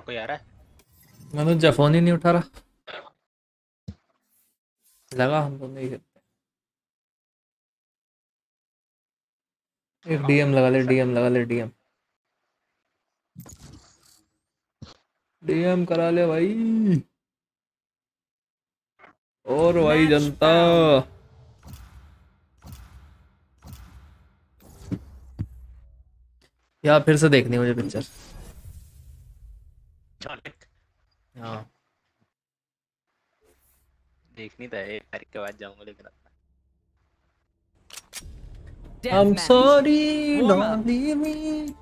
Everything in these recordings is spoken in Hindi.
कोई आ रहा है? मनोज जा फ़ोन ही नहीं उठा रहा। लगा हम तो नहीं करते। एक डीएम लगा ले डीएम लगा ले डीएम डीएम करा ले भाई। और भाई जनता। यार फिर से देखनी मुझे पिक्चर चल हाँ देखनी तो है तारीख के बाद जाऊँगा लेकिन अपना I'm sorry, don't leave me.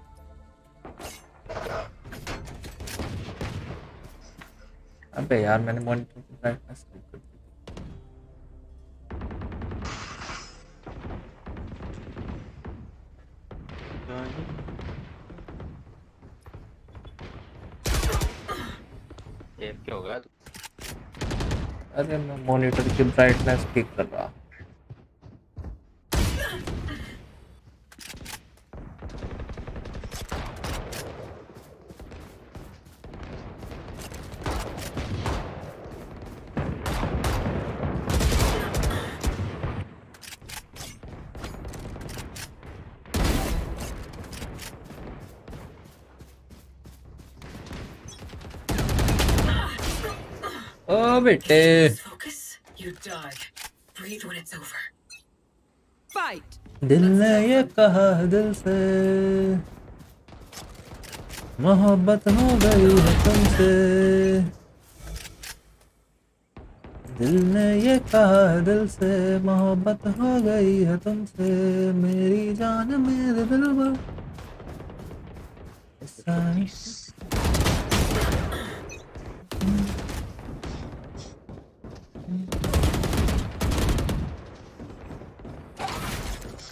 अबे यार मैंने मॉनिटर की ब्राइटनेस कर दी ये क्या होगा। अरे मैं मॉनिटर की ब्राइटनेस ठीक कर रहा over. Fight. दिल ने ये कहा दिल से। मोहब्बत हो गई है तुमसे। दिल ने ये कहा दिल से। मोहब्बत हो गई है तुमसे। मेरी जान मेरे दिल पर।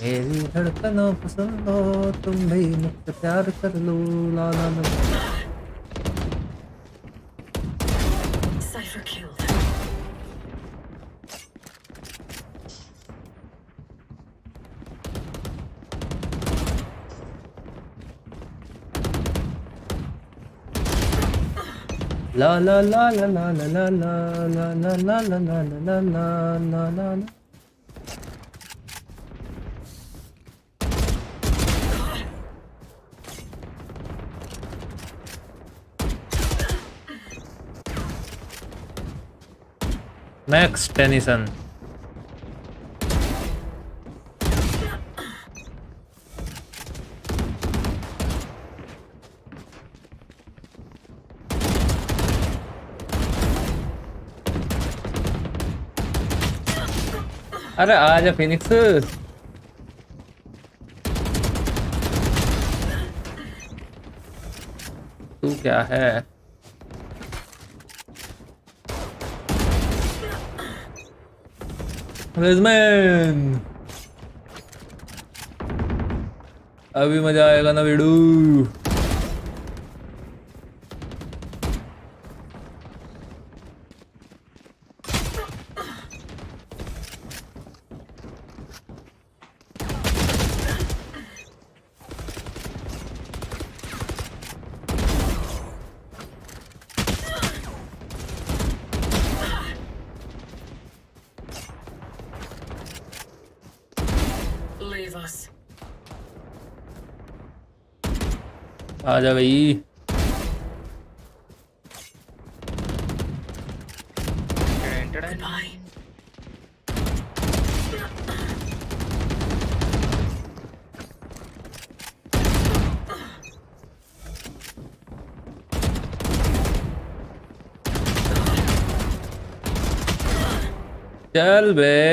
मेरी धड़कनों को सुन लो तुम भी मुझसे प्यार कर लो ला ला ला Cypher killed. ला ला ला ला ला ला ला ला ला ला ला ला ला ला मैक्स टेनिसन अरे आजा फिनिक्स तू क्या है? रिजमैन अभी मज़ा आएगा ना वीडू। आजा भाई। चल बे।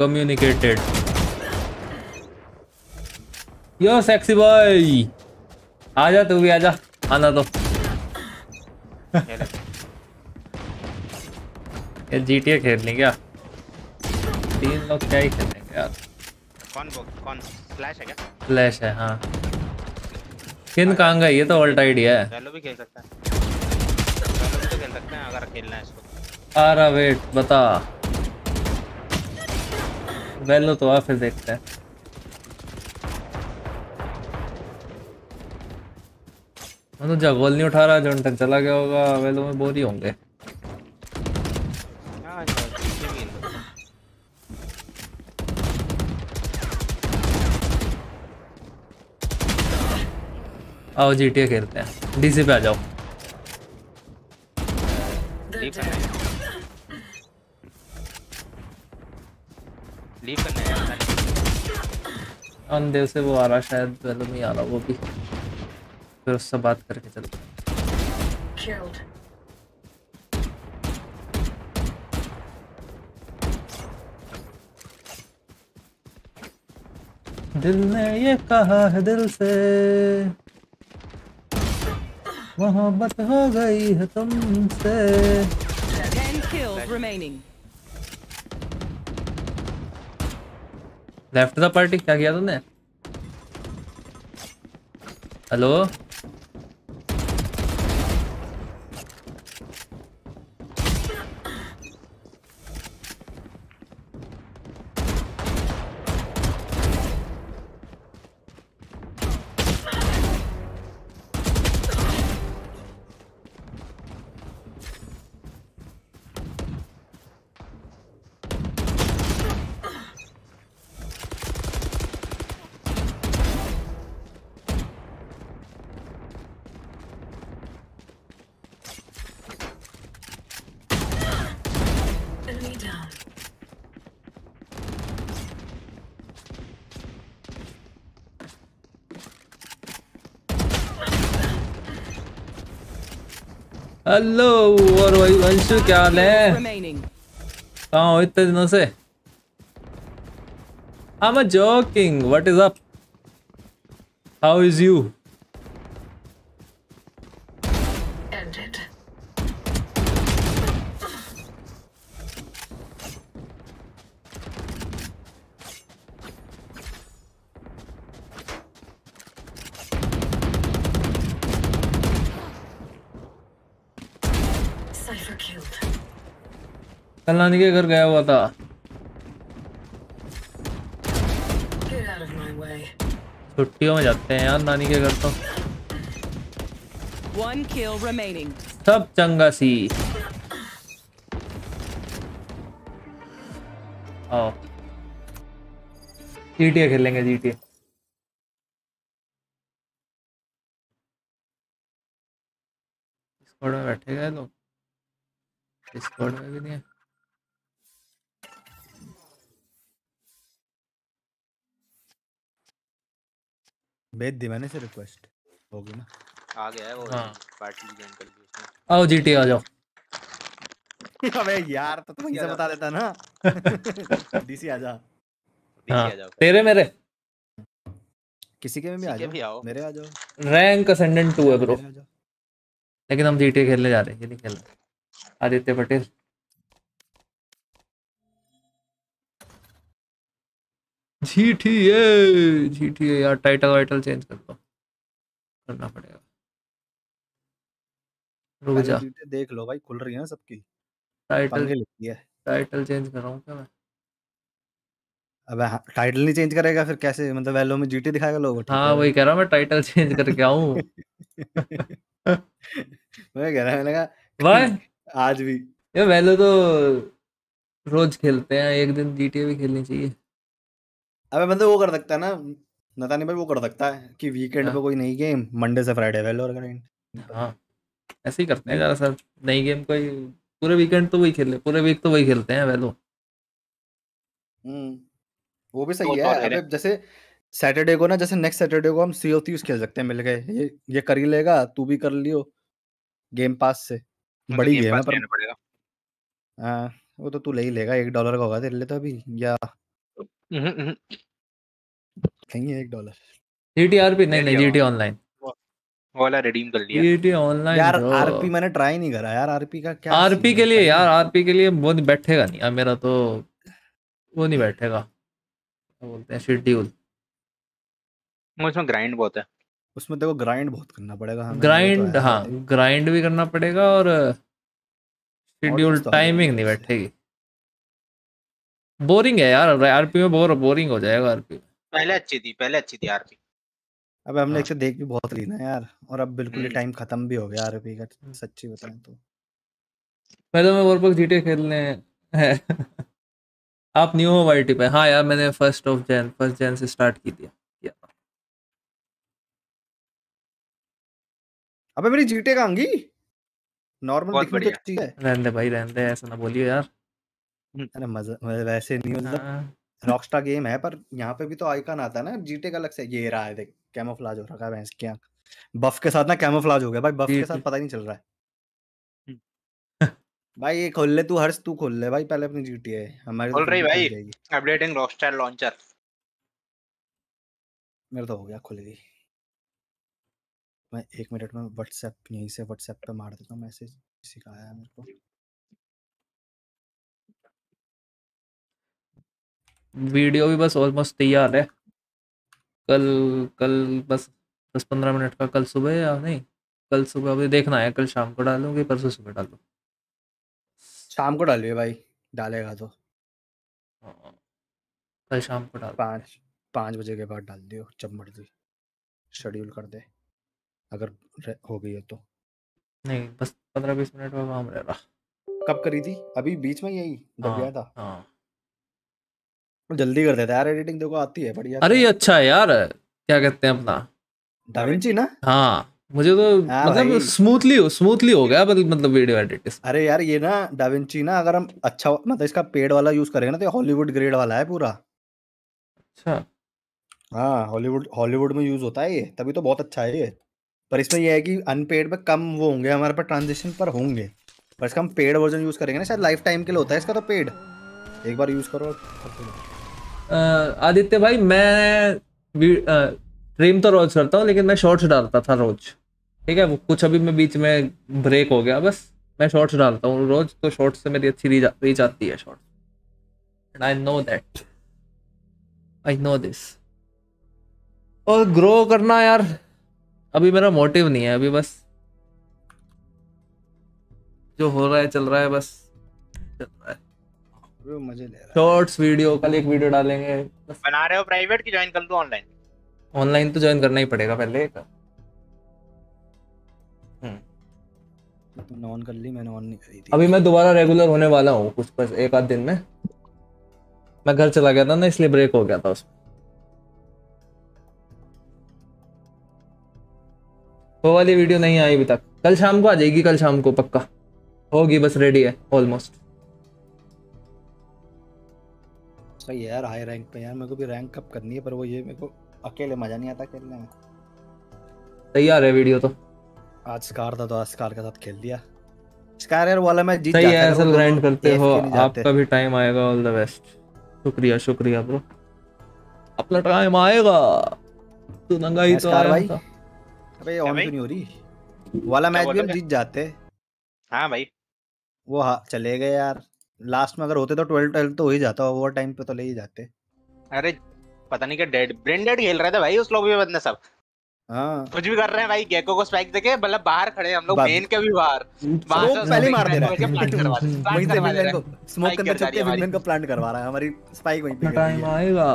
कम्युनिकेटेड यो सेक्सी बॉय आजा तू भी आजा। आना तो। ये जीटीए खेल लें क्या? तीन लोग क्या ही खेलेंगे यार कौन वो कौन? फ्लैश है क्या? फ्लैश है हाँ। किन कांगा ये तो ऑल्ट आइडिया है। वैलो भी खेल सकता है। वैलो भी तो खेल सकते हैं अगर खेलना है इसको। आ रहा वेट बता। वेलो तो आ फिर देखते हैं। मैं तो जगोल नहीं उठा रहा जॉन्टन चला गया होगा वेलो में बोर ही होंगे हाँ। आओ जीटीए खेलते हैं। डीसी पे आ जाओ। अंधेव से वो आ रहा शायद वेलो में ही आ रहा वो भी फिर उससे बात करके चलते हैं Killed. दिल ने ये कहा है दिल से मोहब्बत हो गई है तुमसे. लेफ़्ट द पार्टी क्या किया तूने हेलो हेलो और अंशु क्या हाल है? कहा हो इतने दिनों से? I am joking what is up how is you नानी के घर गया हुआ था. छुट्टियों में जाते हैं यार नानी के घर तो। One kill remaining. सब चंगा सी। आओ। जीटीए खेलेंगे जीटीए डिस्कॉर्ड में बैठे गए लोग। डिस्कॉर्ड में भी नहीं है। भेज दी मैंने से रिक्वेस्ट होगी ना। आ गया है वो हाँ। पार्टी ज्वाइन कर ली उसने आओ जीटीए आ जाओ। अबे यार तो वहीं से बता देता ना। डीसी आजा डीसी हाँ आ जाओ। तेरे मेरे। किसी के में भी आ जाओ। भी आओ। मेरे आ जाओ। रैंक असेंडेंट टू है ब्रो आ लेकिन हम जीटी खेलने जा रहे हैं ये नहीं खेल रहे आदित्य पटेल। जीटीए जीटीए यार टाइटल वाइटल चेंज कर दो। करना पड़ेगा। रुक जा। देख लो भाई खुल रही है ना सबकी। टाइटल है टाइटल चेंज कर रहा हूँ क्या मैं? अबे टाइटल नहीं चेंज करेगा फिर कैसे? मतलब वैलो में जीटी दिखाएगा लोगो हाँ वही कह रहा हूँ मैं टाइटल चेंज करके आऊँ। मैं कह रहा मैंने कहा वाह आज भी। ये वैलो तो रोज खेलते हैं एक दिन जीटी भी खेलनी चाहिए। अबे बंदे वो कर सकता है ना नतानी भाई वो कर सकता है कि वीकेंड हाँ। पे कोई नई गेम मंडे से फ्राइडे वैलो और ग्राइंड हाँ ऐसे ही करते हैं ज़्यादा सर नई गेम कोई पूरे वीकेंड तो वही खेल पूरे वीक तो वही खेलते हैं वैलो हम्म वो भी सही तो है। अबे जैसे सैटरडे को ना जैसे नेक्स्ट सैटरडे को हम सी ऑफ़ खेल सकते हैं मिल गए ये ये कर ही लेगा तू भी कर लियो गेम पास से। बड़ी गेम है पर हाँ वो तो तू ले ही लेगा एक डॉलर का होगा तेरे लिए तो अभी या नहीं है एक डॉलर जीटीआर भी? नहीं नहीं जीटी ऑनलाइन वो वाला रिडीम कर लिया। जीटी ऑनलाइन यार आरपी मैंने ट्राई नहीं करा यार आरपी का क्या आरपी के लिए यार नहीं आरपी के लिए वो नहीं बैठेगा नहीं। यार मेरा तो वो नहीं बैठेगा। बोलते हैं? शेड्यूल उसमें ग्राइंड बहुत है। उसमें देखो ग्राइंड बहुत करना पड़ेगा। हाँ मैंने तो ग्राइंड हाँ। ग्राइंड भी करना पड़ेगा और शेड्यूल तो टाइमिंग नहीं बैठेगी। बोरिंग है यार आरपी में बोर बोरिंग हो जाएगा आरपी पहले अच्छी थी पहले अच्छी थी आरपी अब हमने हाँ। एक से देख भी बहुत ली ना यार और अब बिल्कुल ही हम्म। टाइम खत्म भी हो गया आरपी का सच्ची बताएँ तो। पहले मैं वॉरबक जीटीए खेलने है। आप न्यू हो वाईटी पे। हाँ यार मैंने first of Jan first Jan से स्टार्ट की दिया अबे मेरी जीटे कहाँ गई? नॉर्मल दिखनी तो बढ़िया। है। रहने दे भाई रहने दे ऐसा ना बोलियो यार। अरे मज़ा मतलब वैसे नहीं मतलब हाँ, रॉकस्टार गेम है पर यहाँ पे भी तो आइकन आता है ना जीटे का अलग से ये रहा है देख कैमोफ्लेज हो रखा है भैंस की आँख। बफ के साथ ना कैमोफ्लेज हो गया भाई बफ के साथ पता ही नहीं चल रहा है। भाई ये खोल ले तू हर्ष तू खोल ले भाई पहले अपनी जीटीए हमारी तो खोल रही खुल भाई। जाएगी। अपडेटिंग रॉकस्टार लॉन्चर मेरा तो हो गया खुल गई। मैं एक मिनट में व्हाट्सएप यहीं से व्हाट्सएप पे मार देता हूँ मैसेज किसी का आया मेरे को। वीडियो भी बस ऑलमोस्ट तैयार है। कल कल बस दस पंद्रह मिनट का कल सुबह या नहीं? कल सुबह अभी देखना है कल शाम को डालूँगी परसों सुबह डालू। शाम को डालिए भाई डालेगा तो। हाँ, कल शाम को डाल। पाँच पाँच बजे के बाद डाल दियो जब मर्ज़ी। शेड्यूल कर दे अगर हो गई है तो। नहीं बस पंद्रह बीस मिनट का काम रह रहा। कब करी थी? अभी बीच में यही जब हाँ, गया था? हाँ। जल्दी कर देता है यार एडिटिंग देखो आती है बढ़िया अरे ये अच्छा है यार क्या कहते हैं अपना? डाविंची ना? हाँ मुझे तो हाँ मतलब। स्मूथली स्मूथली हो गया मतलब वीडियो एडिट अरे यार ये ना डाविंची ना अगर हम अच्छा मतलब इसका पेड वाला यूज़ करेंगे ना तो हॉलीवुड ग्रेड वाला है पूरा। अच्छा। हाँ हॉलीवुड हॉलीवुड में यूज़ होता है ये तभी तो बहुत अच्छा है ये। पर इसमें ये है कि अनपेड में कम वो होंगे हमारे पास ट्रांजेक्शन पर होंगे। पर इसका हम पेड वर्जन यूज़ करेंगे ना शायद लाइफ टाइम के लिए होता है इसका तो पेड एक बार यूज़ करो आदित्य भाई, मैं स्ट्रीम तो रोज करता हूँ, लेकिन मैं शॉर्ट्स डालता था रोज। ठीक है कुछ अभी मैं बीच में ब्रेक हो गया, बस मैं शॉर्ट्स डालता हूँ रोज तो शॉर्ट्स से मेरी अच्छी रीच आती है shorts and I know that I know this और ग्रो करना यार, अभी मेरा मोटिव नहीं है, अभी बस जो हो रहा है, चल रहा है, बस चल रहा है। मज़े ले रहा है। शॉर्ट्स वीडियो कल एक वीडियो डालेंगे। बना रहे हो प्राइवेट की ज्वाइन कर दो ऑनलाइन ऑनलाइन तो ज्वाइन करना ही पड़ेगा पहले तुमने ऑन कर ली मैंने ऑन नहीं करी थी। अभी मैं दोबारा रेगुलर होने वाला हूँ कुछ बस एक आध दिन में। मैं घर चला गया था ना इसलिए ब्रेक हो गया था उसमें। वो वाली वीडियो नहीं आई अभी तक। कल शाम को आ जाएगी कल शाम को पक्का। होगी बस रेडी है ऑलमोस्ट सही है यार हाई रैंक पे यार मेरे को भी रैंक कब करनी है पर वो ये मेरे को अकेले मज़ा नहीं आता खेलने में। तैयार है वीडियो तो। आज स्कार था तो आज स्कार के साथ खेल दिया। स्कार यार वाला मैं जीत सही है वो ग्राइंड करते हो। आपका भी टाइम आएगा ऑल द बेस्ट शुक्रिया शुक्रिया ब्रो अपना टाइम आएगा। तू नंगा ही तो आया भाई। था। अबे ऑन क्यों नहीं हो रही। वाला मैच भी हम जीत जाते। हाँ भाई। वो हाँ चले गए यार। लास्ट में अगर होते तो ट्वेल्व ट्वेल्व तो हो ही जाता ओवर टाइम पे तो ले ही जाते। अरे पता नहीं क्या डेड ब्रेन डेड खेल रहे थे भाई उस लॉबी में बंदे सब। हाँ। कुछ भी कर रहे हैं भाई गेको को स्पाइक देके मतलब बाहर खड़े हम लोग मेन के भी बाहर। वहाँ वो पहले मार दे रहा है। वहीं से विंगमैन को स्मोक के अंदर गिर जा छुप के प्लांट करवा रहा है हमारी स्पाइक वहीं पे टाइम आएगा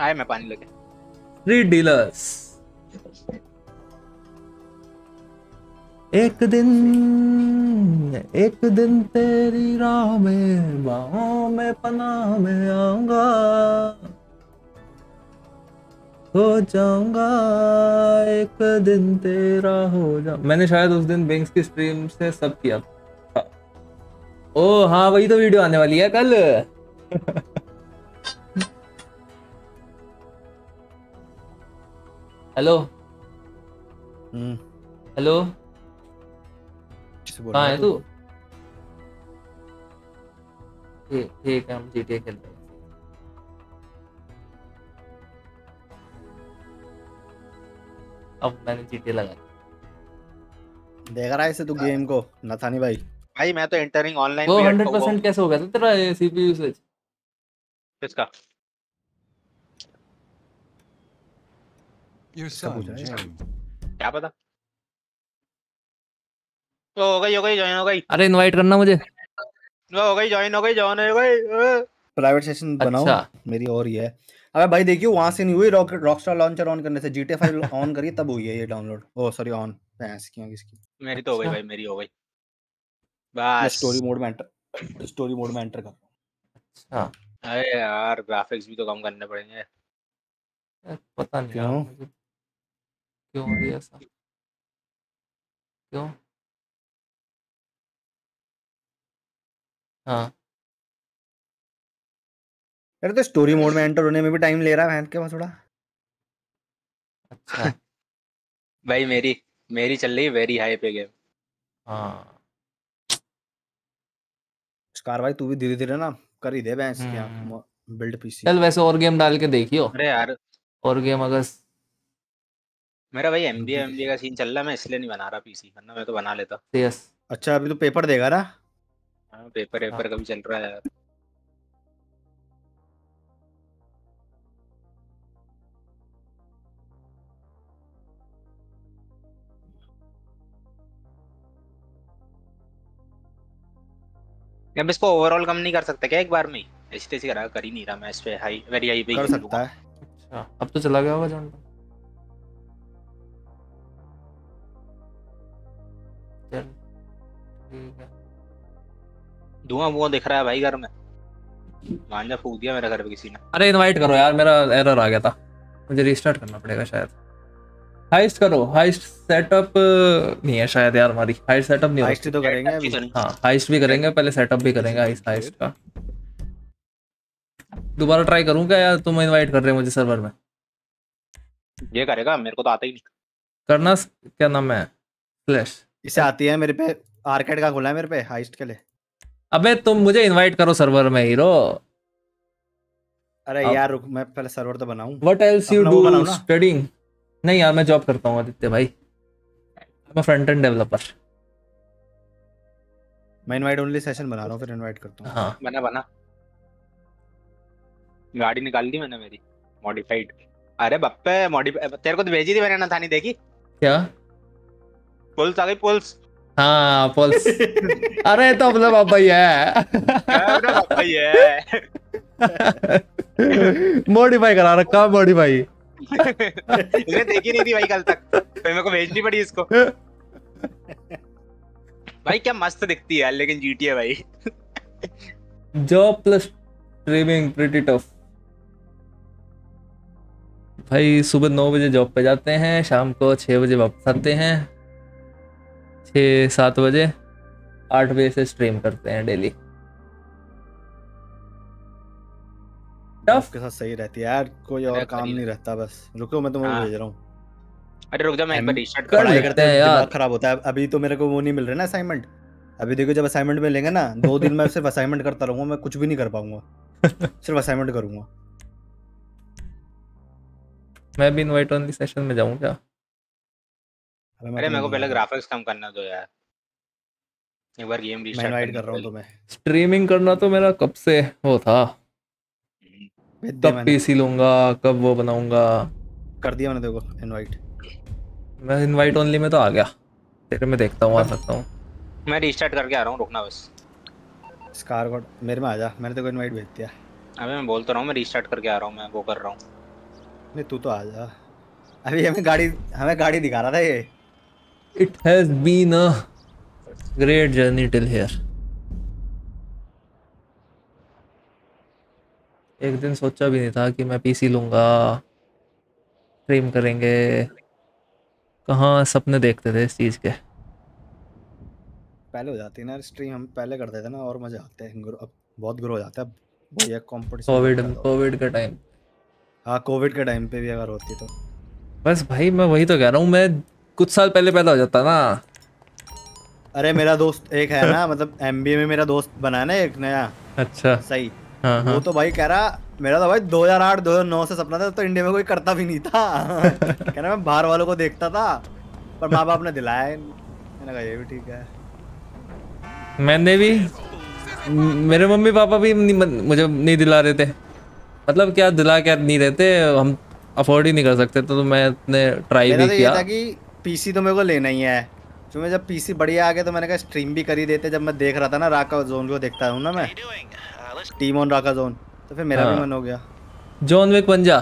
आए मैं पानी लेके। स्ट्रीट डीलर्स एक दिन एक दिन तेरी राह में बाहों में पनाह में आऊँगा। हो जाऊँगा एक दिन तेरा हो जा। मैंने शायद उस दिन बिंग्स की स्ट्रीम से सब किया था। ओ हाँ वही तो वीडियो आने वाली है कल। हेलो हम्म, हेलो किसे बोल रहा है है तू? ठीक है हम जीटीए खेलते हैं। अब मैंने जीटीए लगा देख रहा है इसे तू गेम को नथानी भाई। भाई मैं तो एंटरिंग ऑनलाइन वो भी हंड्रेड हटका हुआ परसेंट कैसे हो गया? था तेरा सीपीयू यूसेज किसका? है। क्या पता? वो हो गई हो गई ज्वाइन हो गई। अरे इनवाइट करना मुझे। वो हो गई ज्वाइन हो गई ज्वाइन हो गई प्राइवेट सेशन बनाओ अच्छा। मेरी और ही है। अबे भाई देखियो वहाँ से नहीं हुई रॉक रॉकस्टार लॉन्चर ऑन करने से। GTA 5 ऑन करी तब हुई है ये डाउनलोड ओ सॉरी ऑन भैंस की किसकी? मेरी तो हो गई अच्छा। भाई मेरी हो गई। बस स्टोरी मोड में एंटर स्टोरी मोड में एंटर कर रहा हूँ। अच्छा अरे यार ग्राफिक्स भी तो कम करने पड़ेंगे। पता नहीं क्यों? क्यों हो रही है ऐसा? क्यों? हाँ। अरे तो स्टोरी मोड में एंटर होने में भी टाइम ले रहा है के पास थोड़ा। अच्छा। भाई मेरी मेरी चल रही है वेरी हाई पे गेम हाँ। स्कार भाई तू भी धीरे धीरे ना कर ही दे भैंस की हम्म। बिल्ड पीसी चल वैसे और गेम डाल के देखियो अरे यार। और गेम अगर मेरा भाई एमबीए एमबीए का सीन चल रहा है मैं इसलिए नहीं बना रहा पीसी वरना मैं तो बना लेता। यस अच्छा अभी तो पेपर देगा ना? हाँ, पेपर वेपर का भी चल रहा है यार अब इसको ओवरऑल कम नहीं कर सकते क्या एक बार में। ऐसी तैसी करा कर ही नहीं रहा मैं इस पे हाई वेरी हाई पे कर सकता है अच्छा अब तो चला गया होगा जॉन। चल ठीक है। धुआँ वुआं दिख रहा है भाई घर में। मांझा फूक दिया मेरे घर पे किसी ने। अरे इनवाइट करो यार मेरा एरर आ गया था। मुझे रीस्टार्ट करना पड़ेगा शायद। हाइस्ट करो हाइस्ट सेटअप नहीं है शायद यार हमारी। हाइस्ट सेटअप नहीं हाइस्ट तो करेंगे अभी। हाँ हाइस्ट भी करेंगे पहले सेटअप भी करेंगे हाइस्ट हाइस्ट का। दोबारा ट्राई करूँ क्या यार? तुम इनवाइट कर रहे हो मुझे सर्वर में। ये करेगा मेरे को तो आता ही नहीं। करना क्या नाम है? फ्लैश इसे आती है मेरे पे आर्केड का खुला है मेरे पे हाइस्ट के लिए। अबे तुम मुझे इनवाइट करो सर्वर में हीरो अरे अब- यार रुक मैं पहले सर्वर तो बनाऊँ। What else you do. Studying नहीं यार मैं जॉब करता हूँ आदित्य भाई। मैं फ्रंट एंड डेवलपर मैं इनवाइट ओनली सेशन बना रहा हूँ फिर इनवाइट करता हूँ। हाँ। बना बना। गाड़ी निकाल दी मैंने मेरी मॉडिफाइड अरे बप्पे मॉडिफाई तेरे को तो भेजी थी मैंने ना था नहीं देखी। क्या? पुल्स आ गई पुल्स। हाँ पल्स अरे तो अपना पापा ही है मॉडिफाई करा रखा मॉडिफाई इसने देखी नहीं थी भाई कल तक। तो मेरे को भेजनी पड़ी इसको। भाई क्या मस्त दिखती है लेकिन जीटी है भाई। Job plus streaming pretty tough भाई सुबह नौ बजे जॉब पे जाते हैं शाम को छः बजे वापस आते हैं। छः सात बजे आठ बजे से स्ट्रीम करते हैं डेली आपके साथ सही रहती है यार कोई और काम नहीं रहता बस। रुको मैं तुम्हें हाँ। भेज रहा हूँ। अरे रुक जा मैं एक बार रीस्टार्ट कर पढ़ाई करते हैं यार। खराब होता है। अभी तो मेरे को वो नहीं मिल रहा ना असाइनमेंट अभी देखो जब असाइनमेंट मिलेंगे ना दो दिन में सिर्फ़ असाइनमेंट करता रहूँगा मैं कुछ भी नहीं कर पाऊँगा। सिर्फ़ असाइनमेंट करूँगा। मैं भी इनवाइट ऑनली सेशन में जाऊँ क्या? अरे मेरे को पहले ग्राफिक्स कम करना दो यार। एक बार गेम मैं रीस्टार्ट इनवाइट कर रहा हूँ तुम्हें। स्ट्रीमिंग करना तो मेरा कब से वो था? कब पीसी लूँगा कब वो बनाऊँगा? कर दिया मैंने देखो इनवाइट मैं इनवाइट ओनली में तो आ गया। तेरे में देखता हूँ आ सकता हूँ। मैं रीस्टार्ट करके आ रहा हूँ रुकना बस। स्कार गॉड मेरे में आ जा। मैंने तेरे को इनवाइट भेज दिया। अबे मैं बोल तो रहा हूँ मैं रीस्टार्ट करके आ रहा हूँ मैं वो कर रहा हूँ। नहीं तू तो आ जा। अभी हमें गाड़ी हमें गाड़ी दिखा रहा था ये। It has been a great journey till here एक दिन सोचा भी नहीं था कि मैं पीसी लूँगा। स्ट्रीम करेंगे। कहाँ सपने देखते थे इस चीज़ के? पहले हो जाती है ना स्ट्रीम हम पहले करते थे ना और मज़ा आते हैं। अब बहुत ग्रो हो जाता है। वही कंपटीशन कोविड कोविड का टाइम हाँ कोविड के टाइम पे भी अगर होती तो। बस भाई मैं वही तो कह रहा हूँ मैं कुछ साल पहले पैदा हो जाता ना। अरे मेरा दोस्त एक है ना मतलब एमबीए में मेरा दोस्त बना ना एक नया। अच्छा। सही। हाँ वो हाँ तो भाई कह रहा मेरा तो भाई 2008 2009 से सपना था तो इंडिया में कोई करता भी नहीं था। कह रहा मैं बाहर वालों को देखता था पर माँ बाप ने दिलाया मैंने कहा ये भी ठीक है। मैंने भी मेरे मम्मी पापा भी नहीं, मुझे नहीं दिला रहे थे। मतलब क्या दिला क्या नहीं रहते हम अफोर्ड ही नहीं कर सकते तो, तो मैंने ट्राई भी तो किया। था कि पीसी तो मेरे को लेना ही है। जो मैं जब पीसी बढ़िया आ गया तो मैंने कहा स्ट्रीम भी कर ही देते जब मैं देख रहा था ना राका जोन को देखता हूँ ना मैं। टीम ऑन राका जोन तो फिर मेरा भी हाँ। मन हो गया। जॉन विक बन जा।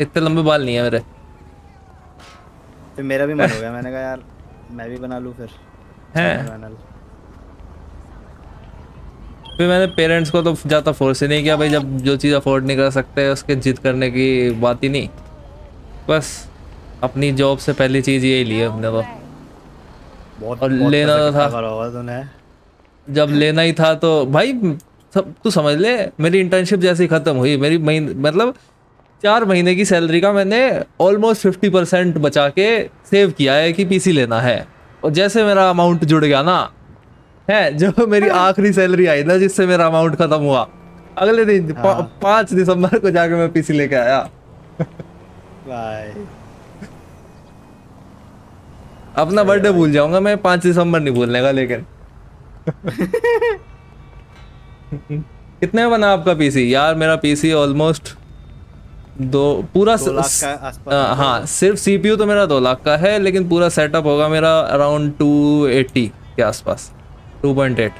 इतने लंबे बाल नहीं है मेरे। फिर मेरा भी मन हो गया मैंने कहा यार मैं भी बना लूँ फिर। हैं। फिर मैंने पेरेंट्स को तो ज़्यादा फोर्स ही नहीं किया भाई जब जो चीज़ अफोर्ड नहीं कर सकते उसके जिद करने की बात ही नहीं। बस। अपनी जॉब से पहली चीज़ यही ली है हमने तो बहुत और बहुत लेना तो था। जब लेना ही था तो भाई सब तू समझ ले मेरी इंटर्नशिप जैसे ही ख़त्म हुई। मेरी महीने मतलब चार महीने की सैलरी का मैंने ऑलमोस्ट फिफ्टी परसेंट बचा के सेव किया है कि पीसी लेना है। और जैसे मेरा अमाउंट जुड़ गया ना है जो मेरी आखिरी सैलरी आई ना जिससे मेरा अमाउंट खत्म हुआ अगले दिन पा, पाँच दिसंबर को जाके मैं पीसी लेके आया। भाई। अपना बर्थडे भूल जाऊँगा मैं पाँच दिसंबर नहीं भूलने का लेकिन। कितने में बना आपका पीसी यार मेरा पीसी ऑलमोस्ट दो पूरा दो लाख का आसपास आ, हाँ सिर्फ़ सीपीयू तो मेरा दो लाख का है लेकिन पूरा सेटअप होगा मेरा अराउंड टू एट्टी के आसपास टू पॉइंट एट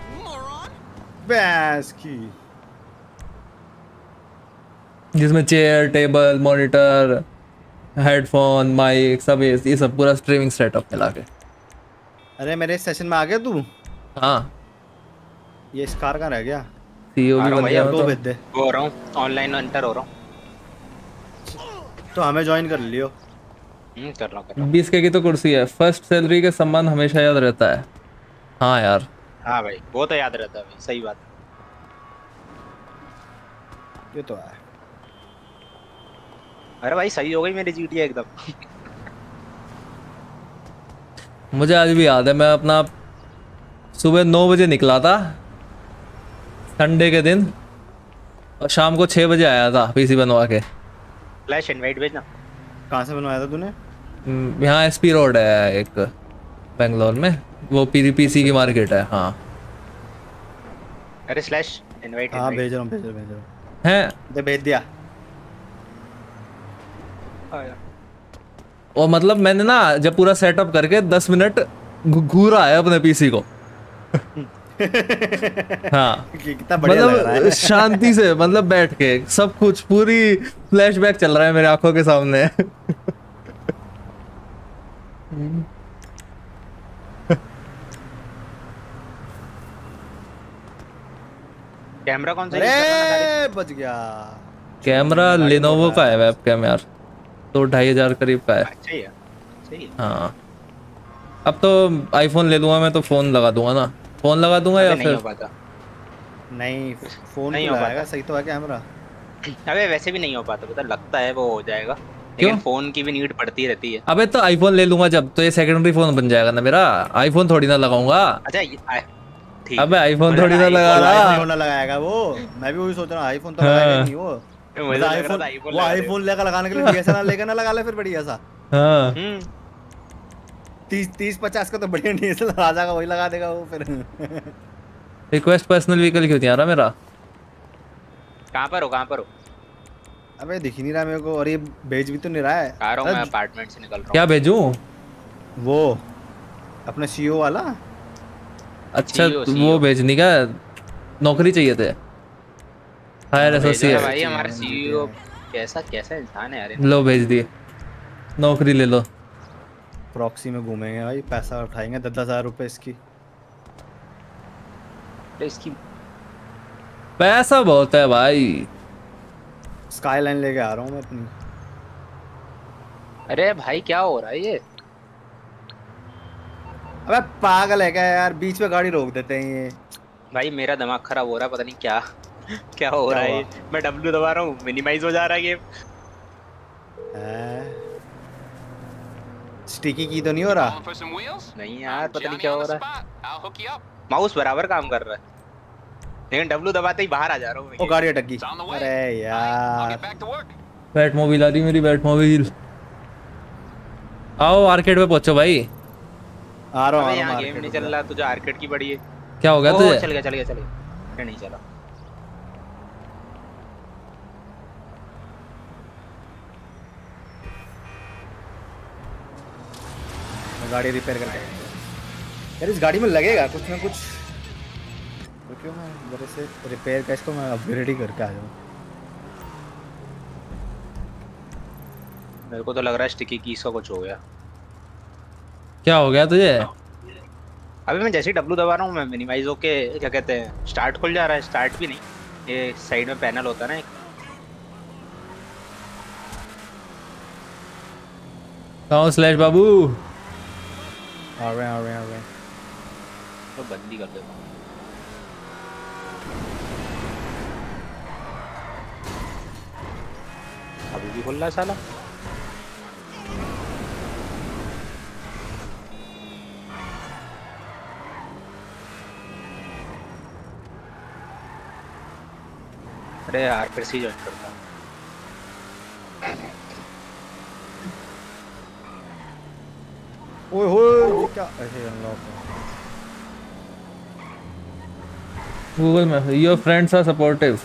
जिसमें chair table monitor headphone mike सब ये सब पूरा स्ट्रीमिंग सेटअप मिला के अरे मेरे सेशन में आ गया तू? हाँ। ये स्कार कहाँ रह गया। सीईओ आ भी बन गया दो तो भेज दे हो रहा हूँ ऑनलाइन एंटर हो रहा हूँ। तो हमें ज्वाइन कर लियो। हम्म, कर रहा हूँ कर बीस के की तो कुर्सी है। फ़र्स्ट सैलरी के सम्मान हमेशा याद रहता है। हाँ यार। हाँ भाई वो तो याद रहता है भाई सही बात। ये तो है। अरे भाई सही हो गई मेरी जीटी एकदम। मुझे आज भी याद है मैं अपना सुबह नौ बजे निकला था संडे के दिन और शाम को छः बजे आया था पीसी बनवा के। फ्लैश इनवाइट भेजना। कहाँ से बनवाया था तूने? हम्म, यहाँ एस पी रोड है एक बेंगलोर में। वो पी पीसी की मार्केट है हाँ। अरे स्लैश इनवाइट हाँ भेज रहा हूँ भेज रहा हूँ भेज रहा हूँ। हैं? दे भेज दिया। और मतलब मैंने ना जब पूरा सेटअप करके दस मिनट घूरा है अपने पीसी को। हाँ। कितना बढ़िया लग रहा मतलब शांति से मतलब बैठ के सब कुछ पूरी फ्लैशबैक चल रहा है मेरे आँखों के सामने। कैमरा कौन सा है? बच गया। कैमरा लेनोवो का है। वेब कैम यार। तो ढाई हज़ार करीब का है। अच्छा ही सही है। हाँ। अब तो आईफोन ले लूँगा मैं तो फ़ोन लगा दूँगा ना। फ़ोन लगा दूँगा या फिर नहीं फ़ोन नहीं नहीं हो पाता। सही तो है कैमरा अबे वैसे भी नहीं हो पाता पता लगता है वो हो जाएगा। लेकिन फ़ोन की भी नीड पड़ती रहती है। अबे तो आईफोन ले लूँगा जब तो ये सेकेंडरी फ़ोन बन जाएगा ना मेरा। आईफोन थोड़ी ना लगाऊँगा। अच्छा अबे आईफोन थोड़ी ना iPhone लगाना। आईफोन ना लगाएगा वो। मैं भी वही सोच रहा हूँ आईफोन तो हाँ। लगाएगा नहीं वो। मुझे आईफोन वो आईफोन लेकर लगाने के लिए डीएसएलआर लेकर ना लगा ले फिर बढ़िया सा। हाँ। हम्म। तीस तीस पचास का तो बढ़िया डीएसएलआर आ जाएगा वही लगा देगा वो फिर। रिक्वेस्ट पर्सनल व्हीकल क्यों नहीं आ रहा मेरा? कहाँ पर हो कहाँ पर हो? अबे दिख ही नहीं रहा मेरे को और ये भेज भी तो नहीं रहा है। आ रहा हूँ मैं अपार्टमेंट से निकल रहा क्या भेजूं? वो अपने सीईओ वाला? अच्छा CEO, तो वो भेजनी का नौकरी चाहिए थे। हायर हूँ। एसोसिएट भाई हमारा सीईओ कैसा कैसा इंसान है यार लो भेज दिए। नौकरी ले लो। प्रॉक्सी में घूमेंगे भाई पैसा उठाएँगे दस दस हज़ार रुपए इसकी। इसकी पैसा बहुत है भाई। स्काई लाइन लेके आ रहा हूँ मैं अपनी। अरे भाई क्या हो रहा है ये? अबे पागल है क्या यार बीच में गाड़ी रोक देते हैं ये। भाई मेरा दिमाग खराब हो रहा है पता नहीं क्या। क्या हो रहा है? मैं डब्ल्यू दबा रहा हूँ मिनिमाइज हो जा रहा है गेम स्टिकी की तो नहीं हो रहा? नहीं यार पता नहीं क्या हो रहा है. माउस बराबर काम कर रहा है। लेकिन डब्ल्यू दबाते ही बाहर आ जा रहा हूँ मैं वो गाड़ी अटक गई. अरे यार. बैट मोबाइल आ रही मेरी बैट मोबाइल। आओ आर्केड पे पहुंचो भाई। आ रहा हूँ अबे आ रहा यहाँ हूँ गेम नहीं चल रहा तुझे आर्केड की पड़ी है। क्या हो गया तुझे? चल गया चल गया चल गया। नहीं चला। गाड़ी रिपेयर करके यार इस गाड़ी में लगेगा कुछ ना कुछ। तो क्यों मैं जरा से रिपेयर का इसको मैं अपग्रेड ही करके आ जाऊँ। मेरे को तो लग रहा है स्टिकी कीज का कुछ हो गया। क्या हो गया तुझे? अभी मैं जैसे ही डब्लू दबा रहा हूँ मैं मिनिमाइज होके क्या कहते हैं स्टार्ट खुल जा रहा है स्टार्ट भी नहीं। ये साइड में पैनल होता है ना एक। कहाँ स्लैश बाबू? आ रहे हैं आ रहे हैं आ रहे हैं तो बंद कर हूँ अभी भी खुल रहा है साला अरे यार फिर से ज्वाइन करता हूँ ओए होए ये क्या ऐसे अनलॉक गूगल में your friends are supportive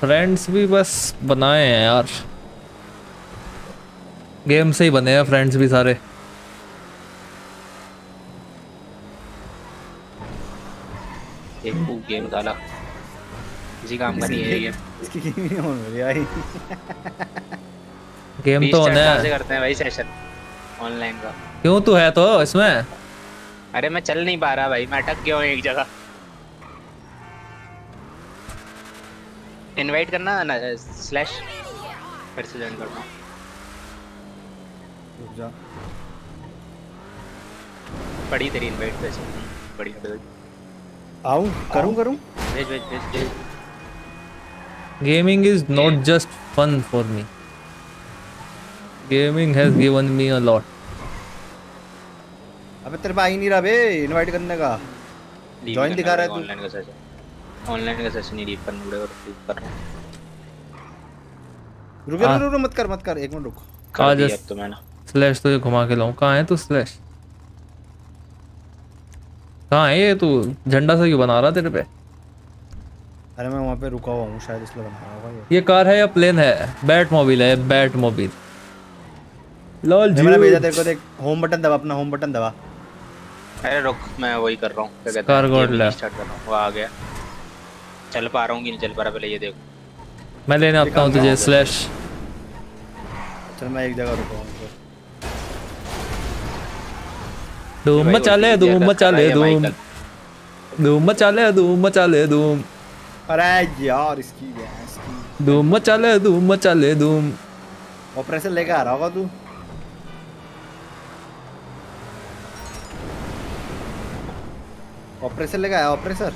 friends भी बस बनाए हैं यार। गेम से ही बने हैं फ्रेंड्स भी सारे। एक गेम डाला। किसी काम का नहीं है ये। इसकी गेम ही नहीं होने वाली भाई गेम तो से हैं। करते हैं भाई सेशन ऑनलाइन का। क्यों तू है तो इसमें? अरे मैं चल नहीं पा रहा भाई मैं अटक गया हूँ एक जगह। इनवाइट करना ना स्लैश फिर से ज्वाइन करना रुक जा। पड़ी तेरी इनवाइट बढ़िया भेज आऊँ? करूँ करूँ? भेज भेज भेज भेज। Gaming is not just fun for me gaming has given me a lot अबे तेरे पे आ ही नहीं रहा बे इनवाइट करने का। करना दिखा रहा है तू। ऑनलाइन का सेशन ऑनलाइन का सेशन ही लीव करना पड़ेगा और लीव कर रुक जा हाँ। रुक रुक मत कर मत कर एक मिनट रुक। इस- अब तो मैंने। स्लैश तुझे घुमा के लाऊं। कहाँ है तू स्लैश कहाँ है ये तू? झंडा सा क्यों बना रहा तेरे पे? अरे मैं वहाँ पे रुका हुआ हूँ शायद इसलिए बना रहा होगा ये ये कार है या प्लेन है? बैट मोबिल है बैट मोबिल लॉल ये मैंने भेजा जी तेरे को देख होम बटन दबा अपना होम बटन दबा। अरे रुक मैं वही कर रहा हूँ। क्या कहते हैं? Left. स्टार्ट कर रहा हूँ। वो आ गया। चल पा रहा हूँ कि नहीं चल पा रहा पहले ये देखो। मैं लेने आता हूँ तुझे स्लैश चल मैं एक जगह रुका हूँ। धूम भाई, मचा ले वो धूम DJ मचा ले का खड़ा है धूम। धूम मचा ले धूम मचा ले धूम। अरे यार इसकी गैस की धूम मचा ले धूम मचा ले धूम। ऑपरेशन लेके आ रहा होगा तू? ऑपरेशन लेके आया ऑपरेसर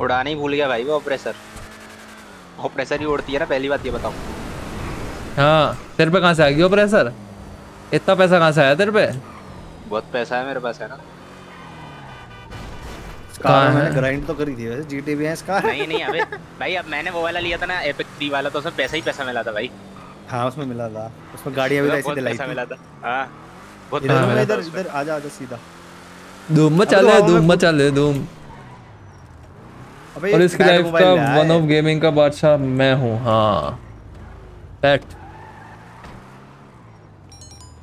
उड़ाना ही भूल गया भाई वो ऑपरेसर ऑपरेसर ही उड़ती है ना पहली बात ये बताओ। हाँ तेरे पे कहाँ से आ गया प्रेशर इतना पैसा कहाँ से आया तेरे पे? बहुत पैसा है मेरे पास है ना? कार है? मैंने ग्राइंड तो करी थी वैसे जीटी भी है इसका नहीं नहीं अबे भाई अब मैंने वो वाला लिया था ना एपिक 3 वाला तो उसमें पैसा ही पैसा मिला था भाई। हाँ उसमें मिला था। उसमें गाड़ियाँ भी ऐसी दिलाई थी। मिला था। हाँ बहुत इधर पैसा इधर। इधर आजा आजा सीधा। धूम मचा तो ले धूम मचा ले धूम। और इसकी लाइफ का वन ऑफ़ गेमिंग का बादशाह मैं हूँ हाँ। बैट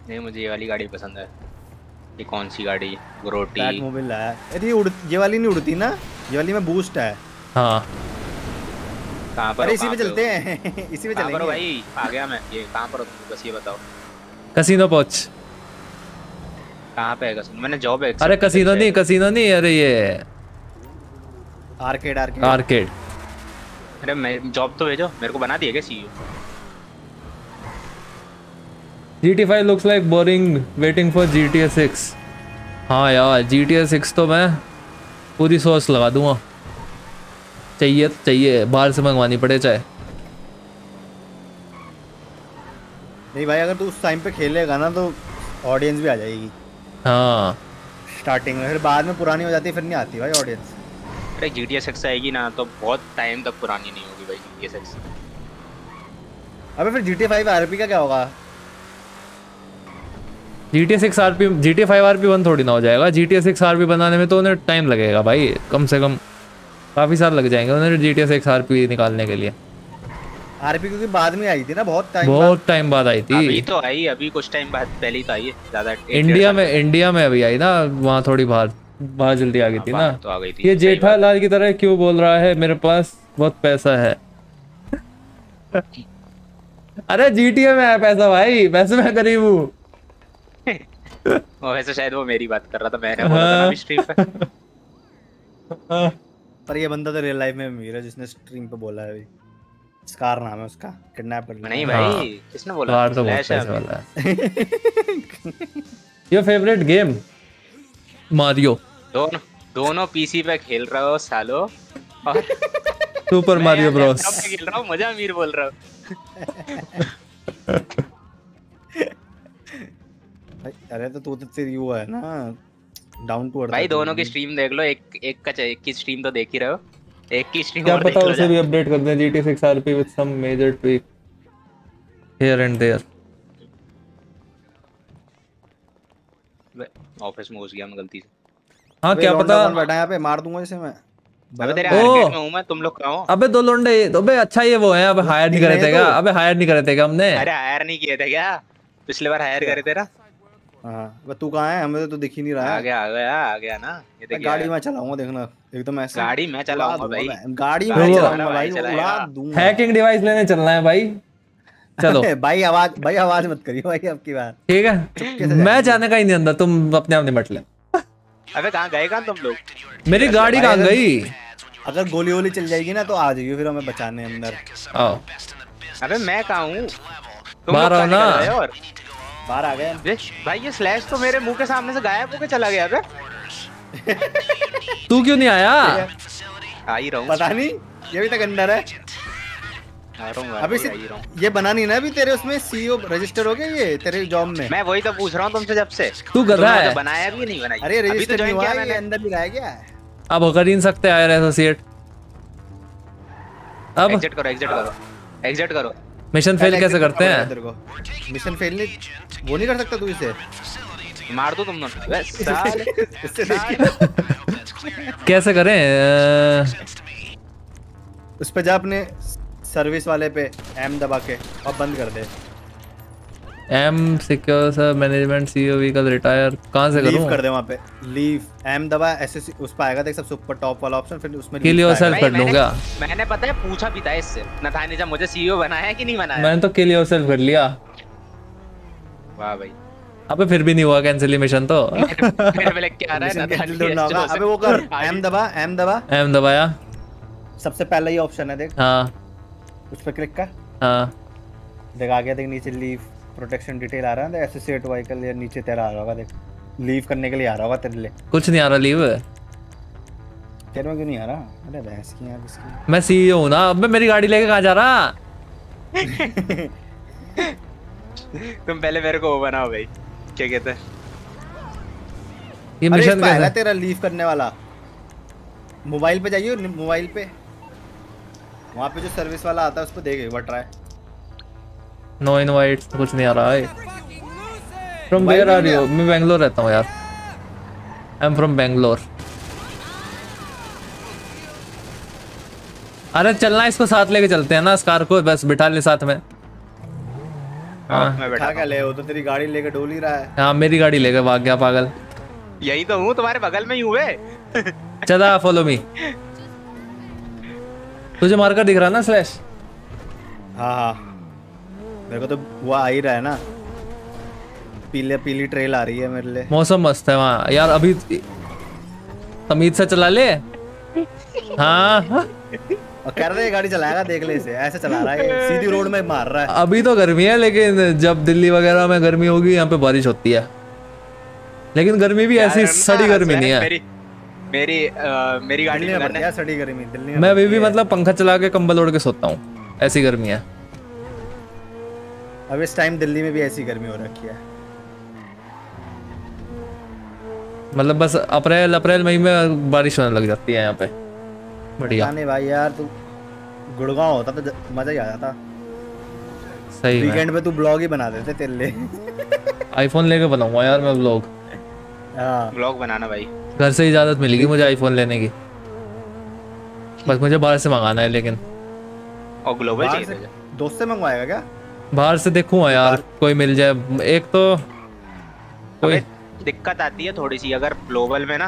नहीं मुझे ये वाली गाड़ी पसंद है। ये कौन सी गाड़ी ग्रोटी बैट मोबाइल लाया है। अरे ये उड़ ये वाली नहीं उड़ती ना? ये वाली में बूस्ट है। हाँ। कहाँ पर अरे इसी पे चलते हैं। इसी में कहाँ पर हो चलेंगे। भाई? आ गया मैं। ये कहाँ पर हो तुम? बस ये बताओ। कसीनो पहुँच। कहाँ पे है कसिनो? मैंने जॉब है अरे कसीनो नहीं कसीनो नहीं अरे ये। आर्केड आर्केड आर्केड अरे मैं जॉब तो भेजो। मेरे को बना दिया क्या CEO GTA 5 looks like boring waiting for GTA 6 हाँ यार GTA 6 तो मैं पूरी सोच लगा दूँगा। चाहिए तो चाहिए बाहर से मंगवानी पड़े चाहे। नहीं भाई अगर तू उस टाइम पे खेलेगा ना तो ऑडियंस भी आ जाएगी। हाँ। स्टार्टिंग में फिर बाद में पुरानी हो जाती फिर नहीं आती भाई ऑडियंस अरे जी टी एस आएगी ना तो बहुत टाइम तक पुरानी नहीं होगी भाई जी टी एस अबे फिर जी टी फाइव आर का क्या होगा? GTA 6 RP GTA 5 RP 1 थोड़ी ना हो जाएगा। GTA 6 RP बनाने में तो उन्हें टाइम लगेगा भाई कम से कम काफ़ी साल लग जाएँगे उन्हें GTA 6 RP निकालने के लिए। आरपी क्योंकि बाद में आई थी ना बहुत टाइम बहुत टाइम बाद आई थी। अभी तो आई अभी कुछ टाइम बाद पहले ही तो आई है ज़्यादा इंडिया में इंडिया में अभी आई ना वहाँ थोड़ी बाहर बाहर जल्दी आ गई थी ना। तो आ गई थी। ये। जेठालाल की तरह क्यों बोल रहा है मेरे पास बहुत पैसा है। अरे जी जीटीए में है पैसा भाई वैसे मैं गरीब हूँ। वैसे शायद वो मेरी बात कर रहा था मैंने बोला था ना स्ट्रीम पे पर ये बंदा तो रियल लाइफ में अमीर है जिसने स्ट्रीम पे बोला है अभी। स्कार नाम है उसका किडनैप कर लिया। नहीं हाँ। भाई किसने बोला? बाहर तो बहुत पैसे वाला है। योर फेवरेट गेम मारियो दोनों दोनों पीसी पे खेल रहे हो सालो। और सुपर मारियो ब्रोस खेल रहा हूँ मज़ा अमीर बोल रहा हूँ। अरे तो तू तो तेरी वो है ना डाउन टू अर्थ भाई दोनों की स्ट्रीम देख लो एक एक का एक की स्ट्रीम तो देख ही रहे हो। एक की स्ट्रीम क्या और पता उसे भी अपडेट कर दें GT 6 RP with some major tweak here and there office में घुस गया मैं गलती से। हाँ क्या पता? बैठा है यहाँ पे मार दूँगा इसे मैं। अबे तेरे! आर्केड में हूँ मैं तुम लोग कहाँ हो? अबे दो लोंडे अबे अच्छा ये वो है अब हायर नहीं करे थे तो। क्या? अबे हायर नहीं करे थे क्या हमने? अरे हायर नहीं किए थे क्या? पिछले बार हायर करे थे ना? हाँ। तू कहाँ है? हमें तो दिख ही नहीं रहा है। आ गया आ गया आ गया ना। ये मैं देख गाड़ी में चलाऊँगा देखना। एकदम ऐसे गाड़ी मैं चलाऊँगा भाई। गाड़ी में चलाऊँगा भाई उड़ा दूँगा। हैकिंग डिवाइस लेने चलना है भाई। चलो। भाई आवाज़ भाई आवाज़ मत करियो भाई अब की बात। ठीक है। मैं जाने का ही नहीं अंदर तुम अपने आप निपट ले अबे कहाँ गए कहाँ तुम लोग? मेरी गाड़ी कहाँ गई? अगर गोली वोली चल जाएगी ना तो आ जाइयो फिर हमें बचाने अंदर। आओ। अबे मैं कहाँ हूँ? तुम बाहर आओ ना। रहे बाहर आ गए भाई ये स्लैश तो मेरे मुँह के सामने से गायब होके चला गया बे तू क्यों नहीं आया? आ ही रहा हूँ। पता नहीं ये भी तक अंदर है। आ रहा हूँ अभी अभी से रहा ये बना नहीं ना अभी तेरे उसमें? सीईओ रजिस्टर हो गया ये तेरे जॉब में? मैं वही तो पूछ रहा हूँ तुमसे जब से। तू गधा तुमने है तो बनाया भी नहीं बनाई। अरे अभी तो रजिस्टर नहीं हुआ किया है, मैंने। अंदर ही रह गया। है अब कर ही नहीं सकते आयर एसोसिएट अब एग्जिट करो एग्जिट करो। एग्जिट करो। मिशन फेल कैसे करते हैं? मिशन फेल नहीं वो नहीं कर सकता तू इसे। मार दो तुम कैसे करें? उस पे जा अपने सर्विस वाले पे एम दबा के और बंद कर दे। M secure sir management CEO vehicle retire कहाँ से लीव कर? दे वहाँ पे। लीव एम दबा ऐसे उस पे आएगा देख सबसे ऊपर टॉप वाला ऑप्शन फिर उसमें Kill leave का कर लूँगा। मैंने पता है पूछा भी था इससे। नथानी जब मुझे सीईओ बनाया है कि नहीं बनाया? मैंने तो किल योरसेल्फ कर लिया। वाह भाई। अबे फिर भी नहीं हुआ कैंसिल मिशन तो। मेरे पे के आ रहा है नथानी। अबे वो कर एम दबा एम दबा। एम दबाया। सबसे पहला ही ऑप्शन है देख। हाँ। उस पे क्लिक कर। हाँ। देख आ गया देख नीचे लीव प्रोटेक्शन डिटेल आ रहा है एसोसिएट व्हीकल या नीचे तेरा आ रहा होगा देख। लीव करने के लिए आ रहा होगा तेरे लिए। कुछ नहीं आ रहा लीव तेरे में क्यों नहीं आ रहा? अरे भैंस की यार इसकी मैं सीईओ हूँ ना अब मैं मेरी गाड़ी लेके कहाँ जा रहा? तुम पहले मेरे को वो बनाओ भाई क्या कहते हैं? ये मिशन आएगा कैसा तेरा लीव करने वाला। मोबाइल पे जाइए मोबाइल पे। वहाँ पे जो सर्विस वाला आता है उस पर देख एक बार ट्राई नो इनवाइट कुछ नहीं आ रहा है फ्रॉम वेयर आर यू मैं बेंगलोर रहता हूँ यार। आई एम फ्रॉम बेंगलोर अरे चलना इसको साथ लेके चलते हैं ना इस कार को बस बिठा ले साथ में। हाँ मैं बैठा खा क्या ले वो तो तेरी गाड़ी लेके डोल ही रहा है। हाँ मेरी गाड़ी लेके भाग गया पागल। यही तो हूँ तुम्हारे बगल में ही हुए चला फॉलो मी तुझे मार्कर दिख रहा ना स्लैश हाँ हाँ। मेरे को तो वो आ ही रहा है ना। पीले पीली ट्रेल आ रही है मेरे लिए। मौसम मस्त है वहाँ। यार अभी तमीज से चला ले। हाँ। और कह रहे गाड़ी चलाएगा देख ले इसे। ऐसे चला रहा है सीधी रोड में मार रहा है। अभी तो गर्मी है लेकिन जब दिल्ली वगैरह में गर्मी होगी यहाँ पे बारिश होती है। लेकिन गर्मी भी ऐसी सड़ी गर्मी नहीं है। मेरी मेरी अ, मेरी गाड़ी में है। सड़ी गर्मी दिल्ली मैं अभी भी मतलब पंखा चला के कंबल ओढ़ के सोता हूँ। ऐसी गर्मी है। अब इस टाइम दिल्ली में भी ऐसी गर्मी हो रखी है। मतलब बस अप्रैल अप्रैल मई में बारिश होने लग जाती है यहाँ पे। बढ़िया। भाई यार तू गुड़गांव होता तो मज़ा ही आ जाता। सही वीकेंड पे तू ब्लॉग ही बना देते तेरे लिए। आईफोन लेके बनाऊँगा यार मैं लोग हाँ। ब्लॉग बनाना भाई। घर से इजाज़त मिलेगी मुझे आईफोन लेने की। बस मुझे बाहर से मंगाना है लेकिन। और ग्लोबल चाहिए दोस्त से मंगवाएगा क्या? बाहर से देखूँगा यार कोई मिल जाए। एक तो कोई दिक्कत आती है थोड़ी सी अगर ग्लोबल में ना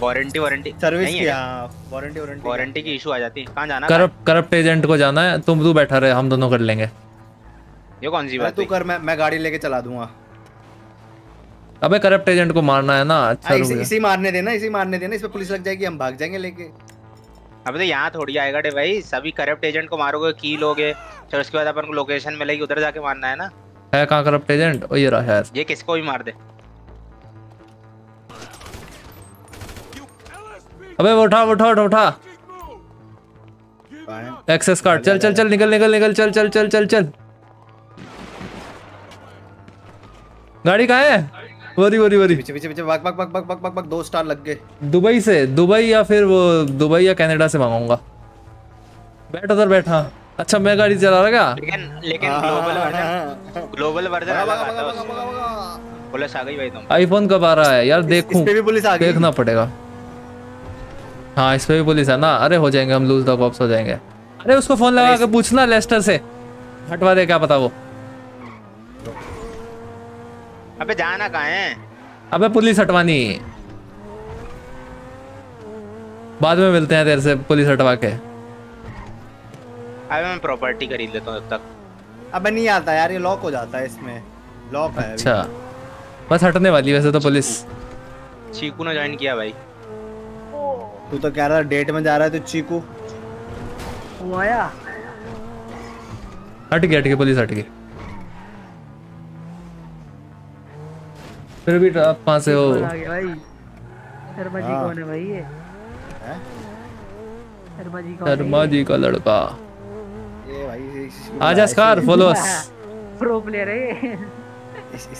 वारंटी वारंटी सर्विस की हाँ वारंटी वारंटी वारंटी की इशू आ जाती है। कहाँ जाना कहाँ करप्ट करप्ट एजेंट को जाना है तुम तू बैठा रहे हम दोनों कर लेंगे? ये कौन सी बात तू कर मैं मैं गाड़ी लेके चला दूँगा। अबे करप्ट एजेंट को मारना है ना अच्छा हाँ, इसी इसी मारने देना इसी मारने देना इस पे पुलिस लग जाएगी हम भाग जाएँगे लेके। अबे तो यहाँ थोड़ी आएगा डे भाई। सभी करप्ट एजेंट को मारोगे की लोगे फिर उसके बाद अपन को लोकेशन मिलेगी उधर जाके मारना है ना? है कहाँ करप्ट एजेंट ओ ये रहा है। ये किसको भी मार दे। अबे वो उठा वो उठा उठा। उठा एक्सेस कार्ड चल चल चल निकल निकल निकल चल चल चल चल चल। गाड़ी कहाँ है? Worry worry worry. पीछे पीछे पीछे भाग भाग भाग भाग भाग भाग भाग दो स्टार लग गए। दुबई से दुबई या फिर वो दुबई या कनाडा से मंगाऊँगा बैठ उधर बैठा अच्छा मैं गाड़ी चला रहा क्या? लेकिन लेकिन ग्लोबल वर्जन ग्लोबल वर्जन हाँ, भागा, अलग भागा, आता है भागा, उसमें। भागा, भागा। पुलिस आ गई भाई तुम। आईफोन कब आ रहा है? यार देखूँ। इस पे भी पुलिस आ गई। देखना पड़ेगा। हाँ इस पे भी पुलिस है ना? अरे हो जाएँगे हम लूज द कॉप्स हो जाएँगे। अरे उसको फ़ोन लगा के पूछना लेस्टर से। हटवा दे क्या पता वो। अबे जाना कहाँ है? अबे पुलिस हटवानी। बाद में मिलते हैं तेरे से पुलिस हटवा के। अबे मैं प्रॉपर्टी खरीद लेता हूँ तब तक। अबे नहीं आता यार ये लॉक हो जाता है इसमें। लॉक है अभी। अच्छा। बस हटने वाली वैसे तो पुलिस। चीकू ने ज्वाइन किया भाई। तू तो कह रहा था डेट में जा रहा है तो चीकू। वो आया हट गया हट गया पुलिस हट गई। फिर भी आप कहाँ से हो? कौन आ गया भाई। शर्मा जी हाँ। कौन है भाई ये? शर्मा जी कौन शर्मा जी का लड़का। ये भाई आजा scar follow us pro player है ये।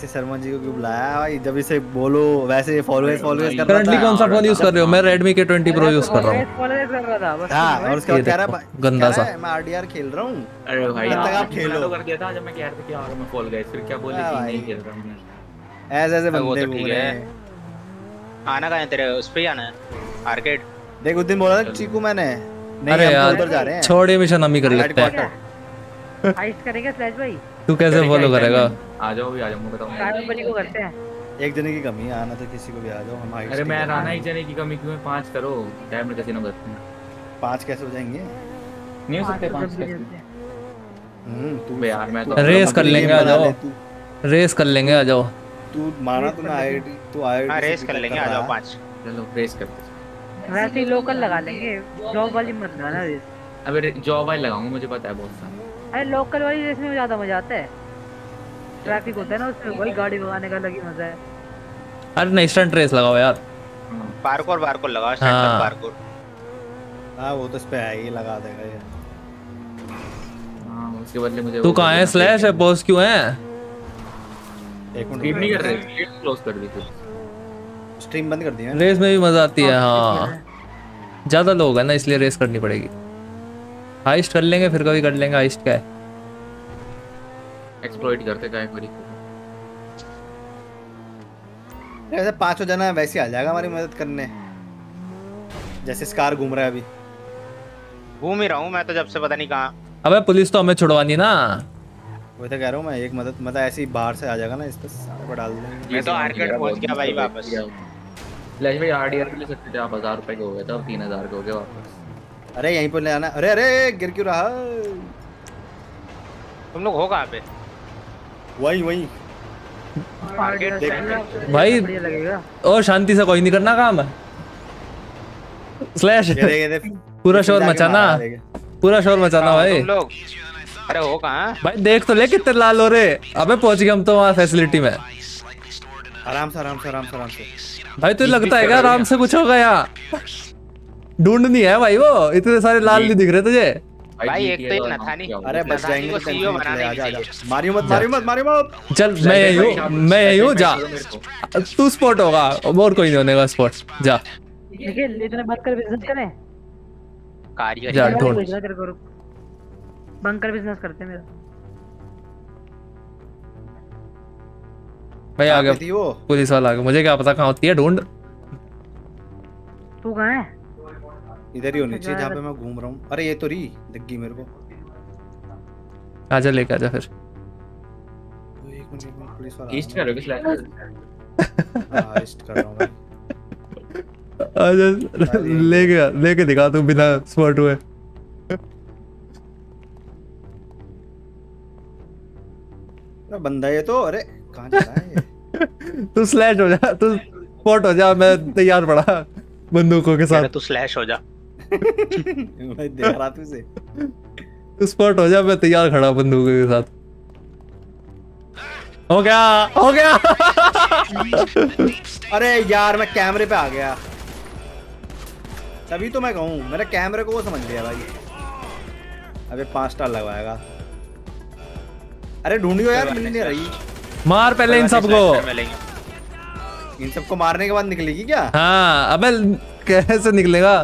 शर्मा जी को क्यों बुलाया भाई? जब इसे बोलो वैसे फॉलोअर्स फॉलोअर्स कर करंटली रहा कौन सा फ़ोन यूज़ कर रहे हो? मैं रेडमी के 20 प्रो यूज़ कर रहा हूँ। फॉलोअर कर रहा था बस। था हाँ और उसके बाद कह रहा है गंदा सा। मैं आरडीआर खेल रहा हूँ। अरे भाई जब तक आप खेलो। कर दिया था जब मैं कह रहा था कि यार मैं फॉल गया फिर क्या बोले हाँ कि नहीं खेल रहा हूँ ऐसे ऐसे तो बंदे घूम रहे हैं। आना कहाँ है तेरे? उस पे ही आना है। आर्केड। देख उस दिन बोला था चीकू मैंने। नहीं अरे तो यार उधर जा रहे हैं। छोड़ ये मिशन हम ही कर लेते हैं। हाइस्ट करेंगे स्लैश भाई? तू कैसे फॉलो करेगा? आ जाओ भी आ जाओ मैं बताऊँ कानून बली को करते हैं। एक जने की कमी है आना तो किसी को भी आ जाओ हम हाइट अरे मैं राना ही जने की कमी क्यों है पाँच करो। टाइम में कैसे ना करते हैं। पाँच कैसे हो जाएँगे? नहीं हो सकते पाँच कैसे? हम्म तू यार मैं तो रेस कर लेंगे, आ जाओ। रेस कर लेंगे आ जाओ। तू माना तूने आईआईटी तू आईआईटी हाँ रेस कर लेंगे आ जाओ पाँच। चलो रेस करते वैसे ही लोकल लगा लेंगे जॉब वाली मत लगाना रेस अबे जॉब वाली लगाऊँगा मुझे पता है बहुत सारा। अरे लोकल वाली रेस में ज़्यादा मज़ा आता है। ट्रैफ़िक होता है ना उसमें वही गाड़ी भगाने का अलग ही मज़ा है। अरे नहीं स्टंट रेस लगाओ यार। हाँ। पार्कोर पार्कोर लगाओ हाँ। Stand parkour. हाँ वो तो इस पे है ही लगा देगा ये। हाँ उसके बदले मुझे तू कहाँ है? स्लैश है पोस्ट क्यों है? स्ट्रीम मिनट नहीं कर रहे स्ट्रीम क्लोज कर दी तू स्ट्रीम बंद कर दी है। रेस में भी मज़ा आती है हाँ। ज़्यादा लोग है ना इसलिए रेस करनी पड़ेगी। हाइस्ट कर लेंगे फिर कभी कर लेंगे हाइस्ट क्या है। एक्सप्लॉइट करते काय करी ऐसे पाँचों जना वैसे आ जाएगा हमारी मदद करने। जैसे स्कार घूम रहा है अभी। घूम ही रहा हूँ मैं तो जब से पता नहीं कहाँ। अबे पुलिस तो हमें छुड़वानी ना। वही तो कह रहा हूँ मैं एक मदद मतलब ऐसे ही बाहर से आ जाएगा ना इस पे सारे को डाल देंगे। मैं तो आर्केड पहुँच गया भाई वापस। फ्लैश भाई आरडीआर के ले सकते थे आप हज़ार रुपए के हो गए थे और तीन हज़ार के हो गए वापस। अरे यहीं पर ले आना। अरे अरे गिर क्यों रहा? तुम लोग हो कहाँ पे? वही वही। भाई बढ़िया और शांति से कोई नहीं करना काम। है स्लैश पूरा शोर मचाना। पूरा शोर मचाना भाई। अरे हो कहाँ? भाई देख तो ले कितने लाल हो रहे। अबे पहुँच गए हम तो वहाँ फैसिलिटी में। आराम से आराम से आराम से आराम से। भाई तुझे लगता है क्या आराम से कुछ होगा यहाँ? ढूंढ नहीं है भाई वो। इतने सारे लाल नहीं दिख रहे तुझे। भाई, एक तो ये का नथानी- अरे बच नथानी जाएँगे को तो मारियो मत मारियो मत मारियो मत। चल मैं यही हूँ मैं यही हूँ जा। तू स्पॉट होगा और कोई नहीं होने का स्पॉट जा। निखिल इतने बंद कर बिज़नेस करें। कार्य जा ढूंढ। बंकर बिज़नेस करते मेरा। भाई आ गया पे थी वो? पुलिस वाला आ गया मुझे क्या पता कहाँ होती है ढूंढ। तू कहाँ है? इधर ही होनी चाहिए जहाँ पे मैं घूम रहा हूँ। अरे ये तो रही दिख गई मेरे को। आजा लेके आजा फिर। एक मिनट एक मिनट पुलिस वाला ईस्ट हाँ ईस्ट कर रहा हूँ? भाई। आजा लेके लेके दिखा तू बिना स्पॉट हुए। बंदा ये तो अरे कहाँ जा रहा है तू स्लैश हो जा तू स्पॉट हो जा मैं तैयार पड़ा बंदूकों के साथ। तू स्लैश हो जा। मैं देख रहा तुझे तू स्पॉट हो जा मैं तैयार खड़ा बंदूकों के साथ। हो गया हो गया। अरे यार मैं कैमरे पे आ गया। तभी तो मैं कहूँ मेरे कैमरे को वो समझ लिया भाई। अबे पाँच स्टार लगवाएगा। अरे ढूंढियो यार मिल नहीं रही। मार पहले इन सबको। मिलेंगे। इन सबको मारने के बाद निकलेगी क्या? हाँ अबे कैसे निकलेगा?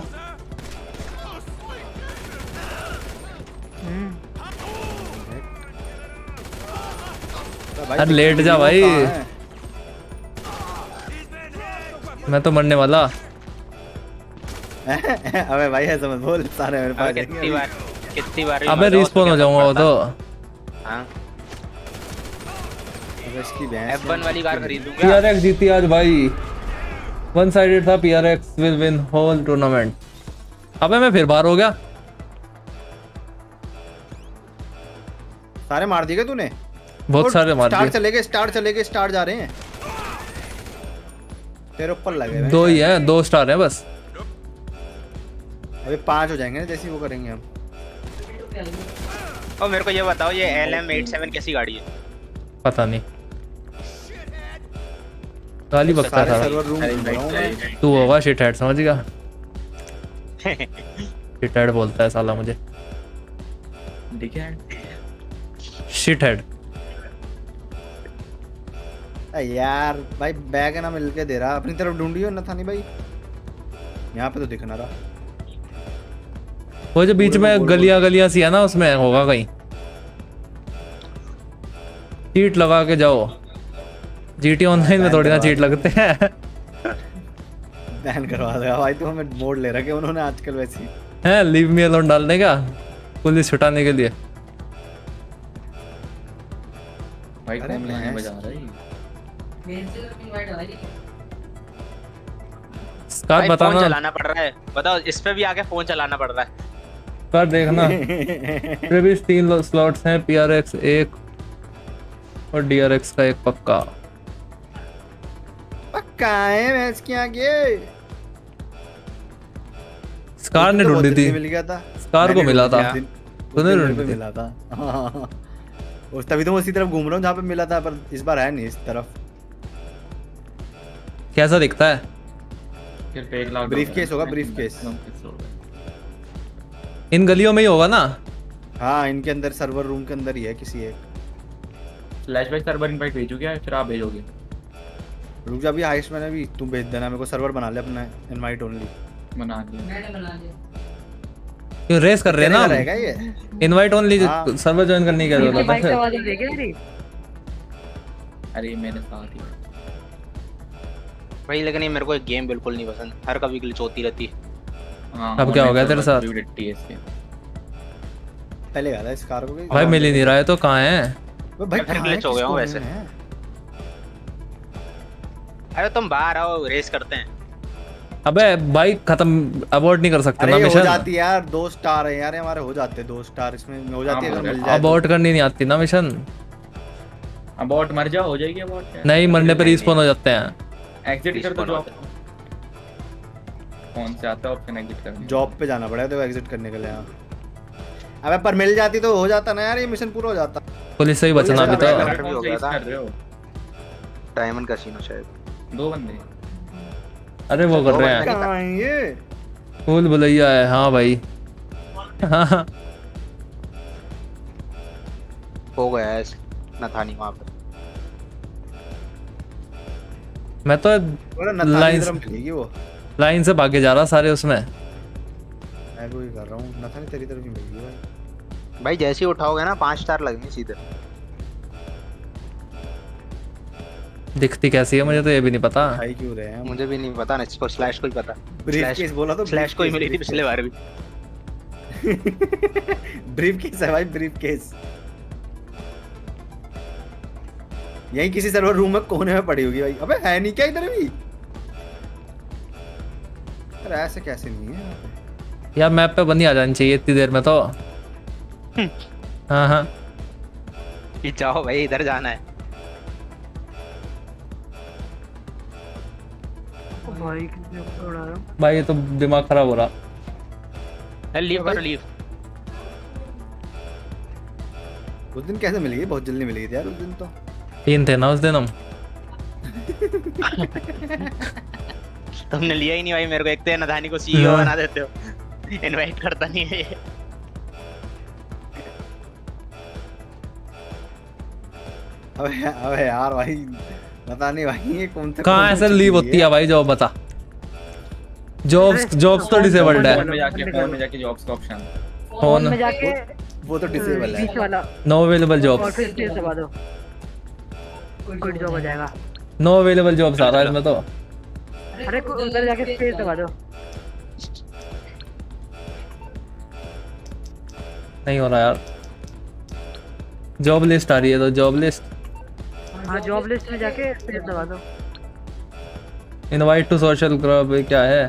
भाई अरे लेट जा भाई। मैं तो मरने वाला। अबे भाई ऐसा मत बोल सारे मेरे पास कितनी बार कितनी बार अबे रिस्पॉन तो हो जाऊँगा वो तो? हाँ। इसकी भैंस F1 वाली कार खरीद लूँगा पीआरएक्स जीती आज भाई। वन साइडेड था PRX will win whole tournament अबे मैं फिर बाहर हो गया। सारे मार दिए तूने? बहुत सारे मार स्टार चले गए स्टार चले गए स्टार जा रहे हैं। तेरे ऊपर लगे हैं। दो ही हैं दो स्टार हैं बस। अबे पाँच हो जाएँगे ना जैसे ही वो करेंगे हम। और मेरे को ये बताओ ये एल एम एट सेवन कैसी गाड़ी है? पता नहीं। गाली बकता था। तू होगा शिट हेड समझ गया? शिट हेड बोलता है साला मुझे। दिखे शिट हेड यार भाई बैग ना मिल के दे रहा। अपनी तरफ़ ढूंढियो ना था नहीं भाई? यहाँ पे तो दिख ना रहा। वो जो बीच में गलियाँ गलियाँ सी है ना उसमें होगा कहीं। चीट लगा के जाओ। जीटी ऑनलाइन में थोड़ी ना चीट लगते हैं। बैन करवा देगा भाई तू हमें मोड ले रखे उन्होंने आजकल वैसे। ही हैं लीव मी अलोन डालने का? पुलिस छुटाने के लिए। भाई कौन गाने बजा रहा है? स्कार भाई फ़ोन चलाना पड़ रहा है। बताओ इस पे भी आके फ़ोन चलाना पड़ रहा है। स्कार देखना। प्रीवियस तीन स्लॉट्स हैं पीआरएक्स एक और डीआरएक्स का एक पक्का। पक्का है मैं इसके आगे? स्कार ने ढूंढी थी। मिल गया था। स्कार को मिला था। तूने ढूंढ लिया? मिला था। उस तभी तो मैं उसी तरफ़ घूम रहा हूँ जहाँ पे मिला था पर इस बार है नहीं इस तरफ़। कैसा दिखता है? लाख Briefcase होगा, briefcase। इन गलियों में ही होगा ना? हाँ इनके अंदर सर्वर रूम के अंदर ही है किसी एक। फ्लैश बैक सर्वर इनवाइट भेजू क्या फिर आप भेजोगे? रुक जा अभी आयुष मैंने भी तू भेज देना मेरे को सर्वर बना ले अपना इनवाइट ओनली बना दिया क्यों रेस कर रहे हैं ना? रहेगा ये? Invite only. सर्वर ज्वाइन करने की ज़रूरत है मेरी अरे मेरे साथ ही। भाई लेकिन ये मेरे को एक गेम बिल्कुल नहीं पसंद। हर कभी ग्लिच होती रहती है। हाँ अब क्या हो गया तेरे साथ? पहले गया था इस कार को भाई मिल ही नहीं रहा है तो कहाँ है? भाई फिर glitch है? गया हूँ वैसे। अरे तुम बाहर आओ रेस करते हैं। अबे भाई खत्म अबॉर्ट नहीं कर सकते अरे ना ये हो जाती है यार दो स्टार है यार हमारे हो जाते हैं दो स्टार इसमें हो जाती है हाँ, अगर मिल जाए तो। अबॉर्ट करनी नहीं आती ना मिशन। अबॉट मर जाओ हो जाएगी अबॉट नहीं मरने पर रिस्पॉन हो जाते हैं। एग्जिट कर दो जॉब कौन से आता है ऑप्शन एग्जिट करने जॉब पे जाना पड़ेगा तो एग्जिट करने के लिए हाँ। अबे पर मिल जाती तो हो जाता ना यार ये मिशन पूरा हो जाता। पुलिस से ही बचना अभी तो। डायमंड कैसीनो शायद। दो बंदे। अरे वो कर रहे हैं। ये? फूल बुलैया है हाँ भाई। हाँ हो गया है ना था नहीं वहाँ पे। मैं तो वो। लाइन से भागे जा रहा सारे उसमें। मैं भी कर रहा हूँ नथानी तेरी तरफ़ ही मिलेगी भाई। भाई जैसे ही उठाओगे ना पाँच स्टार लगनी सीधे। दिखती कैसी है? मुझे तो ये भी नहीं पता। क्यों रहे हैं मुझे भी नहीं पता ना इसको स्लैश को ही पता। ब्रीफ केस बोला तो स्लैश को ही मिली थी पिछले बार भी। ब्रीफ केस है भाई ब्रीफ केस यही किसी सर्वर रूम में कोने में पड़ी होगी भाई। अबे है नहीं क्या इधर भी? अरे ऐसे कैसे नहीं है? यार मैप पे बंदी आ जानी चाहिए इतनी देर में तो। हाँ हाँ। कि जाओ भाई इधर जाना है। भाई कितने को उड़ा रहा हूँ? भाई ये तो दिमाग खराब हो रहा। लीव करो लीव उस दिन कैसे मिल? गई बहुत जल्दी मिल गई थी यार उस दिन तो। तीन थे ना उस दिन हम? तुमने लिया ही नहीं भाई मेरे को एक तो नदानी को सीईओ हाँ। बना देते हो। इनवाइट करता नहीं है अबे अबे यार भाई पता नहीं भाई ये कौन सा कहाँ ऐसे लीव होती है भाई जॉब बता। जॉब्स जॉब्स तो डिसेबल्ड है फ़ोन में जाके फ़ोन में जाके जॉब्स का ऑप्शन फ़ोन में जाके वो तो डिसेबल है। बीच वाला। नो अवेलेबल और जॉब्स फिर स्पेस दबा दो। गुड जॉब हो जाएगा। नो अवेलेबल जॉब्स आ रहा है इसमें तो। अरे उधर जाके स्पेस दबा दो। नहीं हो रहा यार। जॉब लिस्ट आ रही है तो जॉब लिस्ट हाँ जॉब लिस्ट में जाके स्पेस दबा दो। इनवाइट टू सोशल क्लब क्या है?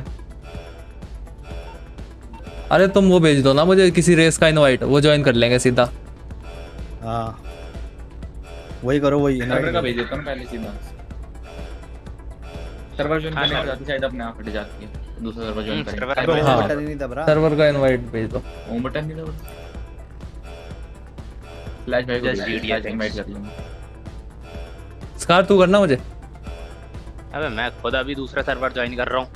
अरे तुम वो भेज दो ना मुझे किसी रेस का इनवाइट वो ज्वाइन कर लेंगे सीधा। हाँ। वही करो वही सर्वर का भेज देता हूँ पहले सीधा सर्वर ज्वाइन करने के बाद शायद अपने आप हट जाती है। दूसरा सर्वर ज्वाइन हम्म, करेंगे। server हाँ। बटन नहीं दब। रहा सर्वर का इनवाइट भेज दो। होम बटन नहीं दबा। फ्लैश भाई को इनवाइट कर लेंगे। स्कार तू करना मुझे। अबे मैं खुद अभी दूसरा सर्वर ज्वाइन कर रहा हूँ।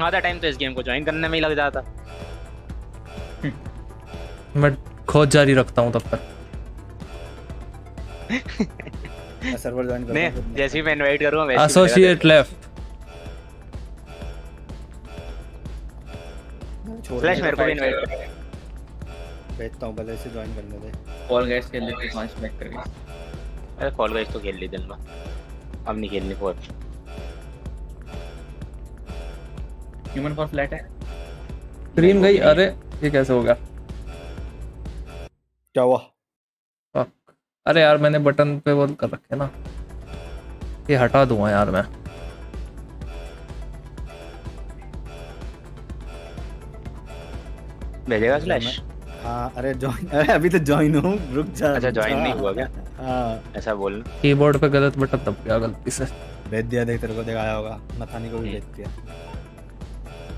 आधा टाइम तो इस गेम को ज्वाइन करने में ही लग जाता। मैं खोज जारी रखता हूँ तब तक। मैं सर्वर ज्वाइन नहीं जैसे ही मैं इनवाइट करूँगा वैसे एसोसिएट लेफ़्ट फ्लैश मेरे को भी इनवाइट भेजता हूँ पहले से ज्वाइन करने दे। कॉल गैस के लिए पाँच मिनट कर गए अरे कॉल गाइस तो खेल ली दिन में अब नहीं खेलनी फोर ह्यूमन फॉर फ्लैट है? स्क्रीन गई अरे ये कैसे हो गया क्या हुआ? अरे यार मैंने बटन पे वो कर रखे ना। ये हटा दूँगा यार मैं। भेजेगा स्लैश हाँ अरे ज्वाइन अरे अभी तो ज्वाइन हूँ रुक जा अच्छा ज्वाइन नहीं हुआ क्या? हाँ। ऐसा बोल। कीबोर्ड पे गलत बटन दब गया गलती से। भेज दिया देख तेरे को दिखाया होगा। नथानी को भी हम्म। भेज दिया।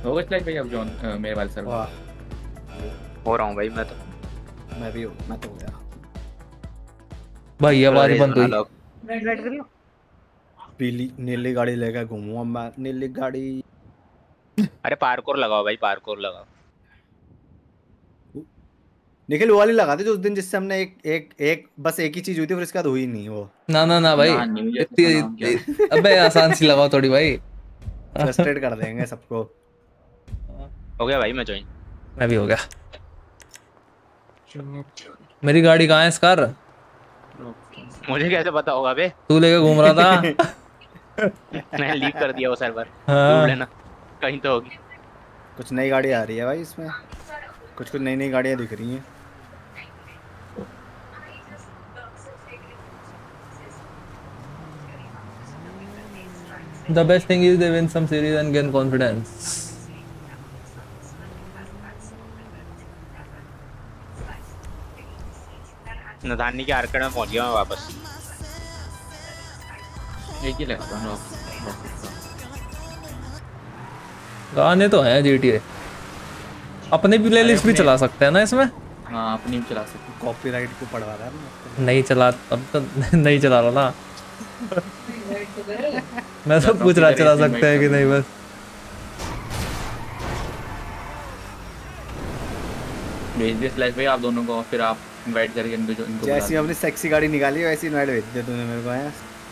होगा फ्लैश भाई अब जॉन मेरे वाले वाह। हो रहा हूँ भाई मैं तो मैं भी हूँ मैं तो हो गया। भाई आवाज़ बंद हुई। इनवाइट कर लो पीली नीली गाड़ी लेकर घूमूँगा मैं नीली गाड़ी। अरे पार्कोर लगाओ भाई पार्कोर लगाओ। निखिल वो वाली लगा दे जो उस दिन जिससे हमने एक एक एक बस एक ही चीज़ हुई थी फिर इसके बाद हुई नहीं वो। ना ना ना भाई। इतनी है? अबे आसान सी लगाओ थोड़ी भाई। फ्रस्ट्रेट कर देंगे सबको। हो गया भाई मैं ज्वाइन मैं भी हो गया। मेरी गाड़ी कहाँ है स्कार मुझे कैसे पता होगा बे? तू लेके घूम रहा था? मैंने लीव कर दिया वो सर्वर हाँ। ढूंढ लेना। कहीं तो होगी। कुछ नई गाड़ी आ रही है भाई इसमें। कुछ कुछ नई नई गाड़ियाँ दिख रही हैं। The best thing is they win some series and gain confidence. नदानी के आर्केड में पहुँच गया मैं वापस। एक ही लगाता हूँ गाने तो हैं GTA अपनी प्लेलिस्ट भी चला सकते हैं ना इसमें? हाँ अपनी भी चला सकते हैं। कॉपीराइट को पढ़वा रहा है नहीं चला अब तो नहीं चला रहा ना। मैं तो पूछ रहा चला सकते हैं कि नहीं बस। भेज दिया स्लैश भाई आप दोनों को फिर आप इनवाइट करके इनको जो इनको जैसी अपनी सेक्सी गाड़ी निकाली वैसी इनवाइट भेज दिया तूने मेरे को है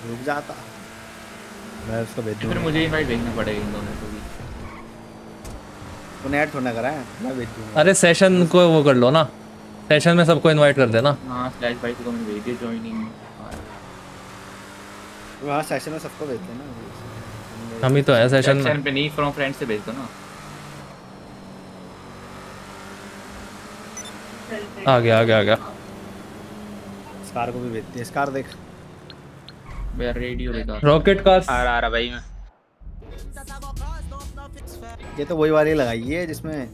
रुक जाता मैं उसको भेज दो। फिर मुझे इनवाइट भेजना पड़ेगा इन दोनों को भी। तूने ऐड थोड़ा करा है मैं भेज दूँगा। अरे सेशन को वो कर लो ना। सेशन में सबको इनवाइट कर देना। हाँ स्लैश भाई को तो मैंने भेज दिया ज्वाइनिंग वहाँ सेशन में सबको भेजते हैं ना। हम ही तो है सेशन में। पे नहीं फ्रॉम फ्रेंड से भेज दो ना। आ गया आ गया आ गया। स्कार को भी भेजती है। स्कार देख। यार रेडियो बेकार रॉकेट कार्स आ रहा आ रहा भाई मैं। ये तो वही वाली लगाई है जिसमें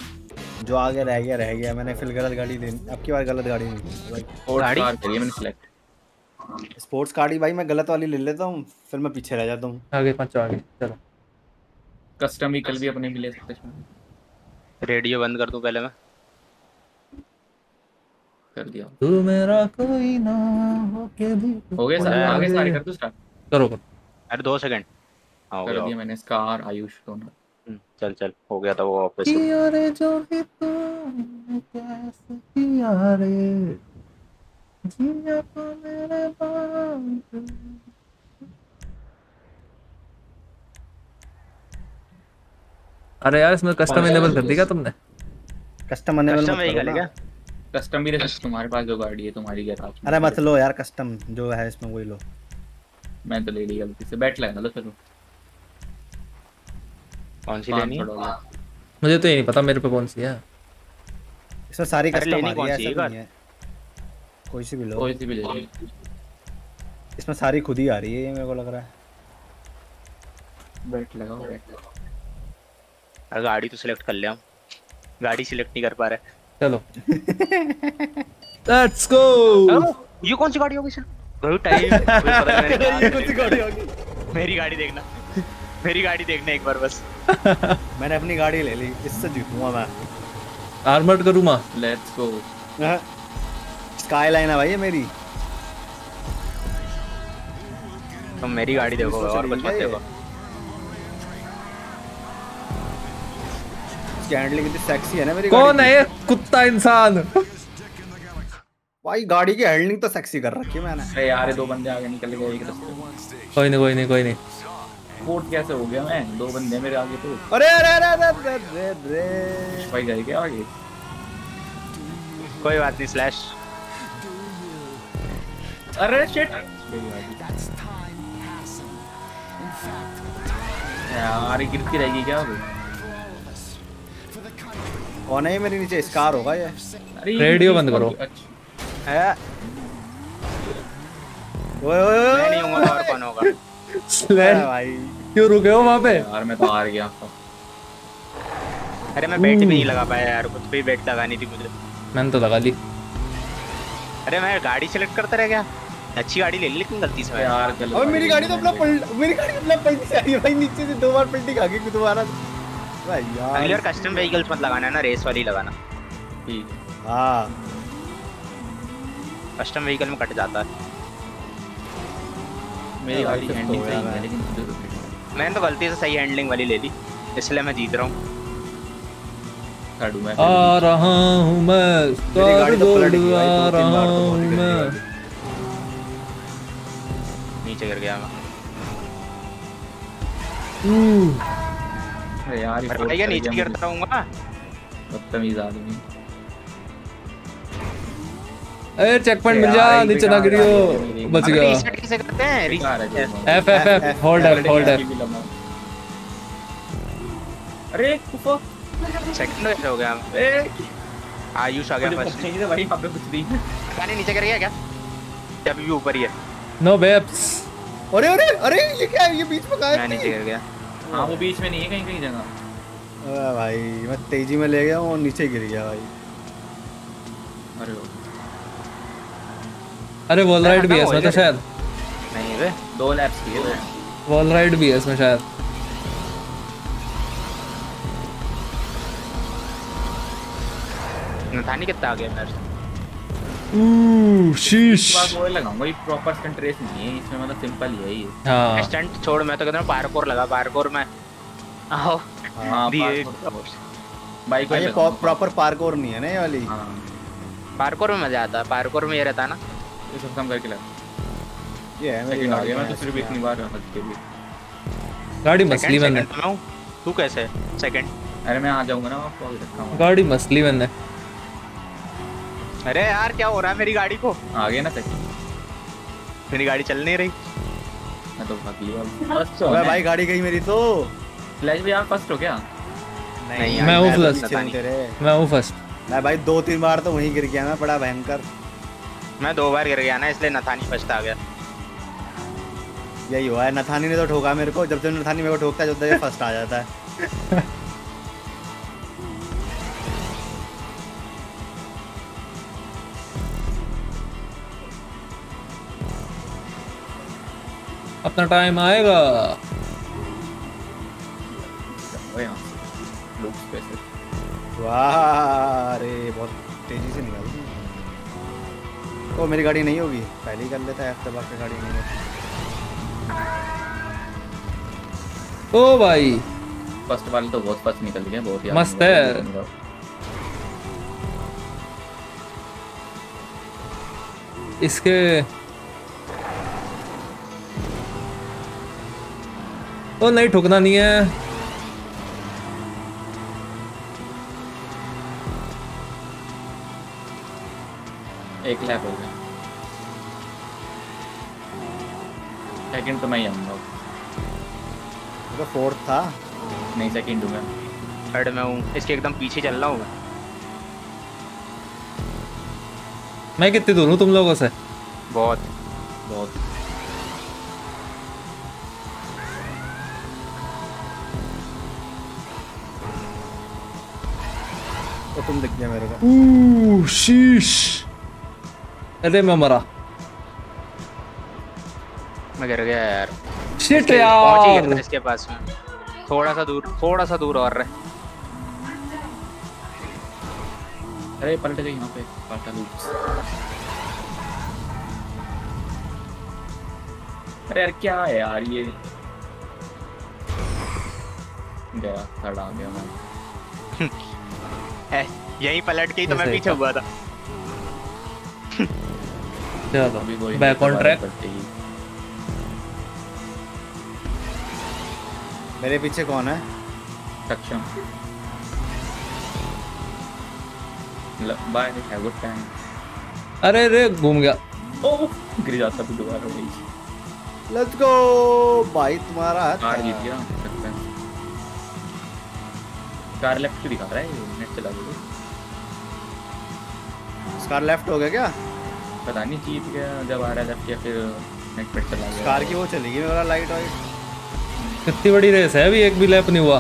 जो आगे रह गया रह गया। मैंने फिर गलत गाड़ी लेनी अब की बार गलत गाड़ी नहीं भाई और गाड़ी? मैंने सिलेक्ट स्पोर्ट्स कार ही भाई मैं गलत वाली ले लेता हूँ फिर मैं पीछे रह जाता हूँ। आगे पाँचों आगे चलो। कस्टम व्हीकल भी अपने भी ले सकते हैं। रेडियो बंद कर दूँ पहले मैं। कर दिया। तू मेरा कोई ना हो के भी हो गए सारे आगे सारे कर दो स्टार्ट करो करो। अरे दो सेकंड हाँ हो कर गया। दिया मैंने स्कार आयुष दोनों। हम्म, चल चल हो गया था वो वापस। किया रे जो भी तू कैसे किया रे? अरे यार इसमें कस्टम इनेबल कर दी क्या तुमने? कस्टम अनेबल कस्टम मत वही कर ना। क्या? कस्टम भी रह तुम्हारे पास जो गाड़ी है तुम्हारी गैराज में अरे मत लो यार कस्टम जो है इसमें वही लो। मैं तो ले ली गलती से। बैठ लगा लो चलो। कौन सी लेनी है? मुझे तो ये नहीं पता मेरे पे कौन सी है? इसमें सारी कस्टम लेनी आ रही है सी है ऐसा एक नहीं है कोई सी भी लो। कोई सी भी ले ली। इसमें सारी खुद ही आ रही है ये मेरे को लग रहा है। बैठ लगाओ। बैठ लगाओ। अरे गाड़ी तो सिलेक्ट कर लिया हम। गाड़ी सिलेक्ट नहीं कर पा रहे। चलो। लेट्स गो ये कौन सी गाड़ी होगी सर बहुत टाइम ये कौन सी गाड़ी होगी? मेरी गाड़ी देखना। मेरी गाड़ी देखना एक बार बस। मैंने अपनी गाड़ी ले ली इससे जीतूँगा मैं। आर्मर्ड करूँ माँ? लेट्स गो स्काई लाइन है भाई ये मेरी। तुम मेरी गाड़ी देखो और कुछ मत देखो। हैंडलिंग इतनी सेक्सी है ना मेरी कौन है ये? कुत्ता इंसान। भाई गाड़ी की हैंडलिंग तो सेक्सी कर रखी है मैंने। अरे यार ये दो बंदे आगे निकल गए एक रास्ते कोई नहीं कोई नहीं कोई नहीं। कोर्ट कैसे हो गया मैं? दो बंदे मेरे आगे तो। अरे अरे अरे अरे अरे अरे अरे। भाई गए क्या आगे? कोई बात नहीं स्लैश अरे शिट यार ये गिरती रहेगी क्या अब कौन है ये मेरे नीचे स्कार होगा ये। रेडियो बंद करो। अच्छा। है। ओए ओए मैं नहीं हूँ और कौन होगा? भाई। क्यों रुके हो वहाँ पे? यार मैं तो हार गया। अरे मैं बेट भी नहीं लगा पाया यार कुछ भी बेट लगानी थी मुझे। मैंने तो लगा ली। अरे मैं गाड़ी सेलेक्ट करता रह गया। अच्छी गाड़ी ले ली लेकिन गलती से मैंने। यार गलत अबे मेरी गाड़ी तो अपना पलट मेरी गाड़ी अपना पलटी से आ रही है भाई नीचे से दो बार पलटी खा गई दोबारा भाई अगली यार बार कस्टम व्हीकल्स मत लगाना है ना रेस वाली लगाना। ठीक। है। कस्टम व्हीकल में कट जाता है। मेरी गाड़ी तो हैंडलिंग सही है लेकिन मैंने तो गलती से सही हैंडलिंग वाली ले ली इसलिए मैं जीत रहा हूँ। आ रहा हूँ मैं तो पलट गई भाई, आ तीन रहा बार तो बहुत हूँ मैं। नीचे गिर गया मैं अरे यार ये नीचे गिरता रहूँगा बदतमीज आदमी अरे चेक पॉइंट मिल जा नीचे ना गिरियो बच गया रीसेट कैसे करते हैं F F F hold F hold F अरे कुफो सेकंड कैसे हो गया ए आयुष आ गया फ़र्स्ट चाहिए भाई यहाँ पे कुछ नहीं है गाने नीचे गिर गया क्या अभी भी ऊपर ही है नो बेब्स अरे अरे अरे ये क्या है? ये बीच में मैं नीचे गिर गया। हाँ वो बीच में नहीं है कहीं कहीं जगह। अरे भाई मैं तेज़ी में ले गया और नीचे गिर गया भाई। अरे अरे वॉल राइड भी है इसमें तो शायद। नहीं बे दो लैप्स किए दो वॉल राइड भी है इसमें शायद। नथानी कितना आ गया मेरे से। शीश इस बार वो लगाऊँगा ये प्रॉपर स्टंट रेस नहीं है इसमें मतलब सिंपल ही है ये। हाँ। स्टंट छोड़ मैं तो कहता हूँ पार्कोर लगा पार्कोर में। आओ। हाँ दिए बाइक हाँ, ये प्रॉपर पार्कोर नहीं है ना ये वाली? हाँ। पार्कोर में मज़ा आता है पार्कोर में ये रहता है ना। ये सब कम करके लगा। ये है मेरी आ गाड़ी गया मैं तो फिर भी इतनी बार हद के भी गाड़ी मसली में हूँ। तू कैसे? सेकंड अरे मैं आ जाऊँगा ना आपको गाड़ी मसली मैंने अरे यार क्या हो रहा है मेरी गाड़ी को? आ गया ना सेकंड मेरी गाड़ी चल नहीं रही। मैं तो भाग लिया। फ़र्स्ट अबे भाई गाड़ी गई मेरी तो। फ्लैश भी आप फ़र्स्ट हो क्या नहीं मैं यार, हूँ। तेरे। मैं हूँ फ़र्स्ट मैं भाई दो तीन बार तो वहीं गिर गया मैं बड़ा भयंकर। मैं दो बार गिर गया ना इसलिए नथानी फ़र्स्ट आ गया। यही हुआ है नथानी ने तो ठोका मेरे को। जब जब नथानी मेरे को ठोकता है जब तक फ़र्स्ट आ जाता है। अपना टाइम आएगा? से वाह अरे बहुत तेज़ी से निकाल। ओ मेरी गाड़ी नहीं होगी। पहले ही कर लेता है दबा के गाड़ी नहीं होती ओ भाई। फ़र्स्ट वाले तो बहुत फ़र्स्ट निकल गए बहुत ही मस्त है। इसके ओ नहीं ठुकना नहीं है। एक लैप हो गया। सेकंड तो मैं ही आऊँगा। तो फोर्थ था। नहीं सेकंड हूँ मैं। थर्ड में हूँ। इसके एकदम पीछे चल रहा हूँ मैं। मैं कितनी दूर हूँ तुम लोगों से? बहुत। बहुत। तुम दिख गया मेरे को। शीश अरे मैं मरा। मैं गिर गया यार। शिट पहुँच गया था यार इसके पास में। थोड़ा सा दूर थोड़ा सा दूर और रहे। अरे पलट गई यहाँ पे। पलटा लूप्स अरे यार क्या है यार ये? गया थर्ड आ गया मैं। यहीं पलट के ही तो मैं पीछे हुआ था। चलो बैक ऑन ट्रैक मेरे पीछे कौन है? सक्षम बाय हैव गुड टाइम अरे रे घूम गया। ओह गिर जाता भी दोबारा हो लेट्स गो भाई तुम्हारा हाथ कार जीत गया कार लेफ़्ट दिखा रहा है नेट चला गया स्कार लेफ़्ट हो गया क्या? पता नहीं जीत गया जब आ रहा है लेफ़्ट या फिर नेट पे चला गया। स्कार की वो चली गई मेरा लाइट वाइट कितनी बड़ी रेस है अभी एक भी लैप नहीं हुआ।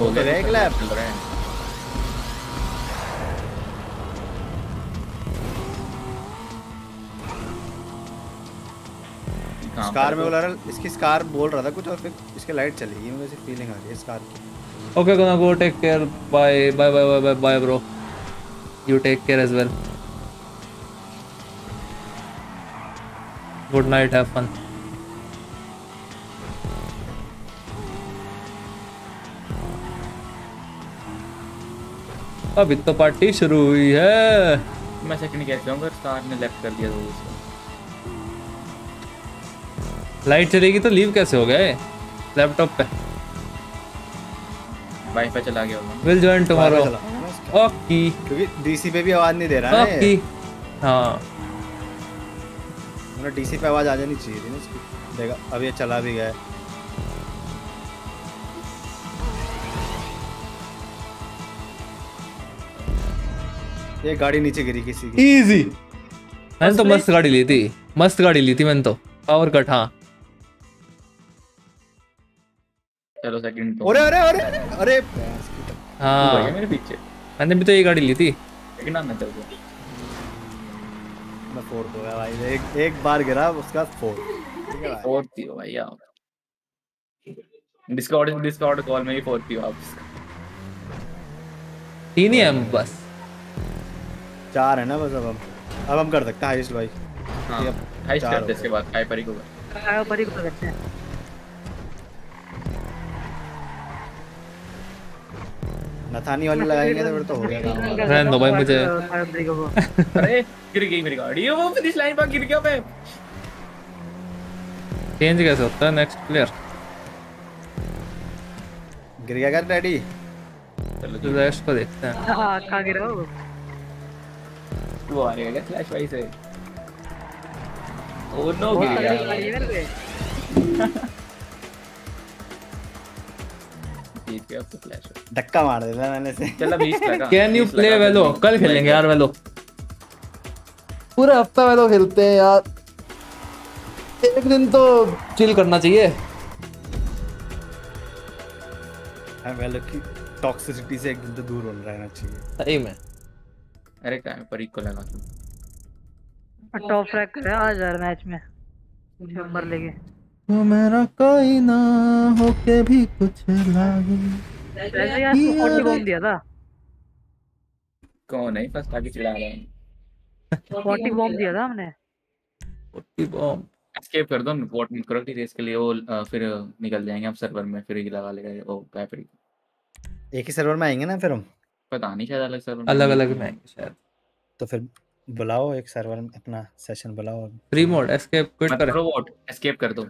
हो तो रहा है एक lap? चल रहा है स्कार में तो- बोला रहा इसकी स्कार बोल रहा था कुछ और फिर इसके लाइट चली गई मुझे फीलिंग आ रही है स्कार की। Okay gonna go take care bye bye bye bye bye bye bro you take care as well good night have fun अभी तो पार्टी शुरू हुई है। मैं सेकंड कैसे आऊँगा स्टार ने लेफ़्ट कर दिया तो उसको। लाइट चलेगी तो लीव कैसे हो गए लैपटॉप पे। वाईफाई चला गया होगा। Will join tomorrow. ओके। क्योंकि डीसी पे भी आवाज़ नहीं दे रहा है ओके। ये। हाँ मतलब डीसी पे आवाज़ आ जानी चाहिए थी ना इसकी देखा अब ये चला भी गया ये गाड़ी नीचे गिरी किसी की। इजी मैंने तो मस्त गाड़ी ली थी। मस्त गाड़ी ली थी मैंने तो। पावर कट हाँ। चलो सेकंड तो अरे अरे अरे अरे हाँ। मेरे पीछे। मैंने भी तो ये गाड़ी ली थी। सेकंड आना चल गया। मैं फोर्थ हो गया भाई। एक एक बार गिरा उसका फोर्थ। ठीक है फोर्थ थी हो भैया डिस्कॉर्ड डिस्कॉर्ड कॉल में ही फोर्थ थी आप तीन ही हम बस। चार है ना बस अब हम। अब हम कर सकते हैं हाईएस्ट भाई। हाँ चार करते हो इसके बाद हाइपर ही को कर। परी को करते हैं। नथानी वाली लगाएँगे तो फिर तो हो गया काम। रहने दो भाई मुझे। अरे गिर गई मेरी गाड़ी। वो फिनिश लाइन पर गिर गया मैं। चेंज कैसे होता है? नेक्स्ट प्लेयर गिर गया क्या डैडी चलो जी रेस्ट को देखते हैं। हाँ कहाँ गिरा वो? वो आ रहा है फ्लैश वाइस है ओ नो गिर गया। गाड़ी पे अब तो धक्का मार देता मैंने से। चल 20 लगा। कैन यू प्ले वेलो कल खेलेंगे यार वेलो पूरे हफ़्ता तो खेलते हैं यार। एक दिन तो चिल करना चाहिए। वेल की टॉक्सिसिटी से एक दिन तो दूर हो रहना चाहिए। सही में। अरे क्या है, परीक को लगा तू। टॉप फ्रैग करे आज यार मैच में। नंबर लेके। वो मेरा कोई ना होके भी कुछ लागे। वैसे यार तू 40 बॉम्ब दिया था। कौन है? फ़र्स्ट आके चिल्ला रहा है। 40 बॉम्ब दिया था हमने। फोर्टी बॉम्ब एस्केप कर दो वोट मत करो रेस के लिए। वो फिर निकल जाएँगे हम सर्वर में फिर ये लगा लेगा वो फिर एक ही सर्वर में आएँगे ना फिर हम? पता नहीं शायद अलग सर्वर अलग अलग में आएँगे शायद। तो फिर बुलाओ एक सर्वर में अपना सेशन बुलाओ। फ्री मोड एस्केप क्विट करो। वोट एस्केप कर दो।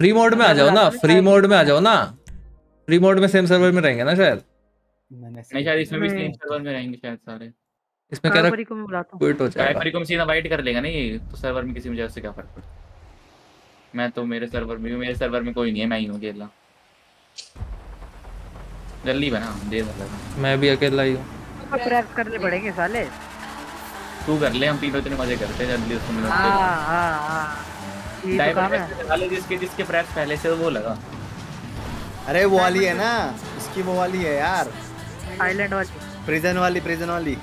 फ्री मोड में आ जाओ ना फ्री मोड में आ जाओ ना। फ्री मोड में सेम सर्वर में रहेंगे ना शायद? नहीं शायद इसमें भी सेम सर्वर में रहेंगे शायद सारे। इसमें कह रहा फरवरी को मैं बुलाता हूँ। क्विट हो जाएगा। काइफरी को सीधा वाइट कर लेगा नहीं तो सर्वर में किसी वजह से क्या फ़र्क पड़ता मैं तो मेरे सर्वर में मेरे सर्वर में कोई नहीं है मैं ही हूँ अकेला। जल्दी बना देर मत लगा मैं भी अकेला ही हूँ। क्रैक करने पड़ेंगे साले। तू कर ले हम तीनों इतने मज़े करते हैं जल्दी उसको मिला। हाँ हाँ हाँ ये है। वाले जिसके जिसके फ्रैश पहले से वो लगा। अरे वो वाली है ना इसकी वो वाली है यार। आइलैंड वाली। प्रिजन वाली प्रिजन वाली।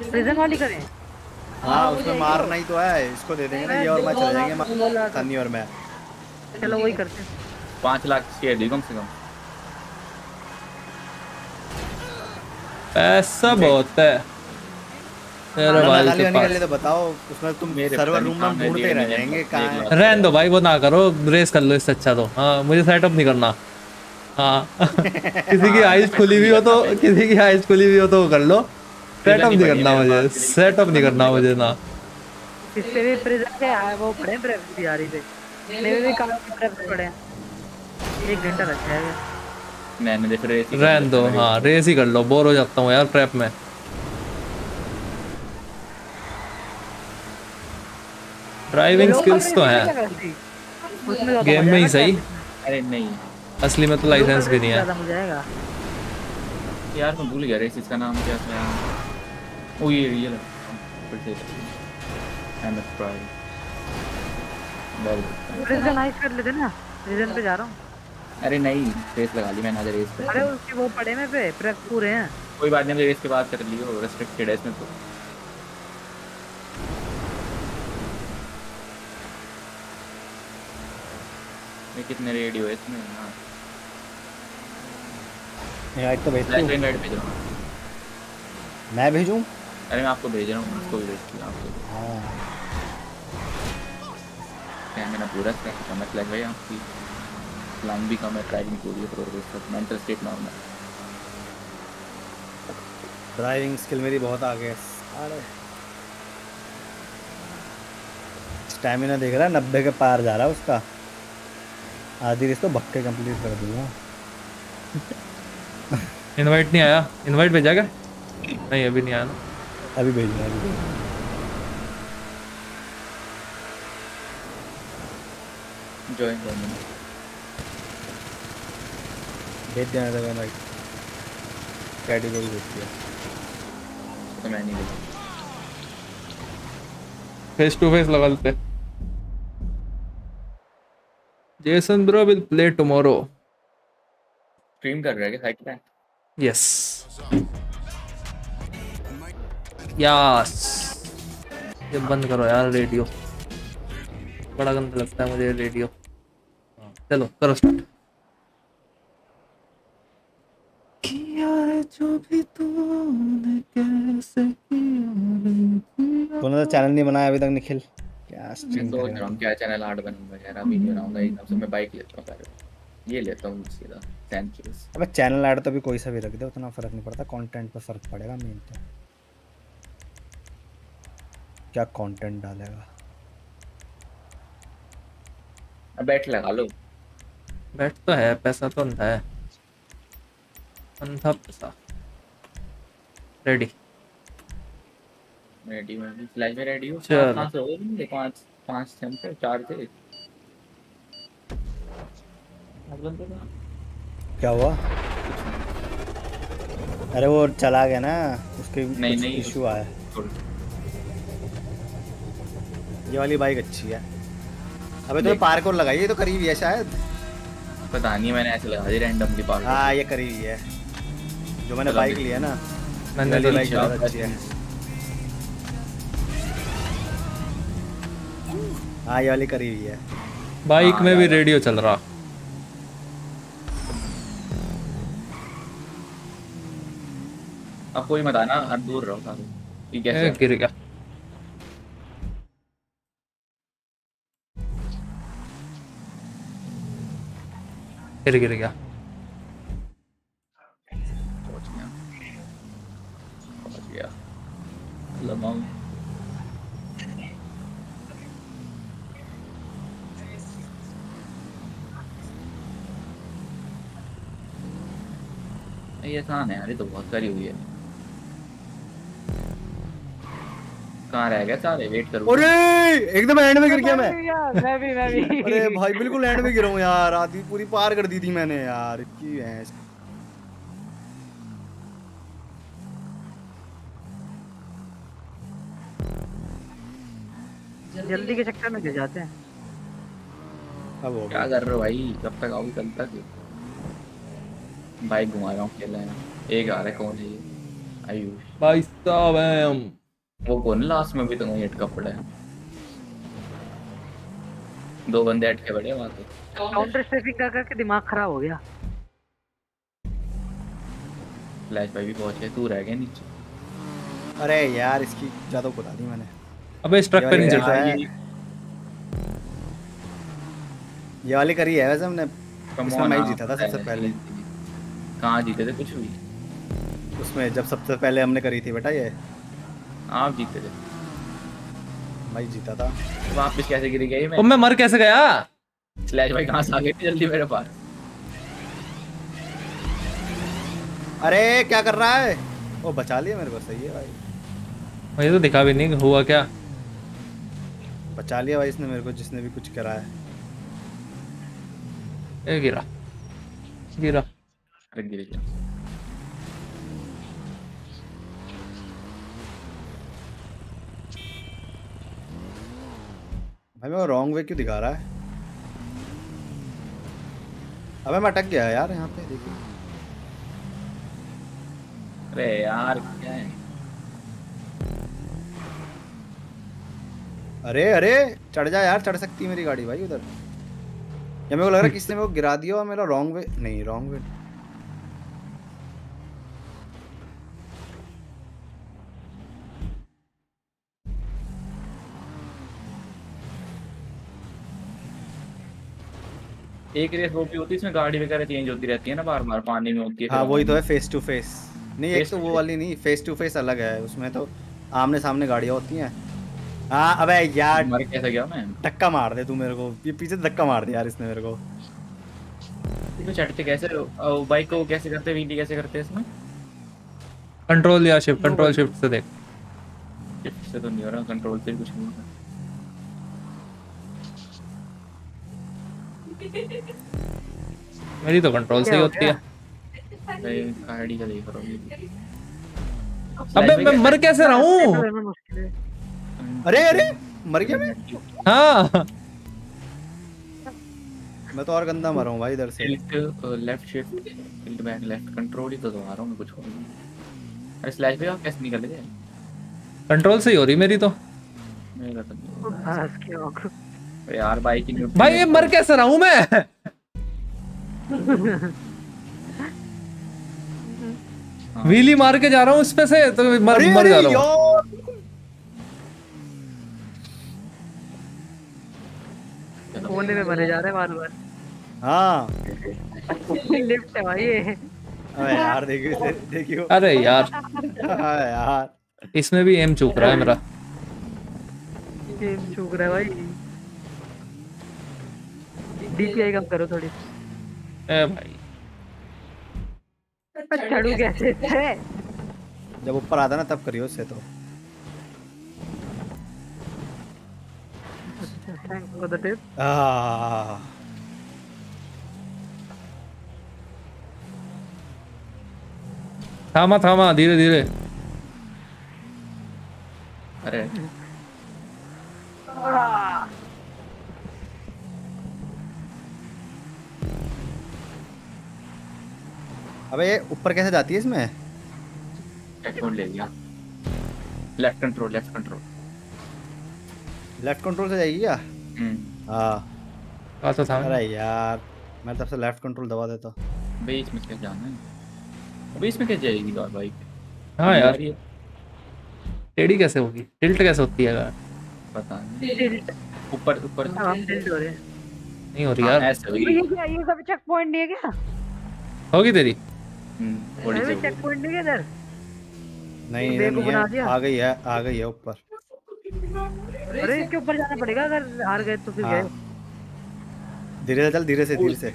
प्रिजन वाली करें? हाँ उसमें मारना ही तो है इसको दे देंगे ना ये और मैं चले जाएँगे सन्नी और मैं। चलो वही करते हैं। पाँच लाख की है कम से कम। पैसा बहुत है। खाना भाई के के पास। तो बताओ उसमें तुम सर्वर रूम में ढूंढते रह जाएँगे कहाँ? है रहने दो भाई वो ना करो रेस कर लो इससे अच्छा तो। हाँ मुझे सेटअप नहीं करना। हाँ। किसी की आइज़ खुली हुई हो तो किसी की आइज़ खुली हुई हो तो कर लो। सेटअप नहीं करना मुझे। सेटअप नहीं करना मुझे ना। भी के आए वो पड़े प्रेप भी आ रही थे मेरे भी काफ़ी प्रेप पड़े हैं। एक घंटा लग जाएगा। मैंने देख रेस ही रहने दो हाँ रेस ही कर लो। बोर हो जाता हूँ यार प्रेप में। ड्राइविंग स्किल्स तो हैं। गेम में ही सही। अरे नहीं। असली में तो लाइसेंस भी नहीं है। ज़्यादा हो जाएगा यार मैं भूल गया रेस इसका नाम क्या था ओ ये रियल फिर से एमएस प्राइड प्रिजन आइस कर लेते ना। प्रिजन पे जा रहा हूँ। अरे नहीं रेस लगा ली मैंने आज रेस पे। अरे उसके वो पड़े में पे प्रेप पूरे हैं। कोई बात नहीं रेस के बाद कर लियो। रेस्ट्रिक्टेड है इसमें तो। ये कितने रेडियो है इसमें हाँ इनवाइट तो भेज दो इनवाइट भेज। रहा हूँ मैं भेजूं? अरे मैं आपको भेज रहा हूँ उसको भी भेज दिया आपको। हाँ। क्या मैंने पूरा स्क्रैच किया मैं फ्लैग भाई आपकी। फ्लाइंग भी कम है ड्राइविंग पूरी प्रोग्रेस तक mental state normal driving skill मेरी बहुत आगे है अरे स्टैमिना देख रहा है नब्बे के पार जा रहा है उसका। आधी रेस तो भक्के कंप्लीट कर दूँगा। इनवाइट नहीं आया? इनवाइट भेजा क्या? नहीं अभी नहीं आया ना। अभी भेज रहा अभी रहा। जॉइन करना भेज देना था इनवाइट कैटेगरी भेज दिया। तो मैं नहीं भेजा फेस टू फेस लगा लेते Jason bro will play tomorrow stream कर रहा है क्या साइड पे यस यस ये बंद करो यार रेडियो बड़ा गंदा लगता है मुझे रेडियो चलो करो स्टार्ट किया है जो भी तूने कैसे किया रे किया तो चैनल नहीं बनाया अभी तक निखिल। क्या स्ट्रीम सोच रहा हूँ क्या चैनल आर्ट बनूँगा यार अभी नहीं बनाऊँगा एकदम से मैं बाइक लेता हूँ पहले। ये लेता हूँ सीधा सेंचुरीज अबे चैनल ऐड तो भी कोई सा भी रख दे उतना फ़र्क नहीं पड़ता। कंटेंट पे फ़र्क पड़ेगा मेन तो। क्या कंटेंट डालेगा? अब बैठ लगा लो। बैठ तो है पैसा तो अंधा है। अंधा पैसा। रेडी रेडी में फ्लैश में रेडी हो। कहाँ से हो गए पाँच पाँच थे हम थे चार थे। आज बंद कर क्या हुआ? अरे वो चला गया ना उसके नहीं, नहीं, इशू आया। ये वाली बाइक अच्छी है। अबे तो पार्क और लगाई ये तो करीब ही है शायद। पता नहीं मैंने ऐसे लगा दी रैंडमली पार्क हाँ ये करीब ही है। जो मैंने बाइक। ली है ना मैंने तो बाइक अच्छा, बहुत अच्छी है। हाँ ये वाली करीब ही है। बाइक हाँ, में भी रेडियो चल रहा। अब कोई मत आना अब दूर रहो सारे। ए, कैसे गिर गया। गिर गिर गया। पहुँच गया। पहुँच गया। लमाऊ ये आसान है? यार ये तो बहुत सारी हुई है। कहाँ रह गया सारे? वेट करो। अरे एकदम एंड में गिर गया मैं। मैं भी मैं भी अरे भाई बिल्कुल एंड में गिरा हूँ यार। आधी पूरी पार कर दी थी मैंने यार। की भैंस। जल्दी के चक्कर में गिर जाते हैं। अब क्या कर रहे हो भाई? कब तक आओगे? कल तक? बाइक घुमा रहा हूँ खेल हैं एक आ रहा है कौन है ये? आयुष। भाई साहब हैं हम। वो कौन लास्ट में भी तो वही अटका पड़ा है? दो बंदे अटके पड़े हैं वहाँ पे। काउंटर स्ट्राइकिंग कर करके दिमाग खराब हो गया। फ्लैश भाई भी पहुँचे तू रह गया नीचे। अरे यार इसकी ज़्यादा कुदा दी मैंने। अबे इस ट्रक पे नहीं ये रहा है। ये वाली करी है वैसे हमने। इसमें मैं जीता था सबसे पहले। कहाँ जीते थे? कुछ भी। उसमें जब सबसे पहले हमने करी थी बेटा ये। आप जीते थे। भाई जीता था। वापस कैसे गिर गई मैं? मैं मर कैसे गया? स्लैश भाई कहाँ से आ गए थे जल्दी मेरे पास? अरे क्या कर रहा है? वो बचा लिया मेरे को सही है भाई। मुझे तो दिखा भी नहीं हुआ क्या? बचा लिया भाई इसने मेरे को जिसने भी कुछ करा है। ए गिरा। गिरा। गिर भाई मैं रॉन्ग वे क्यों दिखा रहा है? अबे मैं अटक गया यार यहाँ पे देखिए। अरे यार क्या है? अरे अरे चढ़ जा यार चढ़ सकती है मेरी गाड़ी भाई उधर। या मेरे को लग रहा है किसने मेरे को गिरा दिया और मेरा रॉन्ग वे नहीं रॉन्ग वे एक रेस वो भी होती है इसमें गाड़ी वगैरह चेंज होती रहती है ना बार बार पानी में होती है हाँ वही तो है फेस टू फेस नहीं एक तो वो वाली नहीं फेस टू फेस अलग है उसमें तो आमने सामने गाड़ियाँ होती हैं। हाँ अबे यार मर कैसे गया मैं? धक्का मार दे तू मेरे को ये पीछे धक्का मार दिया यार इसने मेरे को। इसमें चढ़ते कैसे बाइक को कैसे करते व्हीली कैसे करते हैं इसमें? कंट्रोल या शिफ्ट कंट्रोल शिफ्ट से देख। शिफ्ट से तो नहीं हो रहा कंट्रोल से कुछ नहीं हो रहा मेरी तो कंट्रोल से ही होती है। का देख रहा हूँ अबे मैं मर कैसे रहा हूँ? अरे अरे मर गया मैं? हाँ। मैं तो और गंदा मरा हूँ भाई इधर से। Left shift tilt back left control ही तो दबा रहा हूँ मैं कुछ और नहीं। अरे स्लैश पे आप कैसे निकल गए? कंट्रोल से ही हो रही मेरी तो। मेरा तो के। यार बाइक ही भाई ये मर कैसे रहा हूँ मैं? हाँ। व्हीली मार के जा रहा हूँ इस पे से तो मर अरे मर जा रहा हूँ। यार कोने में मरे जा रहे हैं बार बार हाँ। लिफ्ट है भाई ये। अबे यार देखियो देखियो। अरे यार। हाँ यार। इसमें भी एम चूक रहा है मेरा। गेम चूक रहा है भाई। डीपीआई कम करो थोड़ी। ए भाई। पर चढ़ू कैसे थे? जब ऊपर आता ना तब करियो उससे तो। Thanks for the tip ah, थामा थामा धीरे धीरे। अरे। अबे ये ऊपर कैसे जाती है इसमें? हेडफोन ले लिया। Left control left control left control से जाएगी क्या? हम्म। हाँ। तो अरे यार मैं तब से लेफ़्ट कंट्रोल दबा देता बीच में क्या जाना है? बीच में क्या जाएगी और बाइक हाँ यार। टेढ़ी कैसे होगी? टिल्ट कैसे होती है यार? पता नहीं। ऊपर ऊपर। हाँ, हो हैं। नहीं हो रही हाँ, यार। अबे ये क्या ये सब चेक पॉइंट नहीं है क्या? होगी तेरी? हम्म, थोड़ी सी अरे होगी। चेक पॉइंट नहीं है इधर। नहीं इधर नहीं है आ गई है आ गई है ऊपर। अरे इसके ऊपर जाना पड़ेगा अगर हार गए तो फिर हाँ। गए। धीरे से चल धीरे से धीरे से।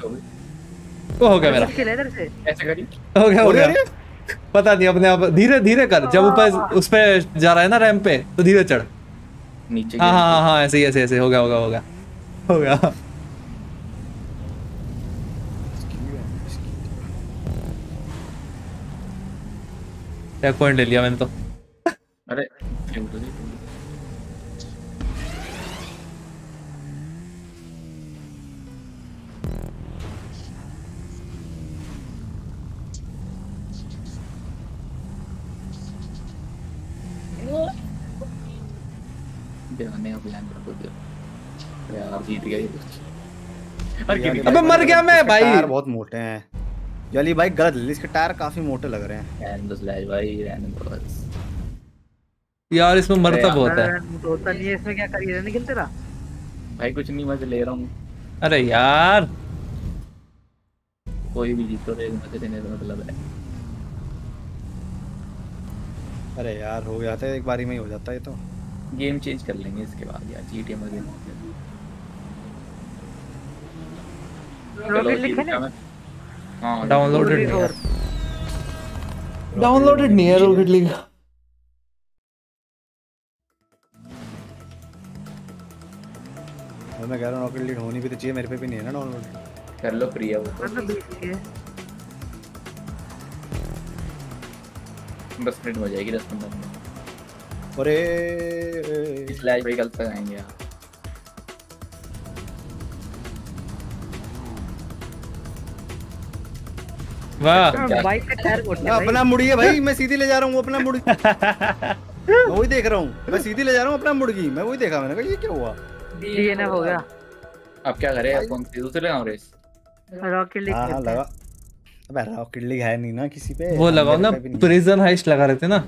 वो हो गया मेरा। इधर से। ऐसे करी? हो गया हो गया। पता नहीं अपने आप धीरे धीरे कर। जब ऊपर उस पे जा रहा है ना रैंप पे तो धीरे चढ़। नीचे हाँ हाँ हाँ हाँ ऐसे ही ऐसे ऐसे। हो गया हो गया हो गया। हो गया। चेक पॉइंट ले लिया मैंने तो अरे क्यों नहीं? देवाने का प्लान कर दो यार जीत गया ये अबे मर गया मैं भाई बहुत मोटे हैं जली भाई गलत ले इसके टायर काफ़ी मोटे लग रहे हैं। एंड स्लैश भाई रैंडम बस यार इसमें मरता अरे बहुत है। तो होता नहीं है इसमें क्या करियर निकल तेरा भाई कुछ नहीं मज़े ले रहा हूँ। अरे यार। कोई भी जीतो रे मज़े लेने का मतलब है। अरे यार हो जाता है एक बारी में ही हो जाता है तो। गेम चेंज कर लेंगे इसके बाद यार जीटीए में गेम रॉकेट लिखे ना? हाँ डाउनलोडेड नहीं डाउनलोडेड नहीं है। रॉकेट लीग मैं कह रहा हूँ रॉकेट लीड होनी भी तो चाहिए मेरे पे भी नहीं है ना डाउनलोड कर लो है वो। तो मतलब बीच मिनट हो जाएगी दस पंद्रह मिनट। अरे स्लैश भाई कल तक आएँगे यार वाह। बाइक का टायर मोटा है भाई। अपना मुड़िए भाई मैं सीधी ले जा रहा हूँ वो अपना मुड़ मैं वही देख रहा हूँ मैं सीधी ले जा रहा हूँ अपना मुर्गी मैं वही देखा मैंने कहा ये क्या हुआ? डीएनएफ हो गया। अब क्या करें अब कौन सी दूसरे रेस रॉकेट हाँ हाँ हैं। लगा। अबे रॉकेट लीग है नहीं ना किसी पे। वो लगाओ ना। प्रिजन हाइस्ट लगा रहे थे ना।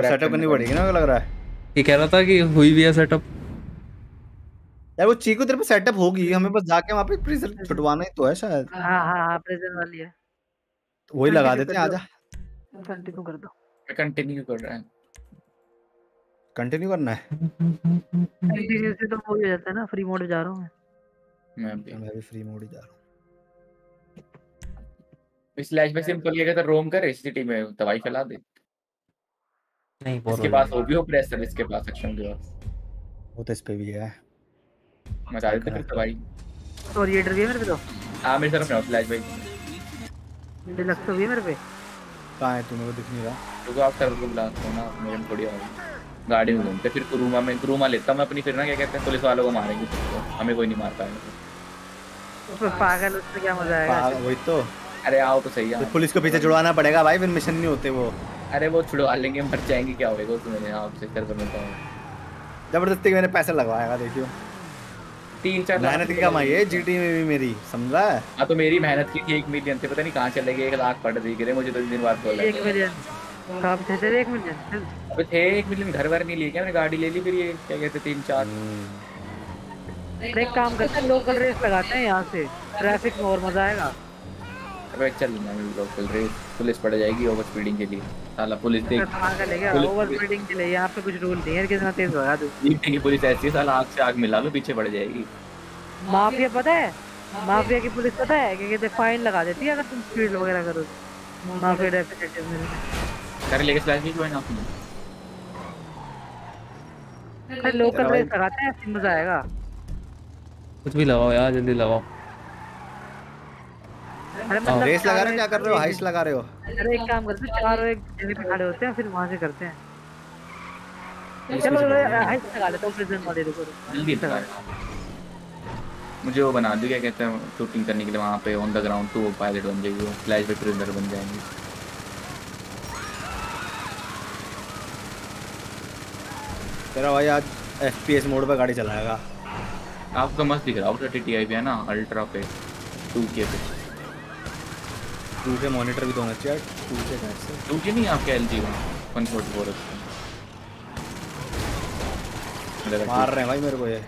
सेटअप करनी पड़ेगी ना लग रहा है। ये कह रहा था कि हुई भी है सेटअप यार वो चीकू तेरे पे सेटअप होगी हमें बस जाके वहाँ पे प्रिजन छुटवाना ही तो है शायद। हाँ हाँ हाँ प्रेजेंट वाली है। तो वही लगा देते हैं आजा। कंटिन्यू कर दो। मैं कंटिन्यू कर रहा है। कंटिन्यू करना है? कंटिन्यू से तो वो हो जाता है ना फ्री मोड जा रहा हूँ मैं। मैं भी। मैं भी फ्री मोड ही जा रहा हूँ। स्लैश में सिंपल ये कहता रोम कर सिटी में दवाई फैला दे। नहीं बोल इसके पास ओबीओ प्रेशर इसके पास सक्षम के पास। वो तो इस पे भी है। मचा देते फिर दवाई और ये डर भी है मेरे पे तो? हाँ मेरे तरफ़ में स्लैश भाई। डिलक्स तो भी मेरे पे? कहाँ है तुम्हें वो दिख नहीं रहा। क्योंकि आप सर को बुला दो ना मेरे में थोड़ी और गाड़ी में घूमते फिर कुरूमा में कुरूमा लेता हूँ मैं अपनी फिर ना क्या कहते हैं पुलिस वालों को मारेंगे तो। हमें कोई नहीं मार पाएगा उसमें पागल उसमें क्या मज़ा आएगा? पागल, वही तो। अरे आओ तो सही तो है पुलिस को पीछे जुड़वाना पड़ेगा भाई फिर मिशन नहीं होते वो। अरे वो छुड़वा लेंगे मर जाएँगे क्या होएगा वो तो आपसे कर मिलता हूँ। ज़बरदस्ती मैंने पैसे लगवाएगा देखियो। तीन चार मेहनत की कमाई है जीटी में भी मेरी समझा? है तो मेरी मेहनत की थी एक मिलियन थे पता नहीं कहाँ चले गए एक लाख पड़ रही गिरे मुझे दो दिन बाद बोला। एक मिलियन कहाँ पे थे तेरे एक मिलियन अबे थे एक मिलियन घर वर नहीं लिए क्या? मैंने गाड़ी ले ली फिर ये क्या कहते तीन चार एक काम करते हैं लोकल रेस लगाते हैं यहाँ से। ट्रैफ़िक में और मज़ा आएगा। अबे चल ना लोकल रेस पुलिस पड़ जाएगी ओवर स्पीडिंग के लिए। साला पुलिस देख। ओवर स्पीडिंग के लिए। यहाँ पे कुछ रूल नहीं है कितना तेज भगा दो जीतने की पुलिस ऐसी है साला आग से आग मिला लो पीछे पड़ जाएगी। माफिया पता है? माफिया की पुलिस पता है? क्या कहते फाइन लगा देती है अगर तुम स्पीड वगैरह करो तो। माफिया डेफिनेटिव में कर लेके स्लैश नहीं ज्वाइन आपने लोकल रेस लगाते हैं ऐसे मज़ा आएगा। कुछ भी लगाओ यार जल्दी लगाओ। अरे मतलब रेस लगा रहे हो क्या कर रहे हो? हाइस्ट लगा रहे हो? अरे एक काम करते हैं चारों एक जगह पे खड़े होते हैं फिर वहाँ से करते हैं। चलो हाइट लगा लेता हूँ प्रिजन वाले रुको जल्दी लगा मुझे वो बना दो क्या कहते हैं शूटिंग करने के लिए वहाँ पे on the ground to pilot बन जाएगी वो फ्लैश पे प्रिजनर बन जाएँगे। तेरा भाई आज एफपीएस मोड पे गाड़ी चलाएगा। आपका मस्त दिख रहा है टी आई पे है ना अल्ट्रा पे टू के पे। टू के मॉनिटर भी तो होना चाहिए टू के कैसे टू के नहीं आपके L G one forty four मार रहे हैं भाई मेरे को ये।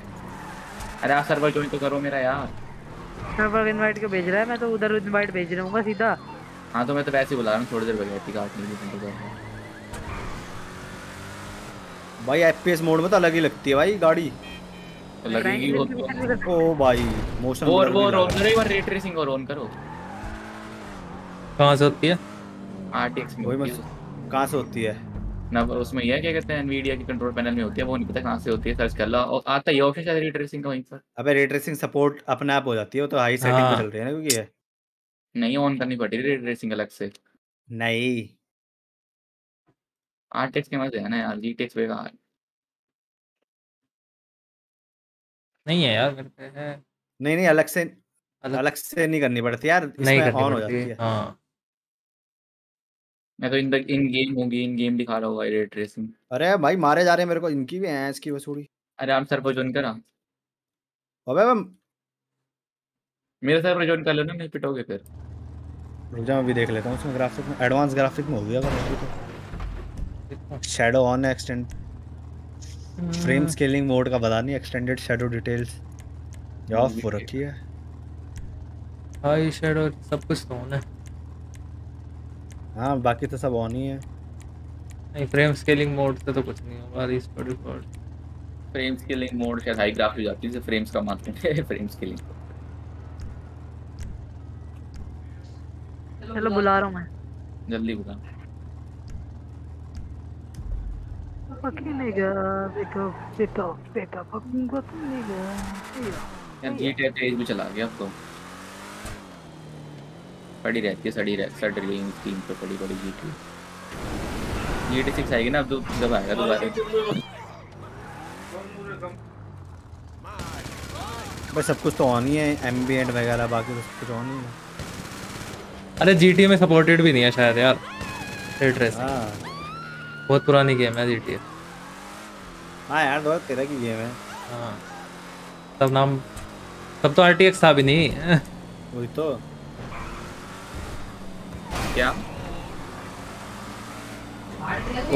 अरे आप सर्वर ज्वाइन तो करो मेरा यार। सर्वर इनवाइट को भेज रहा है? मैं तो उधर इनवाइट भेज रहा हूँ सीधा। हाँ तो मैं तो वैसे ही बुला रहा हूँ थोड़ी देर बगैर काटने की चिंता कर हूँ भाई एफपीएस मोड में तो अलग ही लगती है भाई गाड़ी। लगेगी वो तो। ओ भाई मोशन वो वो और ऑन करो एक बार रे ट्रेसिंग और ऑन करो। कहाँ से होती है? आरटीएक्स में वही मैं होती है। कहाँ से होती है? ना उसमें ये क्या कहते हैं एनवीडिया की कंट्रोल पैनल में होती है वो नहीं पता कहाँ से होती है सर्च कर लो। और आता ही ऑप्शन शायद रे ट्रेसिंग का वहीं पर। अबे रे ट्रेसिंग सपोर्ट अपने आप हो जाती है वो तो हाई सेटिंग हाँ। पे चल रही है ना क्योंकि ये। नहीं ऑन करनी पड़ी रे ट्रेसिंग अलग से। नहीं। आरटीएक्स के मज़े है ना यार जीटीएक्स बेकार। नहीं है यार पे है। नहीं नहीं अलग से अलग अलग से नहीं करनी पड़ती यार इसमें ऑन हो जाती है है। हाँ। मैं तो इन इन गेम होगी इन गेम दिखा रहा होगा रे ट्रेसिंग अरे भाई मारे जा रहे हैं मेरे को इनकी भी हैं इसकी वसूड़ी अरे आप सर्वर ज्वाइन करा। अबे मैं मेरे सर्वर ज्वाइन कर लो ना नहीं पिटोगे फिर। रुक जा मैं भी देख लेता हूँ उसमें ग्राफिक में एडवांस ग्राफिक में हो गया तो। शैडो ऑन है एक्सटेंड फ्रेम स्केलिंग मोड का पता नहीं एक्सटेंडेड शैडो डिटेल्स ये ऑफ़ हो रखी है। हाई शेडो सब कुछ तो ऑन है। हाँ बाकी तो सब ऑन ही है। नहीं फ्रेम स्केलिंग मोड से तो कुछ नहीं होगा रिस्पॉट रिकॉर्ड फ्रेम स्केलिंग मोड शायद हाई ग्राफ हो जाती है फ्रेम्स कम आते हैं फ्रेम स्केलिंग चलो बुला रहा हूँ मैं। जल्दी बुला। nigga, pick up, pick up, pick up, fucking fucking nigga. यार जीटीए तेज भी चला गया अब तो। पड़ी रहती है सड़ी रह सड़ रही है स्क्रीन पे पड़ी पड़ी जीटी जीटी सिक्स आएगी ना अब तो जब आएगा दोबारा। बस सब कुछ तो ऑन ही है एम्बिएंट वगैरह बाकी तो सब कुछ ऑन ही है। अरे जीटीए में सपोर्टेड भी नहीं है शायद यार। हाँ। बहुत पुरानी गेम है जीटीए हाँ यार दो तेरा की गेम है। हाँ। तब नाम तब तो आरटीएक्स था भी नहीं। वही तो। क्या?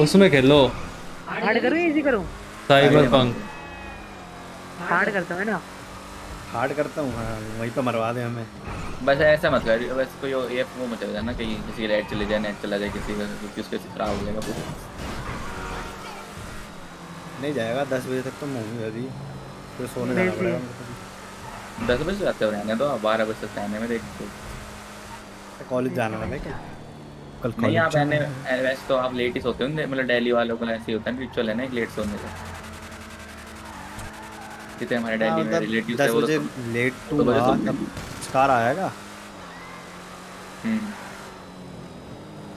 उसमें खेलो। हार्ड करूँ इजी करूँ? साइबर पंक हार्ड करता हूँ ना? हार्ड करता हूँ हाँ वहीं पे मरवा दे हमें। बस ऐसा मत कर बस कोई ये वो मत चले जाना कहीं किसी लाइट चले जाए नेट चला जाए किसी का क्योंकि उसके खराब हो जाएगा पूरा नहीं जाएगा दस बजे तक तो मैं हूँ अभी। फिर सोने जाना पड़ेगा दस बजे जाते हो रहने दो बारह बजे तक आने में देख तो तो कॉलेज जाना है क्या? कल नहीं आप कॉलेज आने वैसे तो आप लेट ही सोते होंगे मतलब दिल्ली वालों का ऐसे ही होता है रिचुअल है ना एक लेट सोने का। जितने हमारे दिल्ली में रिलेटिव हाँ, दस है वो बजे लेट टू तो बजे हाँ सोते स्कार आएगा? हम्म।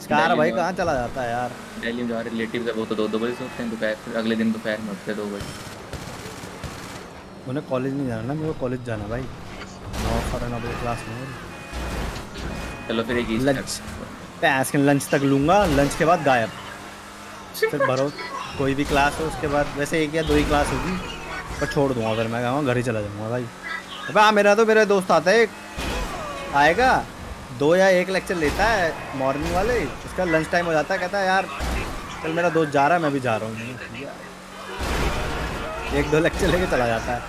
स्कार भाई में- कहाँ चला जाता है यार? दिल्ली में जो हमारे रिलेटिव है वो तो दो दो बजे सोते हैं दोपहर फिर अगले दिन दोपहर में उठते हैं दो बजे। उन्हें कॉलेज नहीं जाना ना मेरे को कॉलेज जाना भाई। नौ साढ़े नौ बजे क्लास में चलो फिर एक लंच पैस के लंच तक लूँगा लंच के बाद गायब फिर भरो कोई भी क्लास हो उसके बाद वैसे एक या दो ही क्लास होगी पर छोड़ दूँगा फिर मैं कहूँगा घर ही चला जाऊँगा भाई। अबे हाँ मेरा तो मेरे दोस्त आता है एक आएगा दो या एक लेक्चर लेता है मॉर्निंग वाले उसका लंच टाइम हो जाता है कहता है यार चल मेरा दोस्त जा रहा है मैं भी जा रहा हूँ। मैंने कहा, "ठीक है।" एक दो लेक्चर लेके चला जाता है।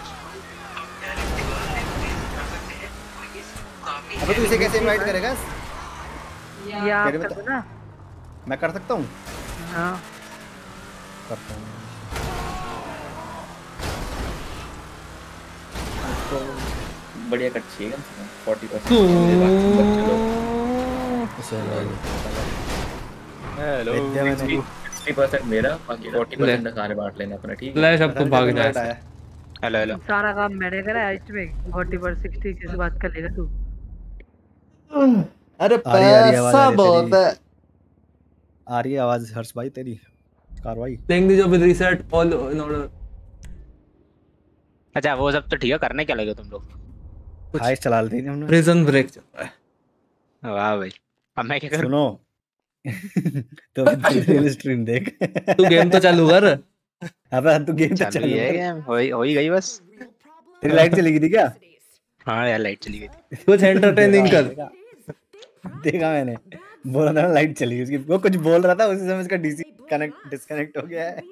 अबे तू इसे कैसे इनवाइट करेगा? ये आप कर तो- ना मैं कर सकता हूँ? हाँ। करता हूँ। तो बढ़िया कट चाहिए फोर्टी तो हेलो विद्या में तो- सिक्सटी परसेंट मेरा बाकी फोर्टी परसेंट सारे बांट लेना अपना ठीक है? अब तो भाग जाए हेलो हेलो सारा काम मैंने करा है इसमें फोर्टी पर सिक्सटी किसी बात कर लेगा तू। अरे रही बहुत है। आ रही है आवाज़ हर्ष भाई तेरी कार्रवाई। the job with reset all in order अच्छा वो सब तो ठीक है करने क्या लगे तुम लोग? हाइस चला लेते हैं हमने। prison break चल रहा है। वाह भाई अब मैं क्या करूँ? सुनो। तो फिर स्ट्रीम देख। तू गेम तो चालू कर। अबे तू गेम तो चालू चालू है गेम हो ही गई बस। तेरी लाइट चली गई थी क्या? हाँ यार लाइट चली गई थी। कुछ एंटरटेनिंग कर। देखा मैंने। बोला था लाइट चली गई उसकी। वो कुछ बोल रहा था उसी समय उसका डीसी कनेक्ट डिस्कनेक्ट हो गया है।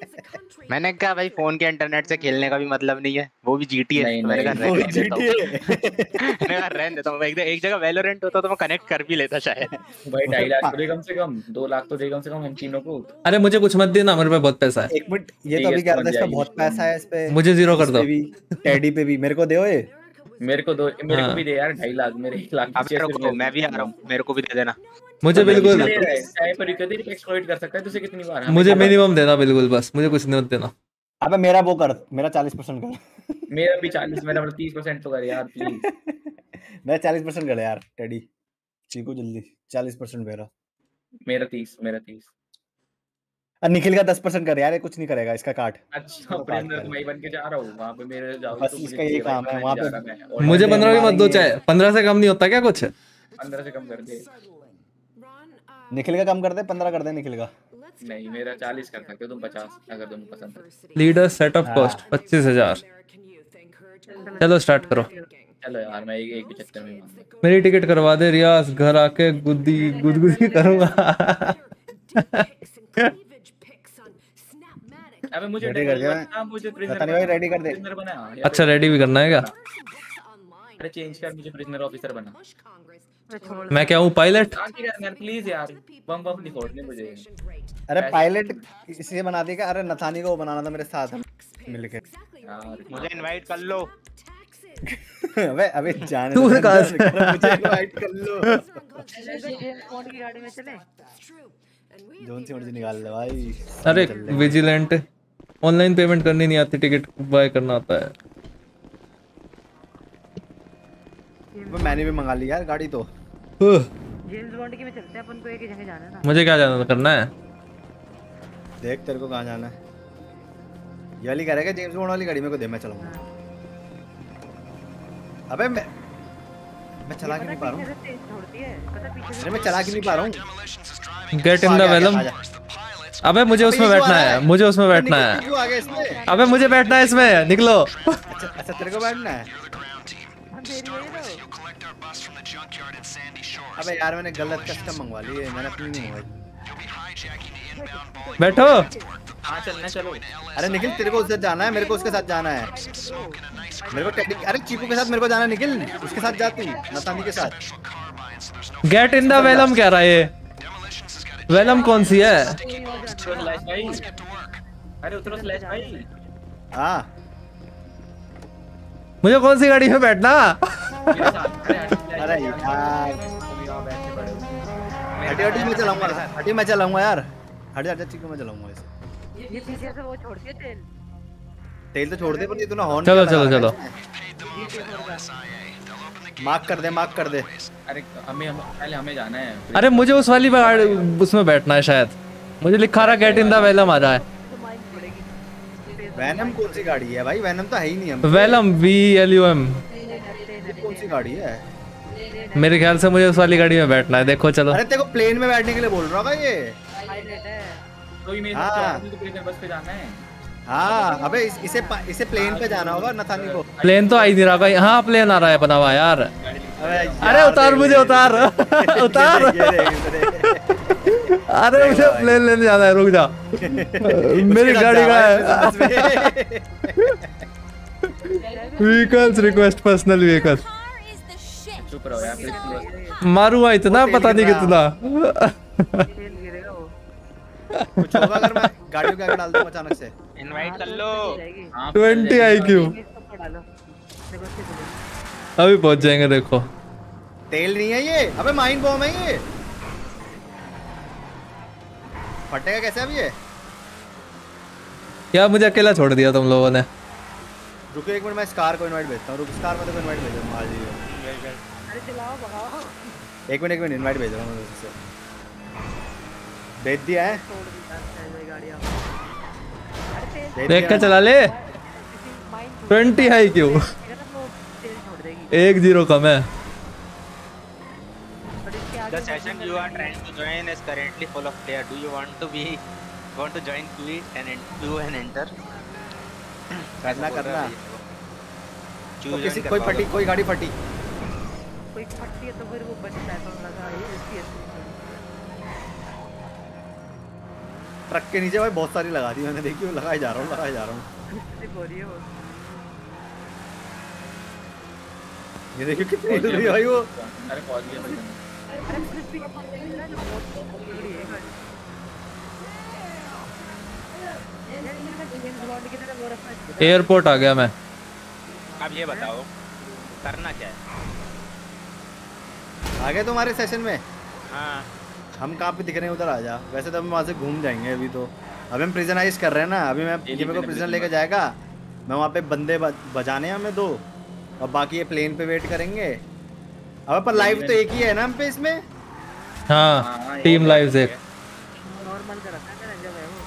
मैंने कहा भाई फ़ोन के इंटरनेट से खेलने का भी मतलब नहीं है। वो भी जीटी है मैंने कहा वो रहने देता हूँ। मैंने कहा रहने देता हूँ। एक जगह वैलोरेंट होता तो मैं कनेक्ट कर भी लेता शायद। भाई ढाई लाख तो दे कम से कम। दो लाख तो दे कम से कम हम तीनों को। अरे मुझे कुछ मत देना मेरे पे बहुत पैसा है। एक मिनट ये तो अभी कह रहा था इसका बहुत पैसा है इस पे। मुझे ज़ीरो कर दो। टेडी पे भी। मेरे को दे ये। मेरे को दो मेरे हाँ। को भी दे यार ढाई लाख मेरे एक लाख अब मेरे को मैं भी आ रहा हूँ मेरे को भी दे देना। मुझे बिल्कुल चाहे पर कभी एक्सप्लॉइट कर सकता है तुझे कितनी बार? मुझे मिनिमम देना बिल्कुल बस मुझे कुछ नहीं देना। अबे मेरा वो कर मेरा चालीस परसेंट कर। मेरा भी चालीस मेरा मतलब तीस परसेंट तो कर यार प्लीज़ मेरा चालीस परसेंट कर यार टेडी चीकू जल्दी चालीस परसेंट मेरा। मेरा तीस मेरा तीस। निखिल का दस परसेंट कर यार कुछ नहीं करेगा इसका काट अच्छा वो काट मैं बन के जा रहा हूँ वहाँ पे मेरे जाओ बस इसका यही काम है, वहाँ पे- मुझे पंद्रह भी मत दो चाहे पंद्रह से कम नहीं होता क्या कुछ? पंद्रह से कम कर दे। निखिल का कम कर दे पंद्रह कर दे निखिल का। नहीं मेरा चालीस कर सकते हो तुम पचास अगर तुम पसंद लीडर सेटअप कॉस्ट पच्चीस हज़ार। चलो स्टार्ट करो। चलो यार मैं एक एक चक्कर में मेरी टिकट करवा दे रियाज घर आके गुद्दी गुदगुदी करूँगा। अबे मुझे Ready कर दिया मुझे prisoner रतन भाई ready कर दे। अच्छा रेडी भी करना है क्या? अरे चेंज कर मुझे प्रिजनर ऑफिसर बना। मैं क्या हूँ पायलट यार प्लीज़ यार बम बम नहीं फोड़ने मुझे। अरे पायलट इसे बना देगा अरे नथानी को बनाना था मेरे साथ। मिलके। मुझे इनवाइट कर लो। अबे अबे जाने तू कहाँ से? मुझे इनवाइट कर लो। बॉन्ड की गाड़ी में चले? जोन से मुझे निकाल ले भाई। अरे विजिलेंट ऑनलाइन पेमेंट करनी नहीं आती टिकट बाय करना आता है। मैंने भी मंगा ली यार गाड़ी तो। जेम्स बॉन्ड की में चलते हैं अपन को एक ही जगह जाना है ना। मुझे क्या जाना करना है? देख तेरे को कहाँ जाना है। ये वाली करेगा जेम्स बॉन्ड वाली गाड़ी मेरे को दे मैं चलाऊँगा। अबे मैं मैं चला क्यों नहीं पा रहा हूँ? पीछे से छोड़ती है पता पीछे से अरे मैं चला क्यों नहीं पा रहा हूँ? Get in the Velum. अबे मुझे उसमें बैठना है मुझे उसमें बैठना है। अबे मुझे बैठना है इसमें निकलो। अच्छा अच्छा तेरे को बैठना है? है तो। अबे यार मैंने गलत कस्टम मंगवा ली है मैंने अपनी नहीं मंगवाई। बैठो। हाँ चलना चलो। अरे निखिल तेरे को उससे जाना है मेरे को उसके साथ जाना है। मेरे को टेक्निक अरे चीकू के साथ मेरे को जाना है निखिल। उसके साथ जाती नतानी के साथ। गेट इन द वेलम कह रहा है ये वेलम कौन सी है? उतरो स्लैश भाई अरे उतरो स्लैश भाई हाँ। मुझे कौन सी गाड़ी में बैठना? अरे हट यार, यार तुम यहाँ बैठे पड़े हो। हटी हटी मैं चलाऊँगा। हटी मैं चलाऊँगा यार। हट जा चीकू मैं चलाऊँगा इसे? ये पीछे से वो छोड़ती है तेल तेल तो छोड़ दे पर ये तूने हॉर्न चलो चलो चलो। मार्क कर दे मार्क कर दे। अरे हमें हम पहले हमें जाना है। अरे मुझे उस वाली उसमें बैठना है शायद। मुझे लिखा रहा गेट इन द वेलम आ रहा है। वैनम कौन सी गाड़ी है भाई? वैनम तो है ही नहीं हम Velum V L U M कौन सी गाड़ी है? मेरे ख्याल से मुझे उस वाली गाड़ी में बैठना है। देखो चलो। अरे तेरे को प्लेन में बैठने के लिए बोल रहा होगा ये। पायलट है मेरे हाँ। साथ चलो, बस पे जाना है। हाँ अबे इस, इसे इसे प्लेन पे जाना होगा नथानी को। प्लेन तो आ ही नहीं रहा भाई। हाँ प्लेन आ रहा है बना हुआ यार अरे उतार मुझे उतार। उतार। अरे मुझे प्लेन लेने जाना है रुक जा। मेरी गाड़ी का है व्हीकल्स रिक्वेस्ट पर्सनल व्हीकल मारूँगा इतना पता नहीं कितना। कुछ होगा अगर मैं गाड़ियों के आगे डाल दूँ अचानक से? इनवाइट कर लो। जाएगी हाँ, ट्वेंटी आई क्यू इसको ऊपर डालो देखो इसकी चलेगी अभी पहुँच जाएँगे देखो। तेल नहीं है ये। अबे माइन बॉम्ब है ये। फटेगा कैसे अब ये? यार मुझे अकेला छोड़ दिया तुम लोगों ने। रुको एक मिनट मैं स्कार को इनवाइट भेजता हूँ। रुक स्कार में तो इनवाइट भेज रहा हूँ हाँ जी अरे चलाओ भगाओ एक मिनट एक मिनट इनवाइट भेज रहा हूँ मैं उसे। भेज दिया है देख के चला ले ट्वेंटी हाई क्यों एक ज़ीरो कम है The session you are trying to join is currently full of player. Do you want to be want to join quit and do and enter? करना करना तो किसी कोई फटी कोई गाड़ी फटी कोई फटती है तो फिर वो बचता है ट्रक के नीचे भाई बहुत सारी लगा दी मैंने देखी लगाए जा रहा हूँ लगाए जा रहा हूँ। स्लिप हो रही है वो ये देखियो कितनी हिल रही है भाई वो। अरे पहुँच गया भाई है एयरपोर्ट आ गया मैं। अब ये बताओ करना क्या है? आ गए तुम्हारे सेशन में? हाँ। हम कहाँ पे दिख रहे हैं उधर आ जा। वैसे तो हम वहाँ से घूम जाएँगे अभी तो। अभी हम प्रिजनाइज कर रहे हैं ना अभी मैं ये मेरे को प्रिजन prison लेके जाएगा। मैं वहाँ पे बंदे बजाने हैं हमें दो। और बाकी ये प्लेन पे वेट करेंगे। अब पर लाइव तो एक ही है ना हम पे इसमें? हाँ हाँ, टीम लाइव तो एक। है जब है वो।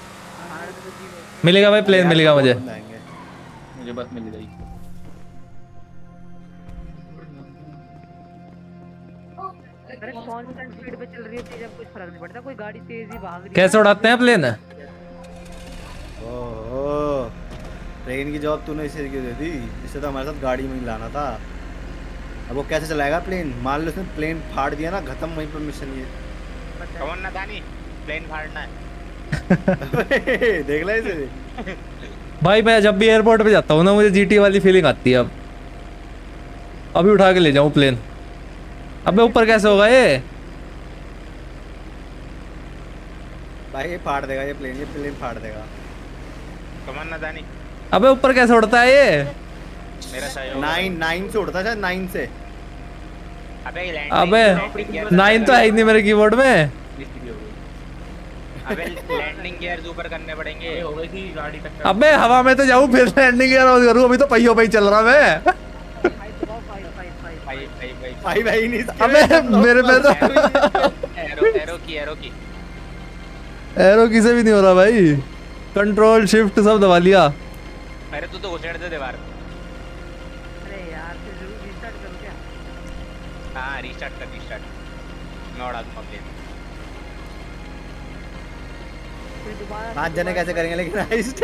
हार्ड तो मिलेगा भाई प्लेन मिलेगा मुझे। मुझे बस मिल गई। अरे कांस्टेंट स्पीड पे चल रही है चीज़ अब कुछ फ़र्क नहीं पड़ता कोई गाड़ी तेज ही भाग रही कैसे उड़ाते हैं प्लेन ओहो ट्रेन की जॉब तूने इसे क्यों दे दी? इसे तो हमारे साथ गाड़ी में लाना था। अब वो कैसे चलाएगा प्लेन मान लो उसने प्लेन फाड़ दिया ना खत्म वहीं पर मिशन ये। कौन ना दानी प्लेन फाड़ना है। देख ले इसे। भाई मैं जब भी एयरपोर्ट पे जाता हूँ ना मुझे जीटी वाली फीलिंग आती है अब। अभी उठा के ले जाऊँ प्लेन अबे ऊपर कैसे होगा ये? भाई ये फाड़ देगा ये प्लेन ये प्लेन फाड़ देगा। कौन ना दानी। अबे ऊपर कैसे उड़ता है ये? मेरा सहयोग नाइन नाइन से उड़ता है शायद नाइन से। अबे अबे नाइन तो है ही नहीं मेरे कीबोर्ड में। अबे लैंडिंग गियर्स ऊपर करने पड़ेंगे। ये हो गई थी गाड़ी टक्कर। अबे हवा में तो जाऊँ फिर लैंडिंग गियर करूँ। अभी तो पहियों पे ही चल रहा मैं फाइव दबाओ फाइव फाइव फाइव भाई भाई भाई नहीं इसके अबे लोग मेरे पे तो एरो एरो की एरो की। एरो किसे भी नहीं हो रहा भाई। कंट्रोल शिफ्ट सब दबा लिया। अरे तू तो घुसेड़ दे दीवार अरे यार फिर ज़रूर रिस्टार्ट करो क्या? हाँ रीस्टार्ट कर रीस्टार्ट उड़ा दूँगा प्लेन फिर जने कैसे करेंगे लेकिन हाइस्ट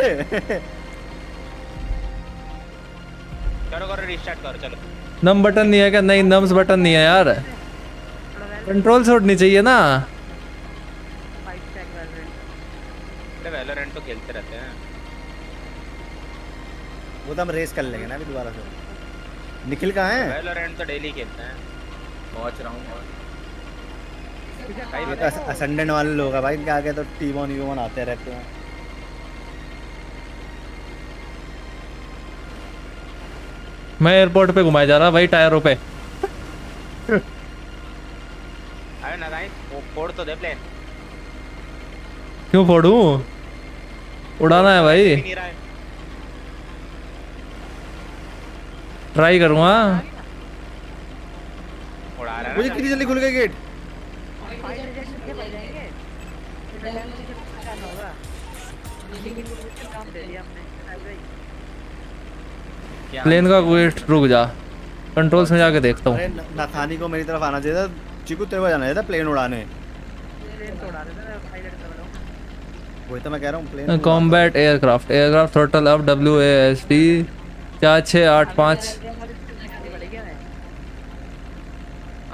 करो करो रीस्टार्ट करो चलो। नम बटन नहीं है क्या? नहीं नम्स बटन नहीं है यार। कंट्रोल उठनी चाहिए ना। वैलोरेंट तो खेलते रहते हैं। वो तो हम रेस कर लेंगे ना अभी दोबारा से। निखिल कहाँ है? वैलोरेंट तो डेली खेलते हैं। पहुँच रहा हूँ ये तो असेंडेंट वाले लोग हैं भाई इनके आगे तो टी वन यू आते रहते हैं। मैं एयरपोर्ट पे घुमाया जा रहा भाई टायरों पे। अरे फोड़ तो दे प्लेन क्यों फोड़ू? उड़ाना है भाई। नहीं रहा है। ट्राई करूँगा। उड़ा रहा है मुझे कितनी जल्दी खुल गया गेट फाइव रिजेक्ट के बच जाएँगे फिर टाइम से कुछ करना होगा लेकिन वो मुझे काम दे दिया हमने भाई क्या प्लेन का वेट रुक जा। कंट्रोल्स में जाके देखता अरे हूँ नथानी को मेरी तरफ़ आना चाहिए था। चिकू तेरे को जाना चाहिए था प्लेन उड़ाने। प्लेन तोड़ा देता मैं पायलट कर रहा हूँ वही तो मैं कह रहा हूँ plane combat aircraft aircraft throttle up W A S T चार छः आठ पाँच।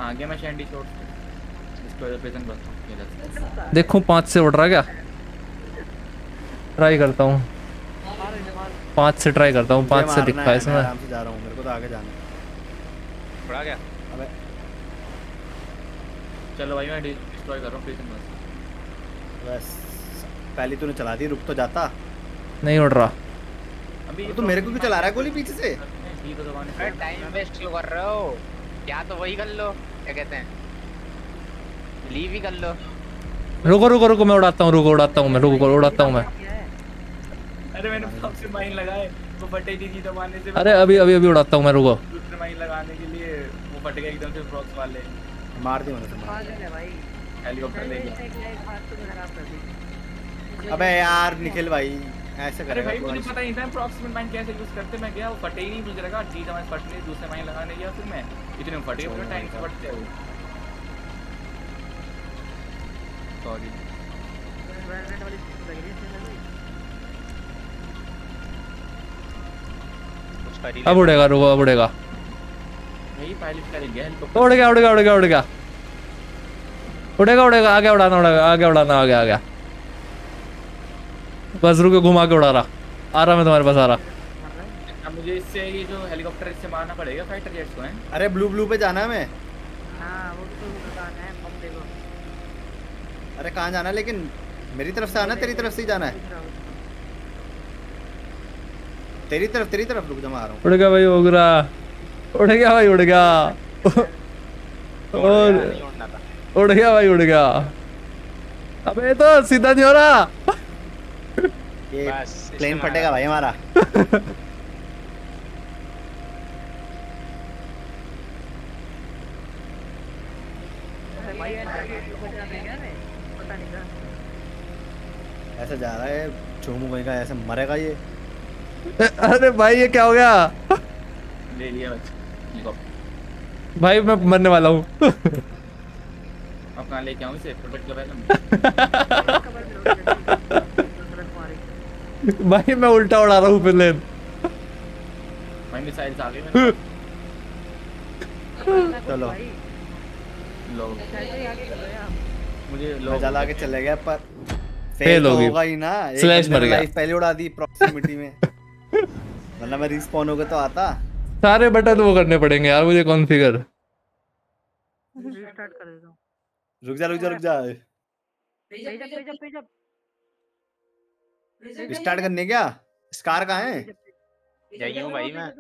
आगे मैं शैंडी छोड़ ले। देखूँ पाँच से उड़ रहा क्या? ट्राई करता हूँ। पाँच से ट्राई करता हूँ पाँच से दिखा मैं इसमें। आराम से जा रहा हूँ मेरे को तो आगे जाना है। उड़ा गया। अबे। चलो भाई मैं डिस्ट्रॉय कर रहा हूँ प्रेजेंट बस बस पहले तूने चला दी रुक तो जाता। नहीं उड़ रहा। अभी अब तो मेरे को क्यों चला रहा है गोली पीछे से? ये तो दबाने अरे टाइम वेस्ट क्यों कर रहे हो? क्या तो वही कर लो क्या कहते हैं? लीव ही कर लो। रुको रुको रुको मैं उड़ाता हूँ रुको उड़ाता हूँ मैं रुको उड़ाता हूँ मैं। क्या है अरे मैंने सबसे माइन लगाए वो फटे की थी दबाने से। अरे अभी अभी अभी उड़ाता हूँ मैं रुको। दूसरे माइन लगाने के लिए वो फट गए एकदम से फ्रॉक्स वाले। मार दी मैंने तुम्हें पागल है भाई। हेलीकॉप्टर ले गया। तो कर दी अबे यार निखिल भाई ऐसे अरे भाई मुझे पता नहीं था अप्रॉक्सीमेट माइन कैसे यूज़ करते मैं गया वो फटे ही नहीं मुझे लगा जी मैं फटने दूसरे माइन लगाने गया फिर मैं। इतने में फटे पूरे टाइम से फटते हो। सॉरी अब उड़ेगा रुको अब उड़ेगा। भाई पायलट कर गया हेलीकॉप्टर उड़ गया उड़ गया उड़ गया उड़ गया। उड़ेगा उड़ेगा आगे उड़ाना उड़ेगा आगे उड़ाना आगे आ गया बस रुको घुमा के उड़ा रहा। आ रहा मैं तुम्हारे पास आ रहा। मुझे इससे ये जो हेलीकॉप्टर इससे मारना पड़ेगा फाइटर जेट्स को हैं? अरे ब्लू ब्लू पे जाना है मैं हाँ वो तो दुकान है बम देखो। अरे कहाँ जाना है? लेकिन मेरी तरफ़ से आना तेरी तरफ़ से ही जाना हो। तेरी तरफ़ तेरी तरफ़ रुक जा मैं आ रहा हूँ। उड़ गया भाई ओगरा उड़ गया भाई उड़ गया। और उड़ गया भाई उड़ गया। अबे ये तो सीधा नहीं हो रहा। ये प्लेन फटेगा भाई हमारा। ऐसा जा रहा है चोमू भाई का ऐसे मरेगा ये। अरे भाई ये क्या हो गया? ले लिया बच्चा। भाई मैं मरने वाला हूँ। अब कहाँ लेके आऊँ इसे? भाई मैं उल्टा उड़ा रहा हूँ प्लेन भाई मिसाइल्स आ मेरे। चलो। लो मुझे लो मज़ा ला के चले गया पर फेल होगी। होगा ही ना। बंदे मर गया। पहले उड़ा दी प्रॉक्सिमिटी में। वरना मैं रिस्पॉन हो तो आता। सारे बटन वो करने पड़ेंगे यार मुझे कॉन्फ़िगर रीस्टार्ट कर देता हूँ। रुक जा रुक जा रुक जा। स्टार्ट करने क्या? स्कार कहाँ है? यही हूँ भाई मैं।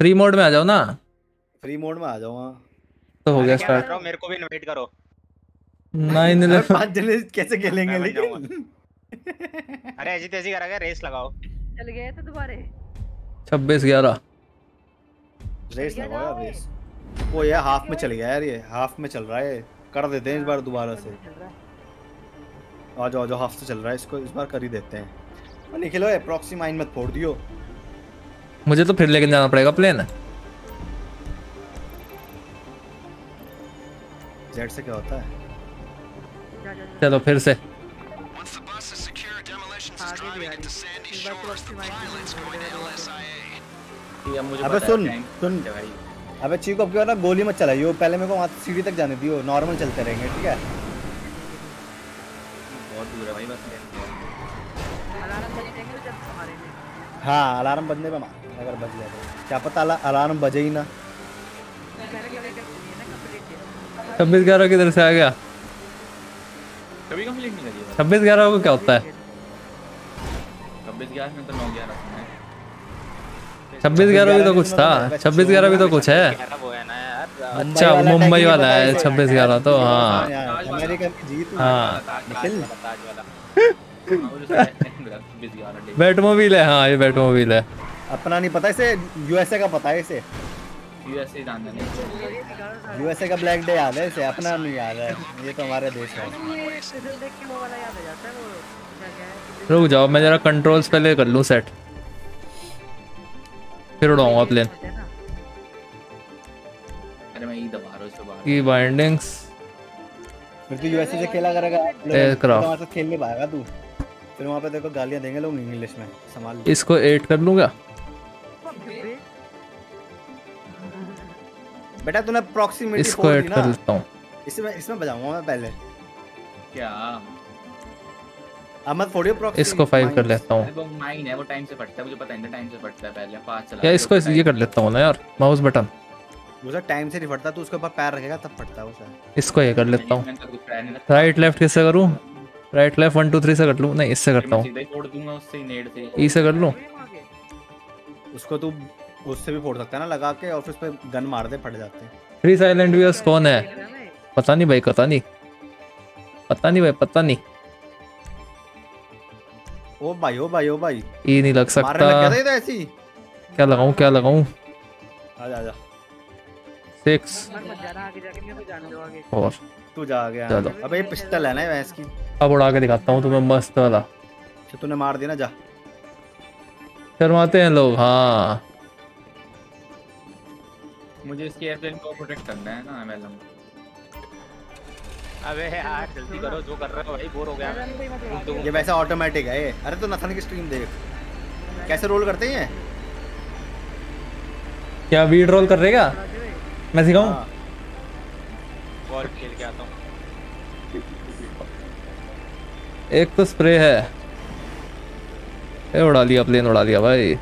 फ्री मोड में आ जाओ ना। फ्री मोड में आ जाओ हाँ। तो हो गया स्टार्ट मेरे को भी इनवाइट करो। नाइन अरे इलेवन पाँच जने कैसे खेलेंगे लेकिन? अरे ऐसी तैसी करा गया रेस लगाओ। चल गए तो दोबारे? छब्बीस ग्यारह। रेस लगाओ यार रेस। वो ये हाफ़ में चल गया यार ये। हाफ़ में चल रहा है कर देते हैं इस बार दोबारा से। आ जाओ जाओ हाफ़ से चल रहा है इसको। इस बार कर ही देते हैं। और निखिलो ये प्रॉक्सी माइन मत फोड़ दियो। मुझे तो फिर लेके जाना पड़ेगा प्लेन जेड से क्या होता है? चलो फिर से। आगे भी आ रही इस बार तो ये अब मुझे अबे पता सुन, सुन। अबे चीको अब की बार ना गोली मत चलाइयो पहले मेरे को वहाँ सीढ़ी तक जाने दियो नॉर्मल चलते रहेंगे ठीक है? बहुत दूर है भाई बस तो हाँ अलार्म बजने पे मार अगर बज गया तो। क्या पता अला- अलार्म बजे ही ना। क्या है छब्बीस ग्यारह किधर से आ गया? है? छब्बीस ग्यारह को क्या होता है? ग्यारह में तो नौ ग्यारह छब्बीस ग्यारह भी तो कुछ था। छब्बीस ग्यारह भी तो कुछ है। ग्यारह वो है ना यार। अच्छा मुंबई वाला है छब्बीस ग्यारह तो हाँ। हाँ। हाँ, बैटमोबिल है हाँ ये बैटमोबिल है। अपना नहीं पता इसे यूएसए का पता है इसे। यूएसए जानना नहीं। यूएसए का ब्लैक डे याद है इसे अपना नहीं याद है। ये तो हमारे देश है। के रुक जाओ मैं जरा कंट्रोल्स पहले कर लूँ सेट फिर उड़ाऊँगा प्लेन की बाइंडिंग्स फिर तू यूएसए से खेला करेगा. तो हमारे साथ खेल नहीं पाएगा तू। फिर वहाँ पे देखो गालियाँ देंगे लोग इंग्लिश में संभाल इसको एट कर लूँगा बेटा तूने प्रॉक्सिमिटी इसको एट कर लेता हूँ। इसमें इसमें बजाऊँगा मैं पहले। क्या? इसको फाइव कर लेता हूँ। अरे वो माइन है वो टाइम से फटता है मुझे पता है टाइम से फटता है पहले पाँच चला या इसको ये कर लेता हूँ ना यार माउस बटन उसे टाइम से नहीं फटता तू उसके ऊपर पैर रखेगा तब फटता है वो इसको ये कर लेता हूँ। राइट लेफ़्ट किससे करूँ? Right left one two three से कर लूँ? नहीं इससे करता हूँ। ही नेड से ई से कर लूँ? उसको तू उससे भी फोड़ सकता है ना लगा के और फिर उस पे गन मार दे फट जाते हैं। थ्री साइलेंट व्यूअर्स कौन है? पता नहीं भाई पता नहीं। पता नहीं भाई पता नहीं। ओ भाई ओ भाई ओ भाई ई नहीं लग मारने लग गया सकता ये ऐसी क्या लगाऊँ क्या लगाऊँ आजा आजा सिक्स और तू जा गया चलो। अबे ये पिस्टल है ना ये भैंस की अब उड़ा के दिखाता हूँ तुम्हें मस्त वाला अच्छा तूने मार दिया ना जा शर्माते हैं लोग हाँ मुझे इसके एयरप्लेन को प्रोटेक्ट करना है ना एमएलएम अबे यार जल्दी करो जो कर रहे हो भाई बोर हो गया। ये वैसा ऑटोमेटिक है ये। अरे तो नथन की स्ट्रीम देख। कैसे रोल करते हैं क्या वीड रोल कर रहेगा मैं सिखाऊं? हाँ। खेल के आता हूँ। एक तो स्प्रे है। ए उड़ा लिया प्लेन उड़ा लिया भाई।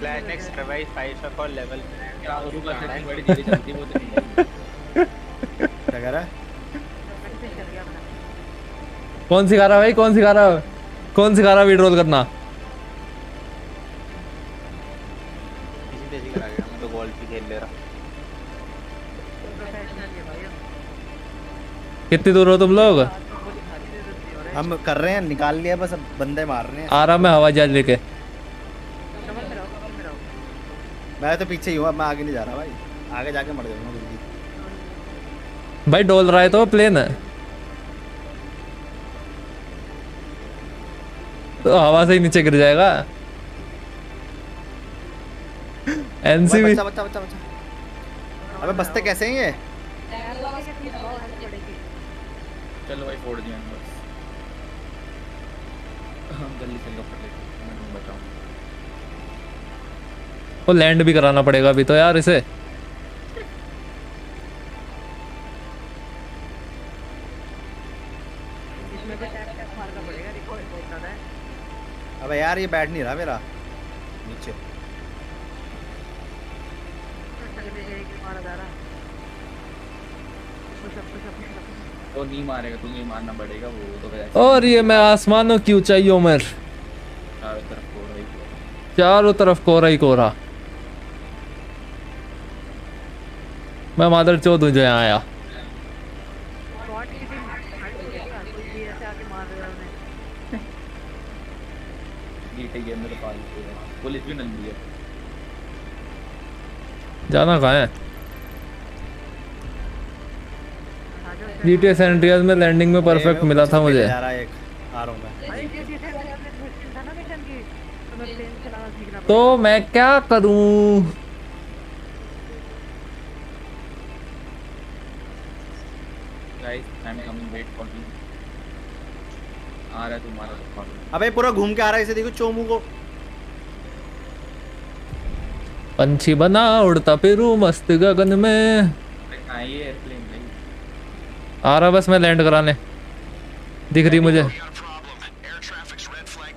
Slash next revive 5 for level क्या करूँ बड़ी चीज़ें चलती वो तो नहीं क्या कह रहा है? कौन सिखा रहा भाई? कौन सिखा रहा कौन सिखा रहा वीड रोल करना? किसी तेज़ी करा गया मैं तो गोल्फ खेल ले रहा। कितनी दूर हो तुम लोग? हम कर रहे हैं निकाल लिया बस अब बंदे मार रहे हैं। आ रहा मैं हवाई जहाज़ लेके। मैं तो पीछे ही हूँ अब मैं आगे नहीं जा रहा भाई। आगे जाके मर जाऊँगा जल्दी भाई डोल रहा है तो प्लेन है। तो हवा से ही नीचे गिर जाएगा। एनसीबी। बच्चा बच्चा बच्चा बच्चा। अबे बसते कैसे हैं ये? चलो भाई फोड़ दिया बस। हम जल्दी से वो लैंड भी कराना पड़ेगा अभी तो यार इसे। अबे यार ये बैठ नहीं रहा मेरा। नीचे। वो नहीं मारेगा तुम्हें मारना पड़ेगा वो तो और ये मैं आसमानों की ऊंचाइयों में चारों तरफ़ रही है चारों तरफ़ कोहरा ही कोहरा। तो पाल पुलिस भी नंदी है। जाना कहाँ है? जी टी एस में लैंडिंग में परफेक्ट मिला था मुझे। तो मैं क्या एक आ रहा हूँ मैं भाई ये चीज़ है हमने मिशन था ना मिशन की तो मैं प्लेन चलाना सीखना तो मैं क्या करूँ guys I am coming wait for you आ रहा है तुम्हारा तो अबे पूरा घूम के आ रहा है इसे देखो चोमू को। पंछी बना उड़ता फिरू मस्त गगन में। आ रहा बस मैं लैंड कराने। दिख रही मुझे।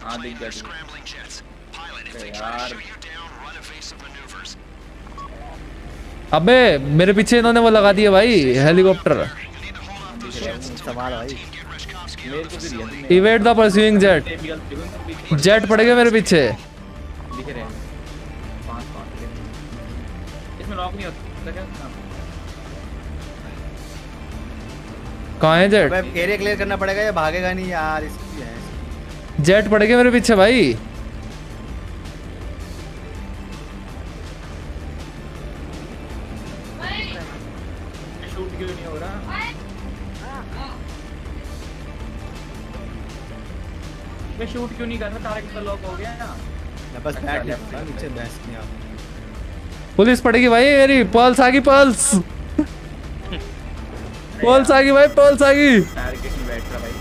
हाँ अबे मेरे पीछे इन्होंने वो लगा दिया भाई हेलीकॉप्टर संभाल भाई। Evade the pursuing jet jet पड़ेगा मेरे पीछे। दिख रहे हैं पाँच पाँच। के। इसमें लॉक नहीं होता क्या? कहाँ है जेट अबे एरिया क्लियर करना पड़ेगा या भागेगा नहीं यार? इसकी है। जेट पड़ेगा मेरे पीछे भाई। शूट क्यों नहीं हो रहा? मैं शूट क्यों नहीं कर रहा? टारगेट तो लॉक हो गया ना। मैं बस बैठ left गया नीचे पे। बैठ नहीं आप। पुलिस पड़ेगी भाई मेरी पल्स आ गई पल्स पल्स आ गई भाई पल्स आ गई टारगेट में बैठ रहा भाई।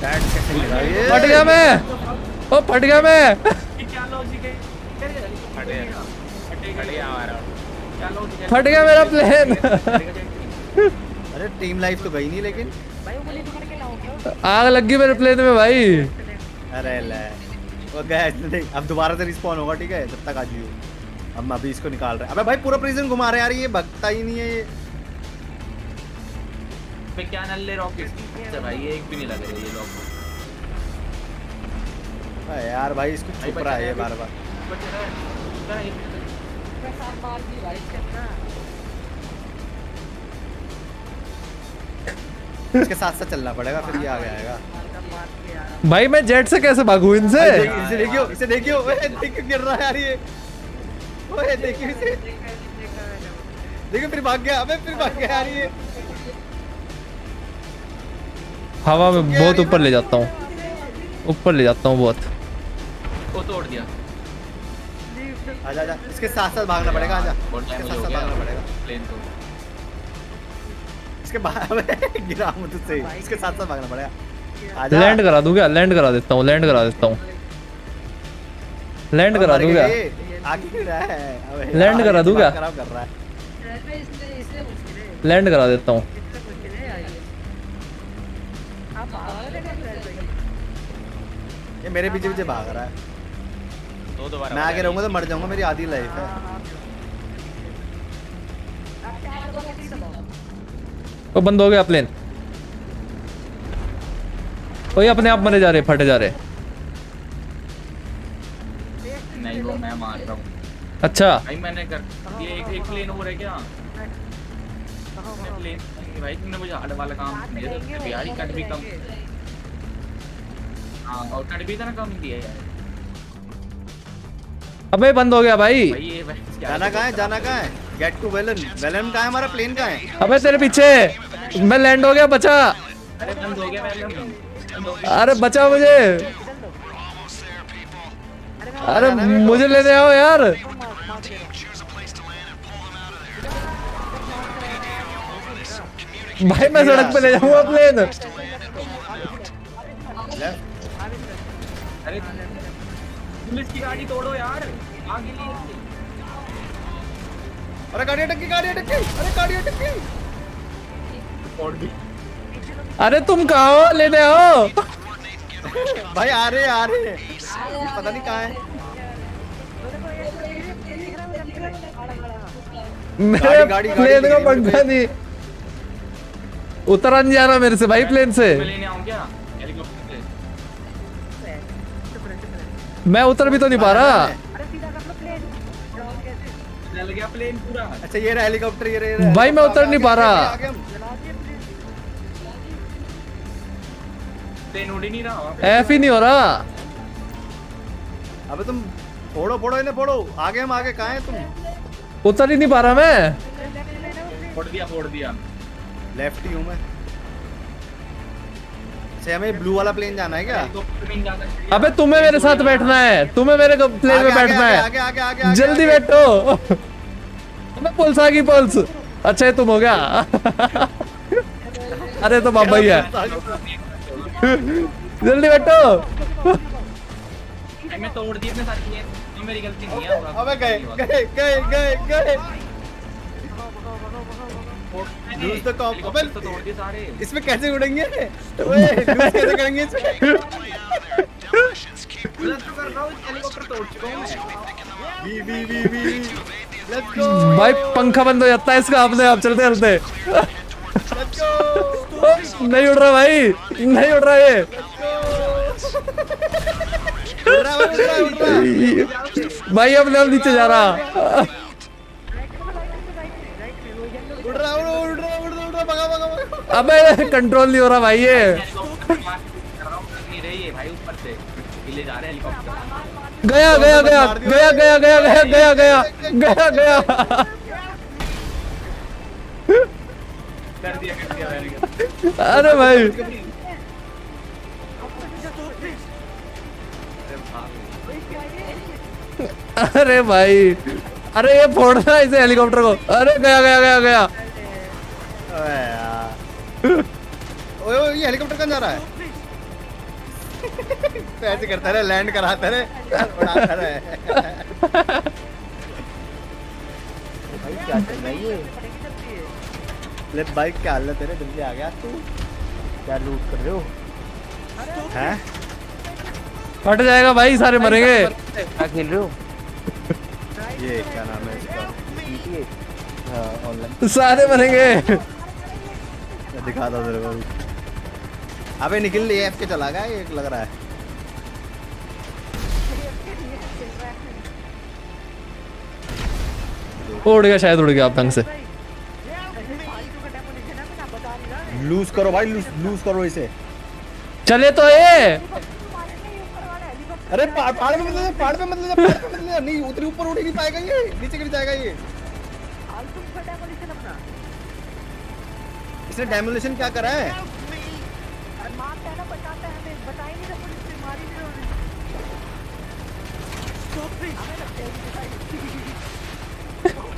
बैठ कैसे मिला ये फट गया मैं। ओ फट गया मैं। ये क्या लॉजिक है? फट गया। फट गया। हमारा। क्या लॉजिक है? फट गया मेरा प्लेन अरे टीम लाइफ तो गई नहीं लेकिन। भाई वो पुलिस पकड़ के लाओ क्या आग लग गई मेरे प्लेन में भाई। अरे ले। वो गया अब दोबारा से रिस्पॉन होगा ठीक है? जब तक आ जियो अब हम अभी इसको निकाल रहे हैं। अबे भाई पूरा प्रिजन घुमा रहे यार ये भगता ही नहीं है ये। मैं क्या नल्ले रॉकेट? अच्छा भाई एक भी नहीं लग रहा ये लॉक अरे यार भाई इसको छुप रहा है ये बार बार। बच रहा है बच एक मिनट। मैं मार दी भाई इसके इसके साथ साथ चलना पड़ेगा फिर ये आगे आएगा। भाई मैं जेट से कैसे भागू? इनसे? इसे देखियो इसे देखियो। देखियो गिर रहा है यार ये। ओए देखियो इसे। देखियो फिर भाग गया। अबे फिर भाग गया यार ये। हवा में बहुत ऊपर ले जाता हूँ। ऊपर ले जाता हूँ बहुत। वो तोड़ दिया। आजा आजा। इसके साथ साथ भागना पड़ेगा आजा। इसके साथ साथ भागना पड़ेगा। प्लेन को। उसके गिरा मुझे से साथ साथ भागना पड़ेगा। लैंड करा दूँगा लैंड करा देता हूँ लैंड करा देता हूँ। लैंड करा दूँगा लैंड करा दूँगा लैंड करा देता हूँ। ये मेरे पीछे पीछे भाग रहा है। तो दोबारा मैं आगे रहूँगा तो मर जाऊँगा मेरी आधी लाइफ है। वो बंद हो गया प्लेन वो ये अपने आप मरे जा रहे फटे जा रहे। नहीं वो मैं मार रहा हूँ। अच्छा। भाई मैंने कर ये एक एक प्लेन हो रहा है क्या प्लेन भाई तुमने मुझे हार्ड वाला काम दिया था बिहारी कट भी कम हाँ और कट भी था ना कम दिया यार। अबे बंद हो गया भाई। भाई ये भाई जाना कहाँ है जाना कहाँ है? गेट टू वेलन वेलन कहाँ है? हमारा प्लेन कहाँ है? अबे तेरे पीछे। मैं लैंड हो गया बचा। अरे बचा मुझे। अरे मुझे लेने आओ यार। भाई मैं सड़क पे ले जाऊँगा प्लेन अरे पुलिस की गाड़ी तोड़ो यार। आगे ले। अरे गाड़ी अटक गई गाड़ी अटक गई। अरे गाड़ी अटक अरे तुम कहाँ हो? लेने आओ। भाई आ रहे आ रहे पता नहीं कहाँ है। मेरे गाड़ी- गाड़ी प्लेन का है पंखा नहीं उतरा नहीं जा रहा मेरे से भाई प्लेन से। मैं लेने आऊँ क्या? हेलीकॉप्टर से। मैं उतर भी तो नहीं पा रहा। चल गया प्लेन पूरा। अच्छा ये रहा हेलीकॉप्टर ये रहा ये भाई, मैं उतर नहीं पा रहा। प्लेन उड़ ही नहीं रहा एफ़ ही नहीं हो रहा। अबे तुम फोड़ो फोड़ो इन्हें फोड़ो। आगे हम आगे कहाँ हैं तुम? उतर ही नहीं पा रहा मैं। फोड़ दिया फोड़ दिया। लेफ़्ट ही हूँ मैं। अच्छा हमें ब्लू वाला प्लेन जाना है क्या? अबे तुम्हें मेरे साथ बैठना है। तुम्हें मेरे प्लेन में बैठना है। आगे आगे आगे आगे, जल्दी बैठो। पुल्स आ गई पुल्स। अच्छा ये तुम हो गया। अरे तो बाबा ही है। जल्दी बैठो। मैं तोड़ दी अपने साथ मेरी गलती नहीं है अबे गए गए गए गए गए। अबे- तो तोड़ दिए सारे। इसमें कैसे उड़ेंगे? ओए lose कैसे करेंगे इसमें? गलत तो कर रहा हूँ हेलीकॉप्टर तोड़ चुका हूँ। मैं वी वी वी वी। लेट्स गो भाई पंखा बंद हो जाता है इसका अपने आप चलते चलते नहीं उड़ रहा भाई नहीं उड़ रहा ये भाई अपने आप नीचे जा रहा अब कंट्रोल नहीं हो रहा भाई ये भाई ऊपर से जा रहे हेलीकॉप्टर गया गया गया गया गया गया गया गया गया गया गया। अरे भाई अरे भाई अरे ये फोड़ फोड़ना इसे हेलीकॉप्टर को अरे गया गया गया गया ओए ये हेलीकॉप्टर कहाँ जा रहा है तो ऐसे करता रहे लैंड कराता रहे उड़ाता रहे। भाई क्या चल रहा है ले बाइक क्या हाल है तेरे? जल्दी आ गया तू? क्या लूट कर रहे हो? हैं? फट जाएगा भाई सारे मरेंगे। क्या खेल रहे हो? ये क्या नाम है इसका? ऑनलाइन सारे मरेंगे। मैं दिखाता तेरे को। अबे निकल ले एफ़ के चला गया ये लग रहा है। उड़ गया शायद उड़ गया आप ढंग से। लूज करो भाई लूज लूज करो इसे। चले तो ये। अरे पहाड़ पहाड़ पे मत ले पहाड़ पे मत ले पहाड़ पे मत ले नहीं उतरी ऊपर उड़ ही नहीं पाएगा ये नीचे गिर जाएगा ये। इसने डेमोलिशन क्या करा है?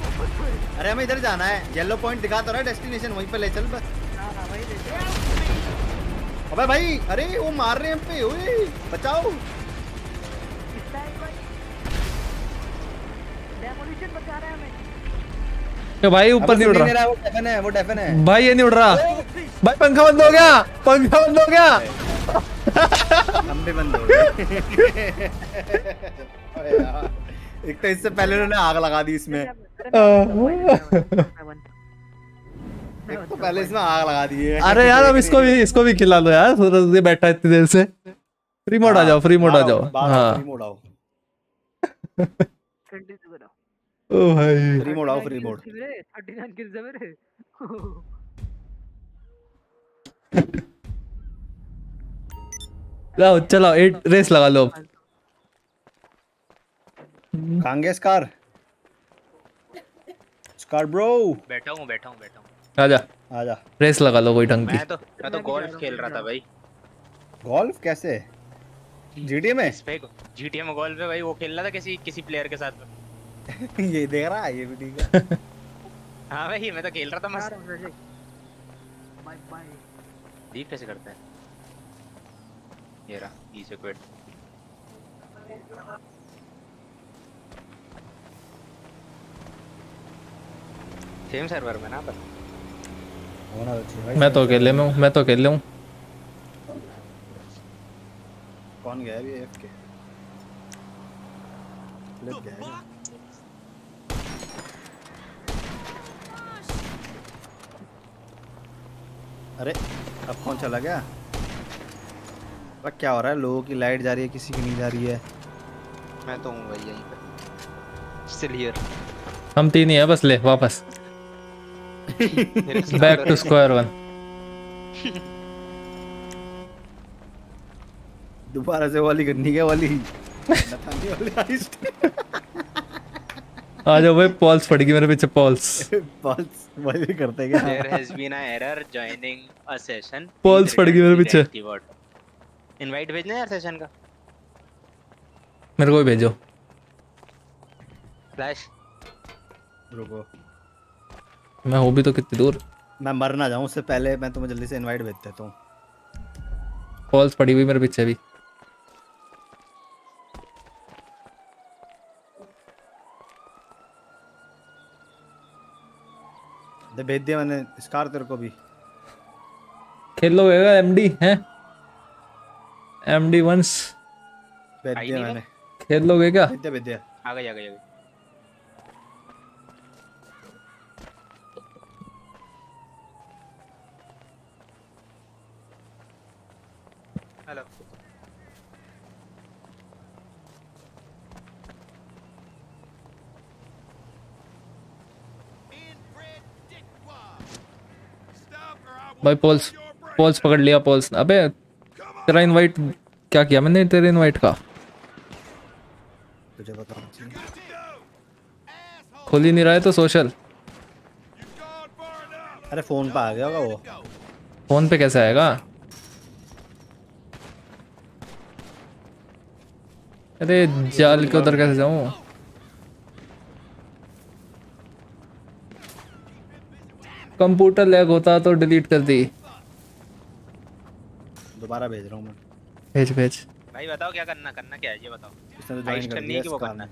अरे हमें इधर जाना है। येलो पॉइंट दिखा तो रहा है डेस्टिनेशन वहीं पे ले चल बस। हाँ हाँ अबे भाई अरे वो मार रहे हैं हम पे ओए बचाओ। डेमोलिशन बचा रहा है भाई ऊपर नहीं उड़ रहा। वो डेफन है वो डेफन है। भाई ये नहीं उड़ रहा। भाई पंखा बंद हो गया पंखा बंद हो गया। भी बंद हो गए। एक तो इससे पहले उन्होंने आग लगा दी इसमें। तो पहले इसमें आग लगा दी है। अरे यार अब इसको भी इसको भी खिला लो यार सूरज ये बैठा इतनी देर से। फ्री मोड आ जाओ फ्री मोड आ जाओ। हाँ। फ्री मोड आओ। ओ भाई। फ्री मोड आओ फ्री मोड 39 किल्स है मेरे लाओ एट रेस लगा लो अब। कांगे स्कार ब्रो बैठा हूँ बैठा हूँ बैठा हूँ। आजा। आजा। रेस लगा लो कोई ढंग की मैं तो मैं तो गोल्फ खेल रहा था भाई। गोल्फ कैसे? जीटीए में? पे जीटीए में गोल्फ है भाई वो खेल रहा था किसी किसी प्लेयर के साथ ये देख रहा है ये भी ठीक है। हाँ भाई मैं तो खेल रहा था मस्त। बाय बाय लीव कैसे करता है? ये रहा इजी क्विट सेम सर्वर में ना पर होना चाहिए मैं तो अकेले में हूँ मैं तो अकेले हूँ। कौन गया अभी एफ़ के फ्लिप गया अरे अब कौन चला गया? अब क्या हो रहा है? लोगों की लाइट जा रही है किसी की नहीं जा रही है। मैं तो हूँ भाई यहीं पे। स्टिल हियर हम तीन ही है बस ले वापस। बैक टू स्क्वायर वन दोबारा से वाली करनी क्या वाली? नथानी वाली आ जाओ भाई पॉल्स पड़ गई मेरे पीछे पॉल्स बस वही करते क्या? There has been a error joining a session Pulse पड़ गई मेरे पीछे। इनवाइट भेजना यार सेशन का? मेरे को भी भेजो। फ्लैश रुको। मैं हूँ भी तो कितनी दूर। मैं मर ना जाऊँ उससे पहले मैं तुम्हें जल्दी से इनवाइट भेज देता हूँ। पॉल्स पड़ी हुई मेरे पीछे भी। दे भेज दिया मैंने स्कार तेरे को भी। खेल लो एमडी है? एमडी वंस भेज दिया मैंने। खेल लोगे क्या? भेज दिया भेज दिया। आ गई आ गई आ गई भाई पॉल्स पॉल्स पकड़ लिया पॉल्स अबे तेरा इनवाइट क्या किया? मैंने तेरे इनवाइट का। तुझे खोल ही नहीं रहा है तो सोशल अरे फ़ोन पे आ गया होगा वो। फ़ोन पे कैसे आएगा? अरे जाल के उधर कैसे जाऊँ? कंप्यूटर लैग होता तो डिलीट कर दी। दोबारा भेज रहा हूँ मैं। भेज भेज। भाई बताओ क्या करना करना क्या है? ये बताओ। इसने तो ज्वाइन कर है वो करना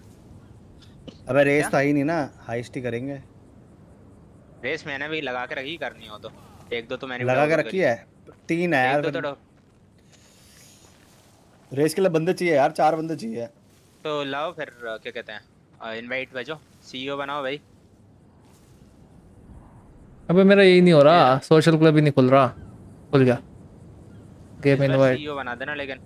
अबे रेस तो ही नहीं ना हाइस्ट ही करेंगे। रेस मैंने भी लगा के रखी करनी हो तो। एक दो तो मैंने लगा के रखी है। तीन है यार तो रेस के लिए बंदे चाहिए यार चार बंदे चाहिए। तो लाओ फिर क्या कहते हैं? इनवाइट भेजो। सीईओ बनाओ भाई। अबे मेरा यही नहीं हो रहा। सोशल क्लब ही नहीं खुल रहा। खुल गया। गेम इनवाइट सीईओ बना देना लेकिन।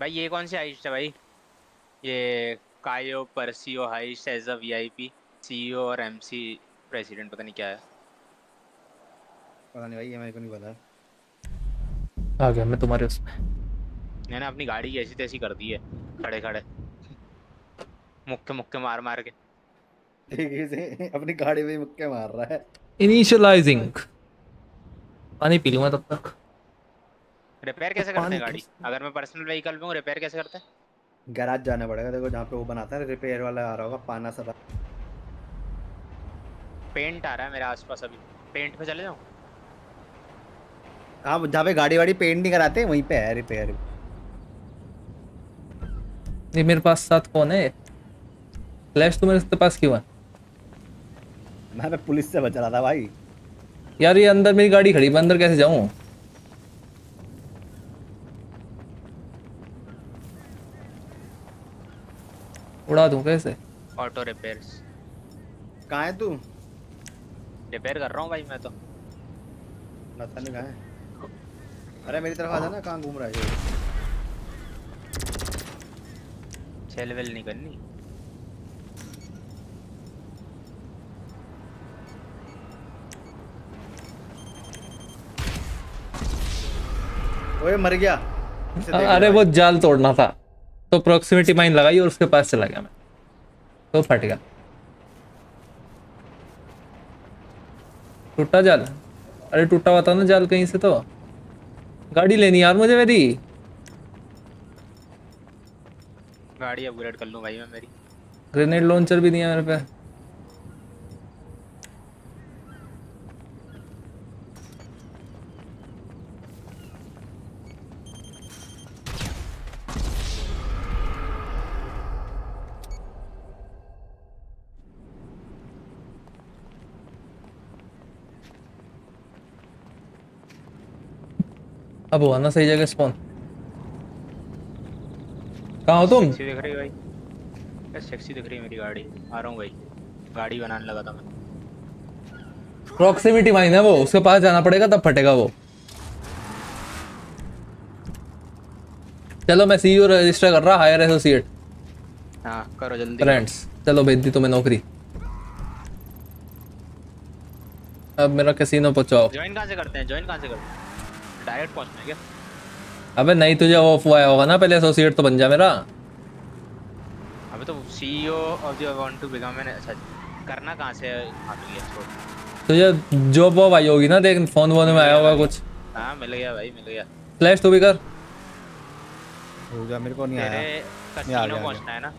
भाई ये कौन सी हाइस्ट है भाई? ये Cayo Perico heist as a VIP CEO और एमसी प्रेसिडेंट पता नहीं क्या है। पता नहीं भाई ये मेरे को नहीं पता आ गया मैं तुम्हारे उसमें। मैंने अपनी गाड़ी की ऐसी तैसी कर दी है खड़े खड़े मुक्के मुक्के मार मार के। अपनी गाड़ी में मुक्के मार रहा है। इनिशियलाइजिंग पानी पी लूँगा तब तक। रिपेयर कैसे करते हैं गाड़ी? अगर मैं पर्सनल व्हीकल में हूँ रिपेयर कैसे करते हैं? गैराज जाना पड़ेगा देखो जहाँ पे वो बनाता है रिपेयर वाला आ रहा होगा पाना सदा पेंट आ रहा है मेरे आसपास अभी। पेंट पे चले जाऊँ? हाँ जहाँ पे गाड़ी वाड़ी पेंट नहीं कराते वहीं पे है रिपेयर ये मेरे पास साथ कौन है? फ्लैश तो मेरे पास क्यों है? मैं मैं पुलिस से बच रहा था भाई। यार ये अंदर मेरी गाड़ी खड़ी मैं अंदर कैसे जाऊँ? उड़ा दूँ कैसे? ऑटो रिपेयर्स कहाँ है तू? रिपेयर कर रहा हूँ भाई मैं तो। पता नहीं कहाँ है? अरे मेरी तरफ़ आ जाना कहाँ घूम रहा है ये? सेल वेल नहीं करनी। ओए मर गया। अरे वो जाल तोड़ना था। तो प्रोक्सिमिटी माइन लगाई और उसके पास चला गया मैं। तो फट गया। टूटा जाल? अरे टूटा हुआ था ना जाल कहीं से तो। गाड़ी लेनी यार मुझे मेरी। गाड़ी अपग्रेड कर लूँ भाई मैं मेरी। ग्रेनेड लॉन्चर भी दिया है मेरे पे। अब हुआ ना सही जगह स्पॉन कहाँ हो तुम? दिख रही भाई। क्या सेक्सी दिख रही है मेरी गाड़ी। आ रहा हूँ भाई। गाड़ी बनाने लगा था मैं। प्रॉक्सिमिटी माइन है वो। उसके पास जाना पड़ेगा तब फटेगा वो। चलो मैं सीईओ रजिस्टर कर रहा हायर एसोसिएट हाँ करो जल्दी। फ्रेंड्स चलो भेज दी तुम्हें नौकरी। अब मेरा कैसीनो पहुंचाओ। ज्वाइन कहाँ से करते हैं? ज्वाइन कहाँ से करते हैं? डायरेक्ट पहुँचना है क्या अबे नहीं तुझे ऑफ़ हुआ होगा ना पहले एसोसिएट तो बन जा मेरा। अबे तो CEO of the want to become मैंने अच्छा करना कहाँ से हाँ मिल गया छोड़ तुझे जॉब वॉब आई होगी ना देख फ़ोन वोन में आया होगा कुछ। हाँ मिल गया भाई मिल गया। फ्लैश तो भी कर। हो गया मेरे को नहीं आया। आ कसिनो आ। पहुँचना है ना?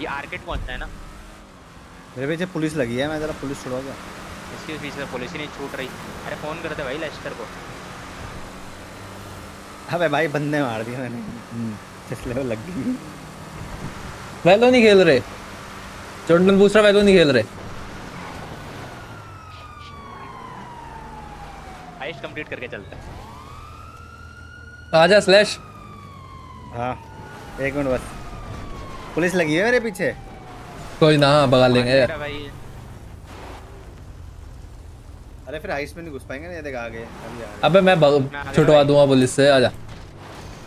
ये आर्केट पहुँचना है ना? मेरे पीछे पुलिस लगी है मैं जरा पुलिस छुड़वा गया इसके पीछे पुलिस ही नहीं छूट रही। अरे फ़ोन करते भाई लेस्टर को। अबे भाई बंदे मार दिए मैंने। हम्म, इसलिए वो लग गई। वैलो नहीं खेल रहे। चोटन दूसरा वैलो नहीं खेल रहे। हाइस्ट कंप्लीट करके चलते हैं। आजा स्लैश हाँ एक मिनट बस। पुलिस लगी है मेरे पीछे? कोई ना भगा लेंगे। भाई। अरे फिर हाइस्ट में नहीं घुस पाएँगे ना ये देख आ गए। अबे मैं छुटवा दूँगा पुलिस से आजा।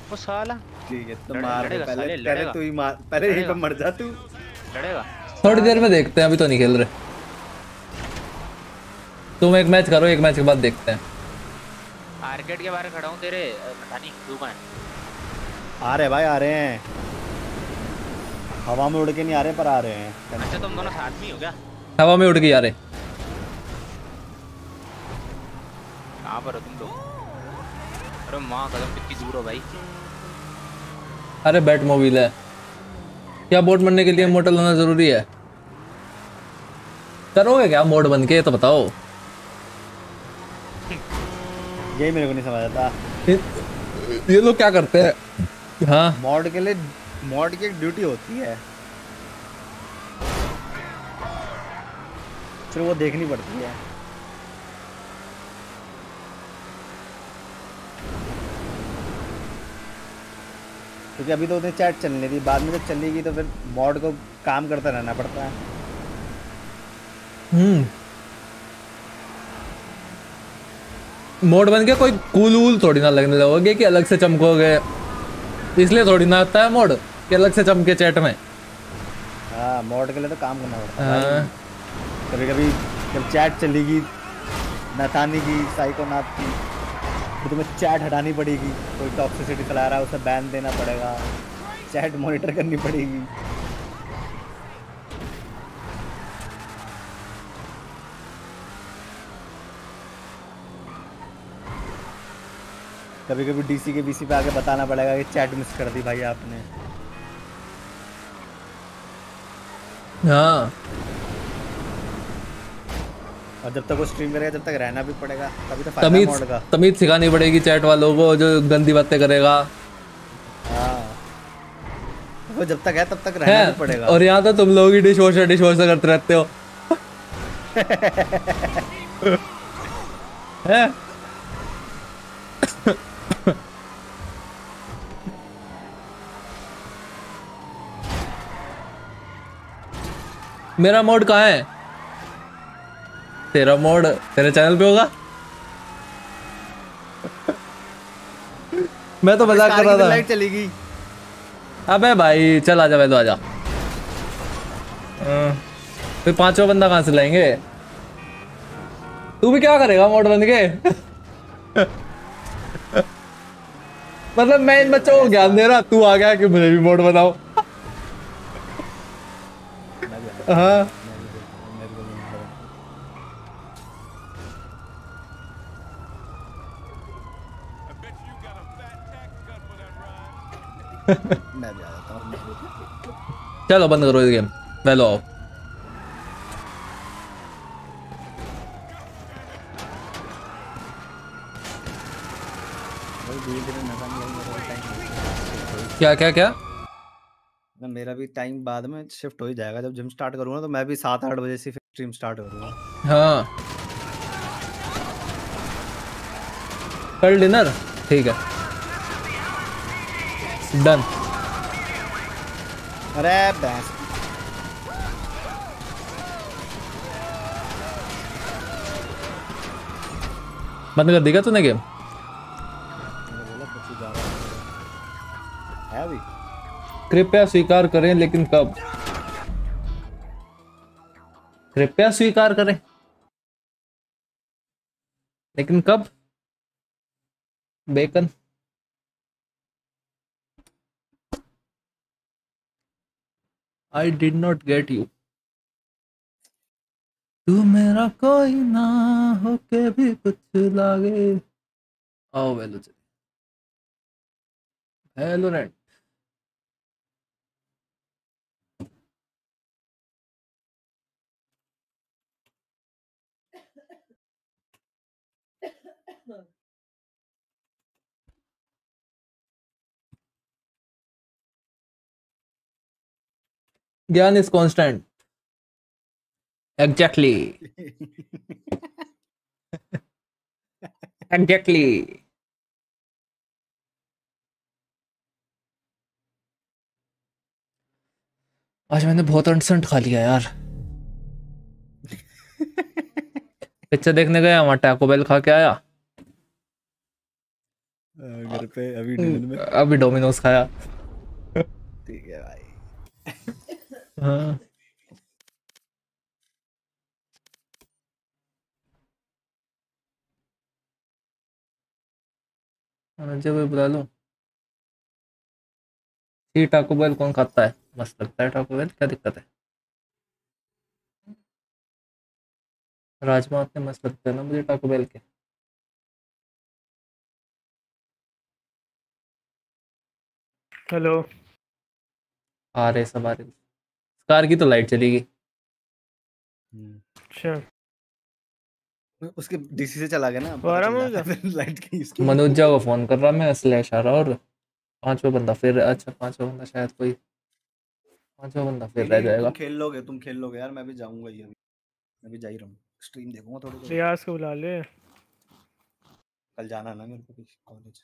वो साला। ठीक है तो मार दे पहले पहले तू ही मार पहले यहीं पे मर जा तू। लड़ेगा। थोड़ी देर में देखते हैं अभी तो नहीं खेल रहे। तुम एक मैच करो एक मैच के बाद देखते हैं। आर्केड के बाहर खड़ा हूँ तेरे पता नहीं तू कहाँ है आ रहे भाई आ रहे हैं। हवा में उड़ के नहीं आ रहे पर आ रहे हैं। अच्छा तुम दोनों साथ में हो क्या? हवा में उड़ के आ रहे। कहाँ पर हो तुम लोग अरे माँ कदम कितनी दूर हो भाई। अरे बैट मोबाइल है। क्या बोट बनने के लिए मोटल होना ज़रूरी है? करोगे क्या मोड बन के ये तो बताओ। यही मेरे को नहीं समझ आता। ये लोग क्या करते हैं? हाँ। मॉड के लिए मॉड की एक ड्यूटी होती है। फिर वो देखनी पड़ती है। क्योंकि अभी तो उन्हें चैट चलने थी बाद में जब चलेगी तो फिर मॉड को काम करता रहना पड़ता है। हम्म। मोड बन के कोई कूल वूल थोड़ी ना लगने लगोगे कि अलग से चमकोगे। इसलिए थोड़ी ना आता है मोड कि अलग से चमके चैट में। हाँ मॉड के लिए तो काम करना पड़ता है हाँ, कभी कभी जब चैट चलेगी नथानी की साइकोनाथ की तो तुम्हें चैट हटानी पड़ेगी। कोई टॉक्सिसिटी चला रहा है, उसे बैन देना पड़ेगा। चैट मॉनिटर करनी पड़ेगी। कभी कभी डीसी के बीसी पे आके बताना पड़ेगा कि चैट मिस कर दी भाई आपने। हाँ। और जब तक वो स्ट्रीम करेगा जब तक रहना भी पड़ेगा तभी तो तमीज का। तमीज सिखानी पड़ेगी चैट वालों को जो गंदी बातें करेगा। हाँ। वो जब तक है तब तक रहना भी पड़ेगा। और यहाँ तो तुम लोग ही डिश वॉशर डिश वॉशर करते रहते हो। है। मेरा मोड कहाँ है? तेरा मोड तेरे चैनल पे होगा? मैं तो मज़ाक कर रहा था। लाइट चलेगी अबे भाई चल आजा वैदो आजा हाँ, फिर पांचवा बंदा कहाँ से लाएँगे? तू भी क्या करेगा मोड बन के? मतलब मैं इन बच्चों को ज्ञान दे रहा तू आ गया कि मुझे भी मोड बनाओ। हाँ। मैं भी आ जाता हूँ चलो बंद करो ये गेम वैलो आओ क्या क्या? क्या मेरा भी टाइम बाद में शिफ्ट हो ही जाएगा। जब जिम स्टार्ट करूँगा तो मैं भी सात आठ बजे से फिर स्ट्रीम स्टार्ट करूँगा। हाँ। कल डिनर ठीक है। डन अरे भैंस बंद कर देगा तूने गेम? कृपया स्वीकार करें लेकिन कब? कृपया स्वीकार करें। लेकिन कब? Bacon. I did not get you तू मेरा कोई ना हो, के भी कुछ लागे। आओ, वेलो हेलो ज्ञान इज़ कांस्टेंट एग्जैक्टली एग्जैक्टली आज मैंने बहुत अनसंट खा लिया यार। पिक्चर देखने गया वहाँ टैको बेल खा के आया। घर पे अभी में। अभी डोमिनोज खाया। ठीक है भाई। हाँ। जब बुला लूँ। ये टाको बेल कौन खाता है? मस्त लगता है टाको बेल क्या दिक्कत है? राजमा मस्त लगते हैं ना मुझे टाको बेल के। हेलो। आ रहे सब आ रहे कार की तो लाइट चलेगी। हम्म। अच्छा उसके डीसी से चला गया ना चल लाइट की इसकी मनोजा को फ़ोन कर रहा मैं स्लैश आ रहा और पांचवा बंदा फिर अच्छा पांचवा बंदा शायद कोई पांचवा बंदा फिर रह जाएगा। तुम खेल लोगे तुम खेल लोगे यार मैं भी जाऊँगा ही अभी। मैं भी जा ही रहा हूँ। स्ट्रीम देखूँगा थोड़ी देर। रियाज को बुला ले। कल जाना ना मेरे को कॉलेज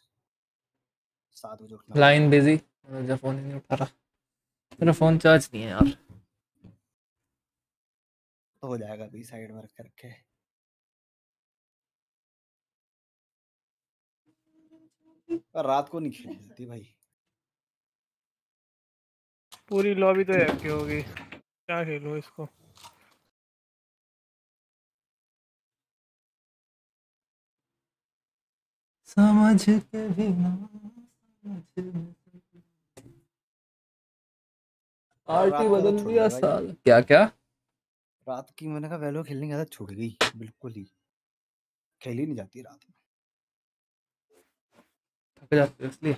सात बजे उठना लाइन बिज़ी मनोजा फ़ोन ही नहीं उठा रहा। मेरा फ़ोन चार्ज नहीं है यार। हो जाएगा अभी साइड में रख के रखे पर रात को नहीं खेल जाती भाई। पूरी लॉबी तो हैक की होगी क्या खेलूं इसको? समझ के भी ना पार्टी को बदल तो दिया साल। क्या क्या? रात की मैंने कहा वैलो खेलने की आदत छूट गई। बिल्कुल ही। खेली नहीं जाती रात में। थक जाते हो इसलिए?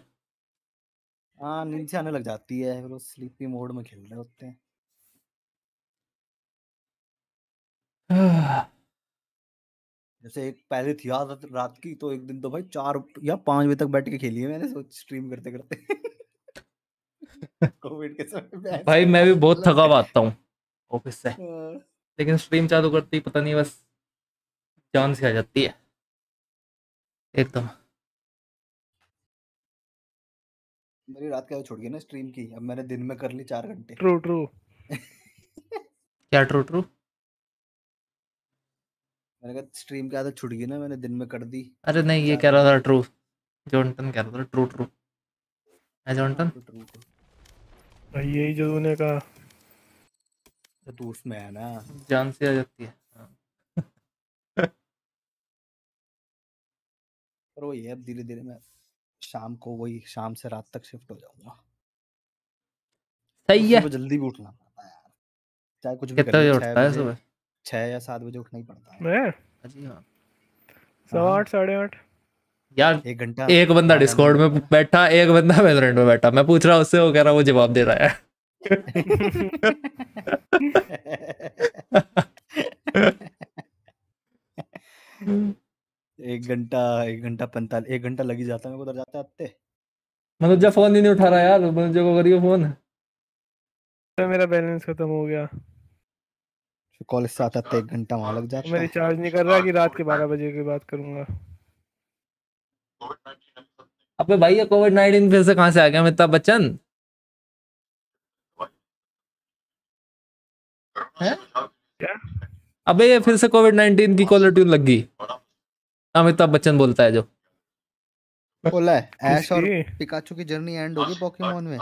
हाँ नींद से आने लग जाती है फिर वो स्लीपी मोड में खेल रहे होते हैं। जैसे एक पहले थी आदत रात की तो एक दिन तो भाई चार या पाँच बजे तक बैठ के खेली है मैंने सोच स्ट्रीम करते करते। कोविड के समय भाई मैं भी बहुत थका हुआ आता हूँ ऑफ़िस से। हाँ, लेकिन स्ट्रीम चालू करती पता नहीं बस जान से आ जाती है। एकदम। मेरी रात का छूट गई ना स्ट्रीम की? अब मैंने दिन में कर ली चार घंटे। ट्रू ट्रू क्या ट्रू ट्रू मैंने कहा स्ट्रीम की आदत छूट गई ना मैंने दिन में कर दी। अरे नहीं ये कह रहा था ट्रू जॉनटन कह रहा था ट्रू ट्रू है जॉनटन? यही जो तूने कहा। तो तू उसमें है ना। जान से आ जाती है हाँ। पर वही है अब धीरे धीरे मैं शाम को वही शाम से रात तक शिफ्ट हो जाऊँगा। सही है। जल्दी भी उठना पड़ता है यार। चाहे कुछ भी कितने उठता है सुबह? छह या सात बजे उठना ही पड़ता है। जी हाँ। सवा आठ साढ़े आठ। यार एक घंटा एक बंदा डिस्कॉर्ड में बैठा एक बंदा मेरे में बैठा। मैं पूछ रहा हूँ उससे वो कह रहा है वो जवाब दे रहा है। एक घंटा एक घंटा पैंतालीस एक घंटा लग ही जाता है मेरे को उधर जाते आते। मनोजा फ़ोन ही नहीं उठा रहा यार मनोजा को करियो फ़ोन तो मेरा बैलेंस खत्म हो गया। कॉलेज से आते आते एक घंटा वहाँ लग जाता। मैं है रिचार्ज नहीं कर रहा कि रात के बारह बजे की बात करूँगा। अबे भाई ये कोविड नाइनटीन फिर से कहाँ से आ गया अमिताभ बच्चन? हैं? क्या? अबे ये फिर से कोविड नाइनटीन की कॉलर ट्यून लग गई। अमिताभ बच्चन बोलता है जो। बोला है ऐश और पिकाचू की जर्नी एंड होगी पोकेमोन में।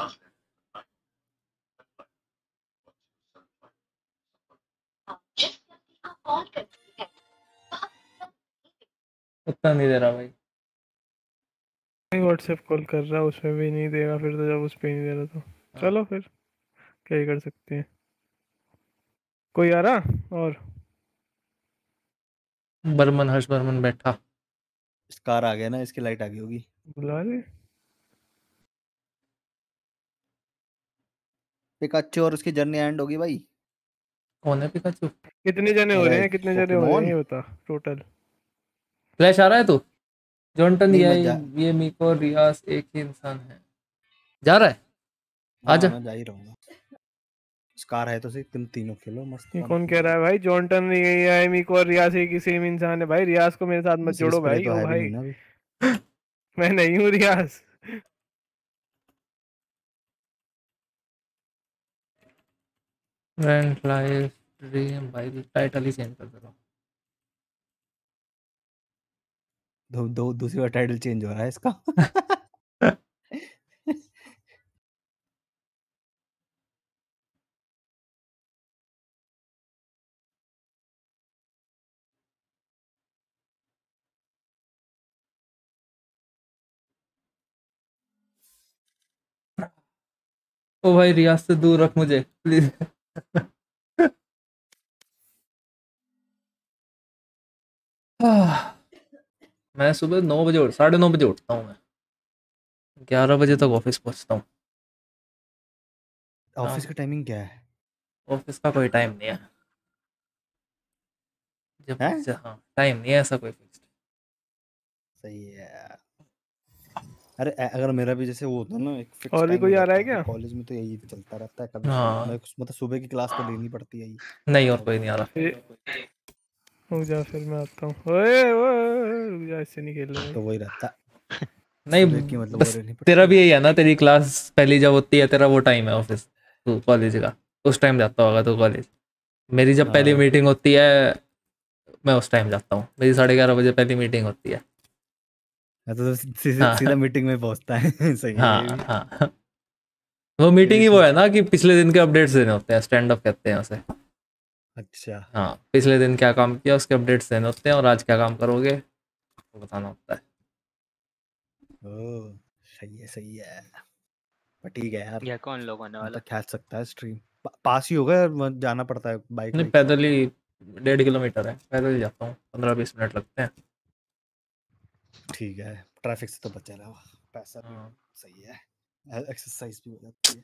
उतना नहीं दे रहा भाई। नहीं व्हाट्सएप कॉल कर रहा उसमें भी नहीं देगा फिर तो जब उस पे नहीं दे रहा तो। चलो फिर क्या ही कर सकते हैं। कोई आ रहा? और? बर्मन हर्ष बर्मन बैठा। स्कार आ गया ना इसकी लाइट आ गई होगी। बुला ले पिकाचू और उसकी जर्नी एंड होगी भाई। कौन है पिकाचू कितने जने हो रहे हैं? कितने जने हो रहे हैं? ये बता टोटल फ्लैश आ रहा है तू? जॉनटन नहीं, ये ये मीको रियास एक ही इंसान है। जा रहा है? आजा। हाँ, मैं जा ही रहूँगा स्कार है तो सही तुम तीनों खेलो मस्त कौन कह रहा है भाई? जॉनटन नहीं गई है मीको और रियाज एक ही सेम इंसान है भाई। रियाज को मेरे साथ मत जोड़ो भाई तो ओ भाई। मैं नहीं हूँ रियाज ग्रैंड लाइफ ड्रीम भाई टाइटल ही चेंज कर दे रहा दो दो दूसरी बार टाइटल चेंज हो रहा है इसका। ओ भाई रियाज से दूर रख मुझे प्लीज़ मैं सुबह नौ बजे उठ साढ़े नौ बजे उठता हूँ मैं। ग्यारह बजे तक ऑफ़िस पहुँचता हूँ। ऑफ़िस की टाइमिंग क्या है? ऑफ़िस का कोई टाइम नहीं है। जब हाँ? टाइम नहीं है ऐसा कोई फिक्स सही है। अरे अगर मेरा भी जैसे वो होता ना एक फिक्स और भी कोई आ रहा है क्या? कॉलेज में तो यही चलता रहता है कभी हाँ। मैं मतलब सुबह की क्लास तो लेनी पड़ती है ही नहीं और कोई नहीं आ रहा। रुक जा फिर मैं आता हूँ। ओए ओए रुक जा इससे नहीं खेल रहा तो वही रहता। नहीं की मतलब बस तेरा भी यही है ना तेरी क्लास पहली जब होती है तेरा वो टाइम है ऑफ़िस तू कॉलेज का। उस टाइम जाता होगा तू कॉलेज मेरी जब पहली हाँ। मीटिंग होती है मैं उस टाइम जाता हूँ। मेरी साढ़े ग्यारह बजे पहली मीटिंग होती है हाँ, तो सीधा हाँ। सीधा मीटिंग में पहुँचता है सही हाँ। हाँ वो मीटिंग ही वो है ना कि पिछले दिन के अपडेट्स देने होते हैं स्टैंड अप कहते हैं उसे। अच्छा। हाँ पिछले दिन क्या काम किया उसके अपडेट्स देने होते हैं और आज क्या काम करोगे वो बताना होता है। ओ सही है सही है। पर ठीक है यार ये कौन लोग होने मतलब वाला? खेल सकता है स्ट्रीम। पा, पास ही होगा जाना पड़ता है बाइक नहीं पैदल ही डेढ़ किलोमीटर है पैदल ही जाता हूँ पंद्रह बीस मिनट लगते हैं। ठीक है ट्रैफ़िक से तो बचा रहा पैसा भी हाँ। सही है एक्सरसाइज भी हो जाती है।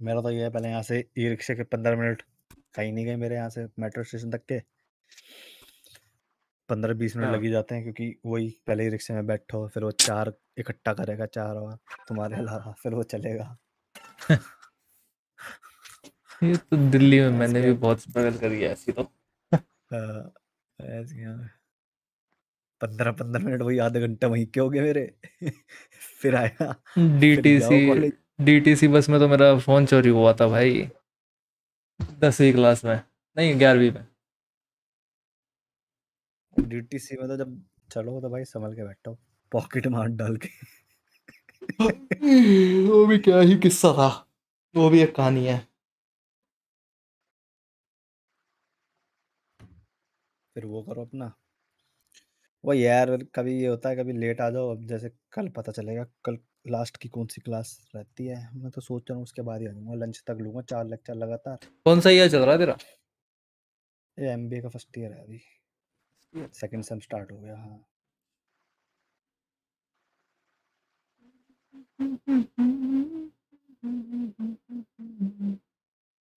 मेरा तो ये है पहले यहाँ से ई रिक्शे के पंद्रह मिनट कहीं नहीं गए मेरे यहाँ से मेट्रो स्टेशन तक के। पंद्रह बीस मिनट हाँ। लग ही। जाते हैं क्योंकि वही पहले ई रिक्शे में बैठो फिर वो चार इकट्ठा करेगा चार और तुम्हारे अलावा फिर वो चलेगा। ये तो दिल्ली में मैंने भी बहुत स्ट्रगल करी है ऐसी तो। हाँ, पंद्रह पंद्रह मिनट वही आधे घंटे वहीं के हो गए मेरे। फिर आया डीटीसी। डीटीसी बस में तो मेरा फ़ोन चोरी हुआ था भाई। दसवीं क्लास में नहीं ग्यारहवीं में। डीटीसी में तो जब चलो तो भाई संभल के बैठो पॉकेट मार डाल के। वो भी क्या ही किस्सा था वो भी एक कहानी है। फिर वो करो अपना। वो यार कभी ये होता है कभी लेट आ जाओ अब जैसे कल पता चलेगा कल लास्ट की कौन सी क्लास रहती है मैं तो सोच रहा हूँ उसके बाद ही आ जाऊँगा लंच तक लूँगा चार लेक्चर लगातार। कौन सा ईयर चल रहा है तेरा? ये एमबीए का फ़र्स्ट ईयर है अभी। सेकंड सेम स्टार्ट हो गया हाँ।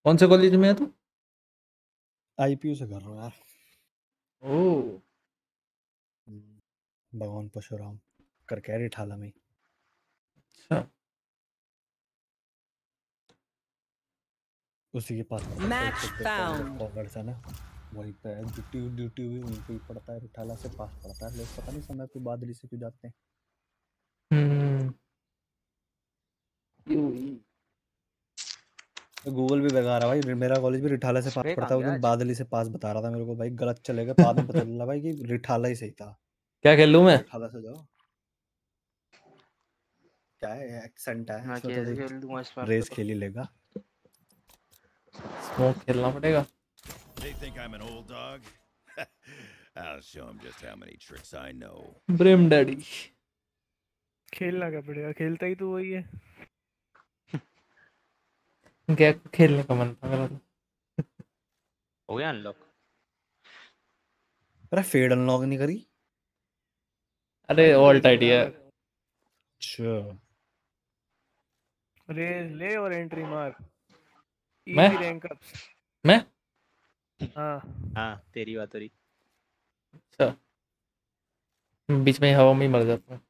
कौन से कॉलेज में है तू? आईपीयू से कर रहा हूँ यार। ओ हम्म, भगवान परशुराम करके है रिठाला में? अच्छा। उसी के पास Match found. कॉलेज है ना वहीं पे ड्यूटी ड्यूटी भी वहीं पे ही पड़ता है रिठाला से पास पड़ता है लोग पता नहीं समय पे बादली से क्यों जाते हैं। हम्म गूगल भी बेकार है भाई। मेरा कॉलेज भी रिठाला से पास पड़ता है? बादली से पास बता रहा था मेरे को भाई गलत चलेगा बाद में पता चला भाई कि रिठाला ही सही था। क्या खेल लूँ मैं? रिठाला से जाओ। क्या है एक्सेंट है कैसे थोड़ी खेल दूँगा इस बार। रेस तो? खेल ही लेगा। स्मोक खेलना पड़ेगा। They think I'm an old dog? I'll show them just how many tricks I know. Brim daddy खेलना क्या पड़ेगा? खेलता ही तो वही है। क्या खेलने का मन था मेरा तो। हो गया अनलॉक अरे फेड अनलॉक नहीं करी? अरे ऑल टाइट है अच्छा। ले ले और एंट्री मार। मैं? रैंक अप्स मैं? हाँ। हाँ तेरी बात हो रही। अच्छा। बीच में हवा में ही मर जाता हूँ।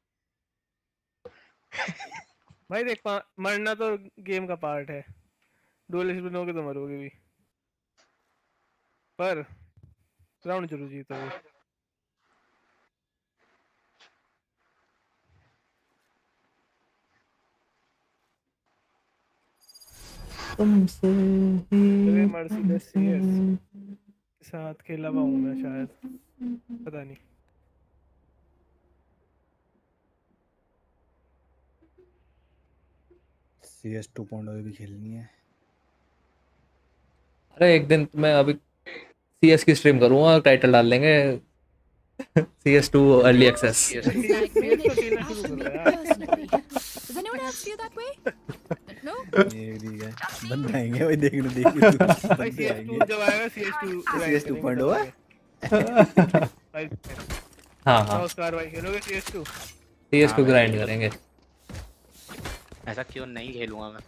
भाई देख पा- मरना तो गेम का पार्ट है। डुअलिस्ट बनोगे तो मरोगे भी। पर राउंड ज़रूर जीतोगे। तुमसे ही मर्सीलेस सीएस के साथ खेला हुआ हूँ मैं शायद। पता नहीं। सी एस टू पॉइंट भी खेलनी है। अरे एक दिन मैं अभी सी एस की स्ट्रीम करूँगा टाइटल डाल लेंगे। C S two early access तो है बंदे आएँगे भाई देखने देखने तू भाई बंदे CS2 आएँगे जब आएगा CS2 CS 2.0 है? हाँ। हाँ नमस्कार भाई खेलोगे CS2 C S to grind करेंगे। ऐसा क्यों नहीं खेलूँगा मैं?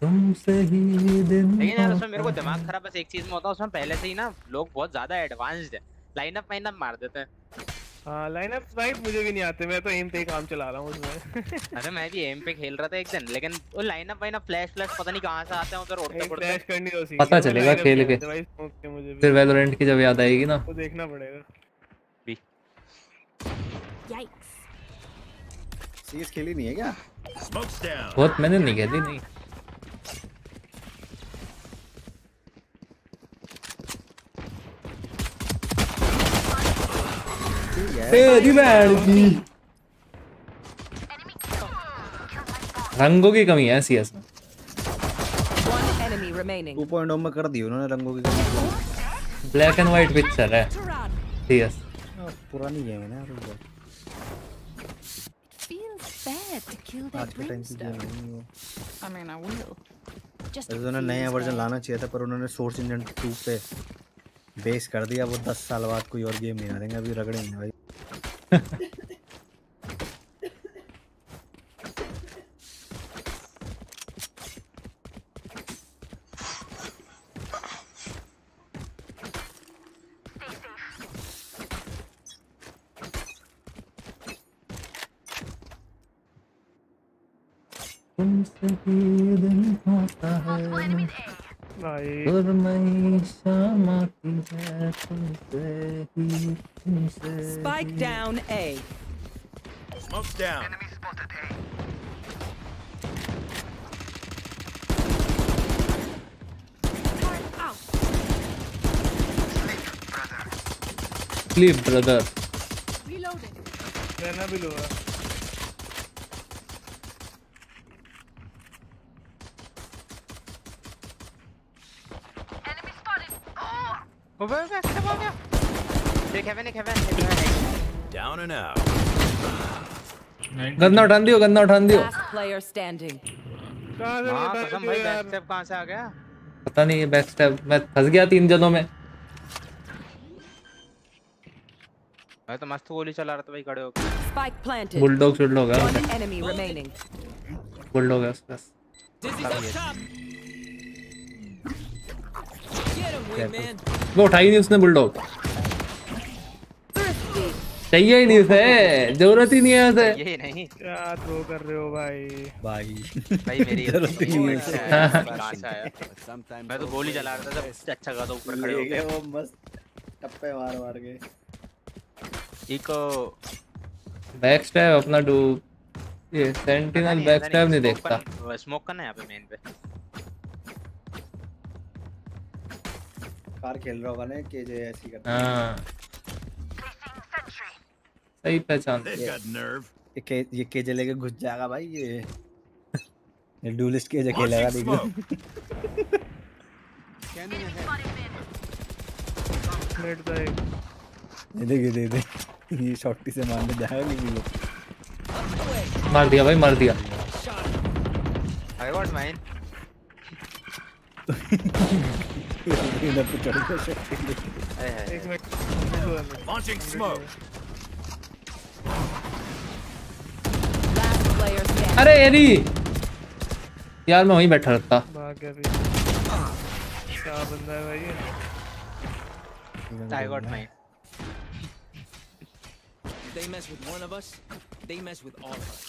तुमसे ही दिन लेकिन यार उसमें मेरे को दिमाग खराब बस एक चीज़ में होता है उसमें पहले से ही ना लोग बहुत ज़्यादा एडवांस्ड है। लाइनअप वाइनअप मार देते हैं। हाँ लाइनअप भाई मुझे भी नहीं आते मैं तो एम पे काम चला रहा हूँ उसमें। अरे मैं भी एम पे खेल रहा था एक दिन लेकिन वो लाइनअप वाइनअप फ्लैश फ्लैश पता नहीं कहाँ से आते हैं उधर उड़ते उड़ते फ्लैश करनी तो सीखी पता चलेगा खेल के। आते भाई smoke के मुझे भी। फिर वैलोरेंट की जब याद आएगी ना। वो देखना पड़ेगा। Yikes. सी एस खेली नहीं है क्या. बहुत मैंने नहीं खेली नहीं। तेरी बहन की रंगों की कमी है सीएस में। One enemy remaining. 2.0 में कर दी उन्होंने रंगों की कमी। ब्लैक एंड व्हाइट पिक्चर है सीएस हाँ, पुरानी गेम है ना यार आज के टाइम की. गेम नहीं है। वो I mean, I will. उन्होंने नया वर्जन लाना चाहिए था पर उन्होंने सोर्स इंजन 2 पे बेस कर दिया वो 10 साल बाद कोई और गेम नहीं आ देंगे अभी रगड़ेंगे भाई। ही दिन होता है। Baik. Spike down A. Smoke's down. Enemy spotted A. Out. Sleep, brother. Sleep, brother. Reloaded. Rehna below. है वो बस ऐसे हो गया देख हेवन एक heaven heaven Down and out. गन्ना उठान दियो गन्ना उठान दियो। Player standing. कहाँ से हाँ कसम भाई बैक स्टेप कहाँ से आ गया? पता नहीं ये बैक स्टेप मैं फंस गया तीन जनों में। मैं तो मस्त गोली चला रहा था भाई खड़े होकर Spike planted. बुलडॉग है One enemy बुलडॉग है उसके पास वो उठाई नहीं उसने बुलडॉग चाहिए ही नहीं उसे ज़रूरत ही नहीं है उसे ये नहीं क्या थ्रो कर रहे हो भाई भाई भाई मेरी ज़रूरत ही नहीं है उसे। कहाँ से आया मैं तो गोली चला रहा था जब अच्छा खासा ऊपर खड़े हो गए गए वो मस्त टप्पे मार मार के इको बैक स्टेप अपना डू ये सेंटिनल बैक स्टेप नहीं देखता। स्मोक करना है यहाँ पे मेन पे। कार खेल रहा होगा ना केजे ऐसी करता हाँ। सही पहचान. ये के ये केजे लेके घुस जाएगा भाई ये। ये डुलिस्ट केजे खेलेगा Launching देखो। smoke. मिड था एक ये देख ये देख ये शॉर्टी से मारने जाएगा किसी को मार दिया भाई मार दिया। I got mine Launching smoke. अरे एरी यार मैं वहीं बैठा रहता भाग गया भी क्या बंदा है भाई I got mine They mess with one of us, they mess with all of us.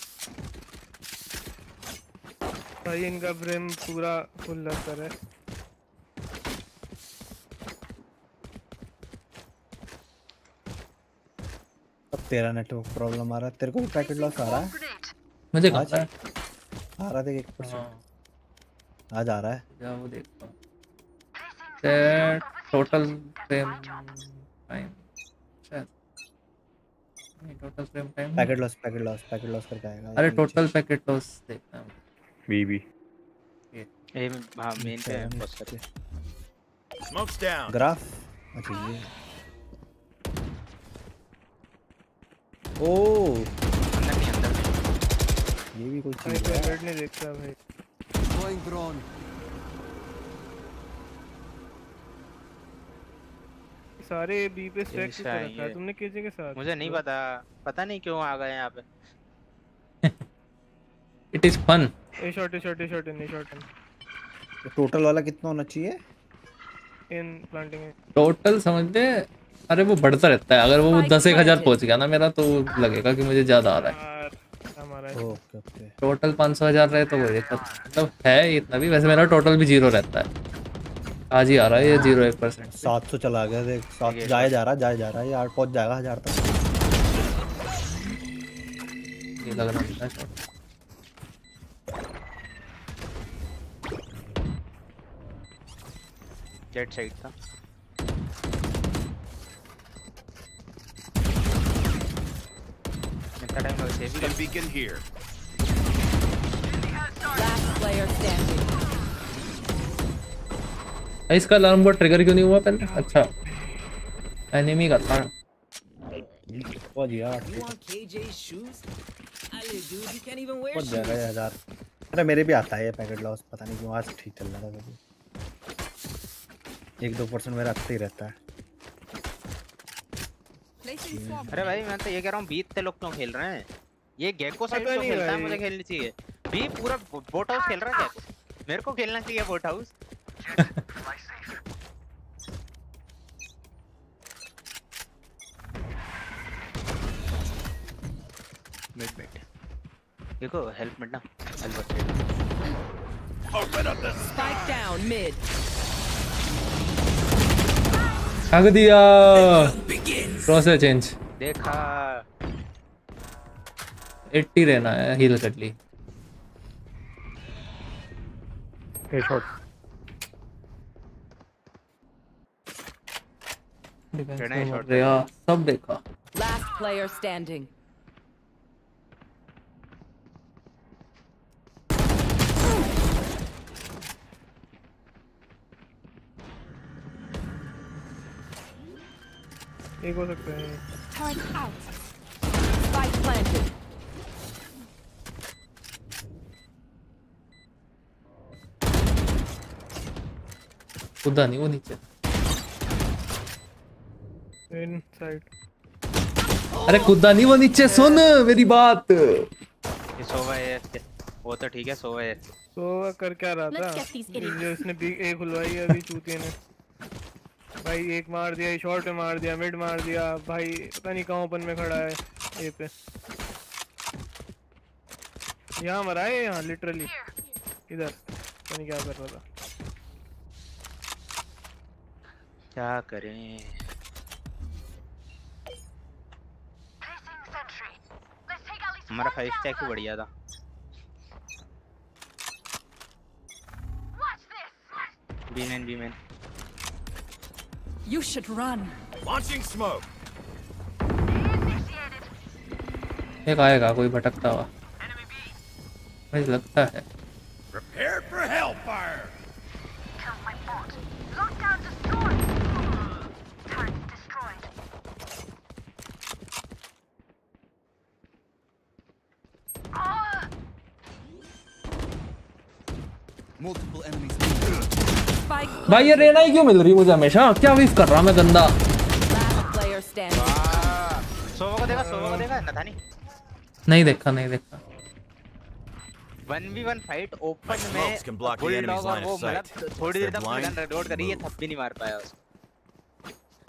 भाई इनका ब्रिम पूरा फुल लग है अब तेरा नेटवर्क प्रॉब्लम आ रहा है। तेरे को भी पैकेट लॉस आ रहा है। मुझे? कहा है? आ रहा था एक परसेंट आज आ रहा है। जा वो देखता हूँ। सेट टोटल फ्रेम टाइम शायद नहीं total frame time packet loss packet loss packet loss करके आएगा। अरे टोटल पैकेट लॉस देखना है बीबी। ए हाँ मेन पे है बस कर Smoke's down. ग्राफ अच्छा ये। ओ। अंदर नहीं अंदर ये भी कोई चीज़ है? मिड नहीं देखता भाई। Going drone. सारे बी पे स्टैक कर रखा। है? तुमने केजे के साथ मुझे नहीं पता। पता नहीं क्यों आ गए यहाँ पे। It is fun a shot a shot a shot in a shot तो टोटल वाला कितना होना चाहिए? इन प्लांटिंग टोटल समझ ले अरे वो बढ़ता रहता है अगर वो दस एक हज़ार पहुँच गया ना मेरा तो लगेगा कि मुझे ज़्यादा आ रहा है। यार टोटल पाँच सौ हज़ार रहे तो वो एक मतलब है इतना भी। वैसे मेरा टोटल भी ज़ीरो रहता है। आज ही आ रहा है ये ज़ीरो एक परसेंट सात सौ चला गया देख सात जाए जा रहा है जाए जा रहा है ये आठ पहुँच जाएगा हज़ार तक। ये लग रहा है जेट साइड था। टाइम लगा safe Stim beacon here. Last player standing. इसका अलार्म बोर्ड ट्रिगर क्यों नहीं हुआ पहले अच्छा एनिमी का था बहुत यार बहुत ज़्यादा shoes. है हज़ार अरे मेरे भी आता है ये पैकेट लॉस पता नहीं क्यों आज ठीक चल रहा था एक दो परसेंट मेरा आता ही रहता है. अरे भाई मैं तो ये कह रहा हूँ बीत लोग क्यों खेल रहे हैं? ये गेको साइड क्यों खेलता है मुझे खेलनी चाहिए। बी पूरा बोट हाउस खेल रहा है गेको मेरे को खेलना चाहिए बोट हाउस मिड मिड देखो हेल्प मिट ना help Open up the hug दिया प्रोसेस चेंज देखा। 80 रहना है हील कर ली। सब देखा। Last player standing. एक हो सकता है। Turret out. Spike planted. खुदा नहीं वो नीचे। इन साइड अरे खुदा नहीं वो नीचे सुन मेरी बात। ये सोवा है वो तो ठीक है सोवा है। वह कर क्या रहा था? इसने बी ए खुलवाई अभी चूतिए ने। भाई, एक मार दिया शॉर्ट में मार दिया मिड मार दिया। भाई, पता नहीं कहाँ ओपन में खड़ा है ए पे। यहाँ मरा है यहाँ लिटरली इधर, पता नहीं क्या कर रहा था। क्या करें? हमारा फाइव स्टैक ही बढ़िया था। B man B man You should run. launching smoke. एक आएगा कोई भटकता हुआ मुझे लगता है Prepare for hellfire. भाई ये रेना ही क्यों मिल रही मुझे हमेशा? क्या विफ कर रहा मैं गंदा? last player standing. सोवा को देखा सोवा को देखा नथानी नहीं देखा नहीं देखा 1v1 फाइट ओपन में बुलडॉग और वो मतलब थोड़ी देर तक गन रिलोड करी ये. तब भी नहीं मार पाया उसको।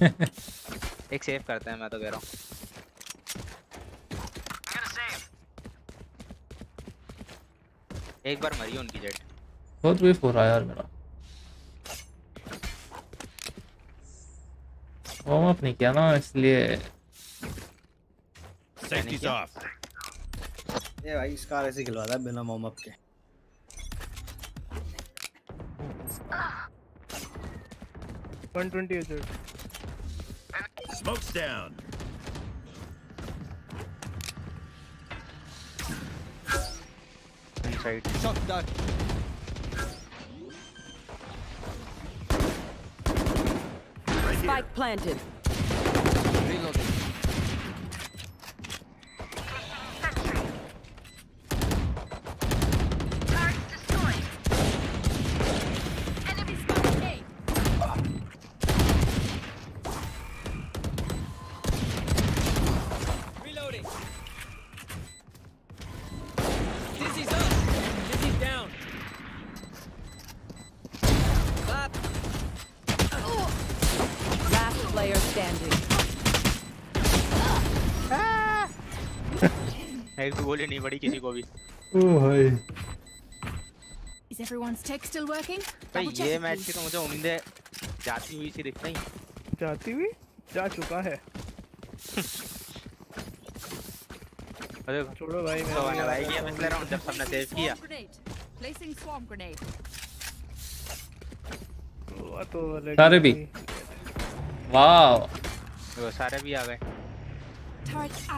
एक सेव करते हैं मैं तो कह रहा हूँ। एक बार मरी उनकी जेट। बहुत विफ हो रहा है यार मेरा। वार्म अप नहीं किया ना इसलिए Safety's off. ये भाई इसका ऐसे खिलवा था बिना वार्म अप के one twenty H Smoke's down. Inside Shock dart. Spike planted. Reloading. एक भी गोली नहीं पड़ी किसी को भी। ओ भाई। Is everyone's tech still working? भाई ये मैच की तो मुझे उम्मीदें जाती हुई सी दिख रही। जाती हुई? जा चुका है। अरे छोड़ो भाई मैं ने भाई किया पिछले राउंड जब सबने सेव किया। grenade. Placing swarm तो सारे भी। वाओ। वो सारे भी आ गए।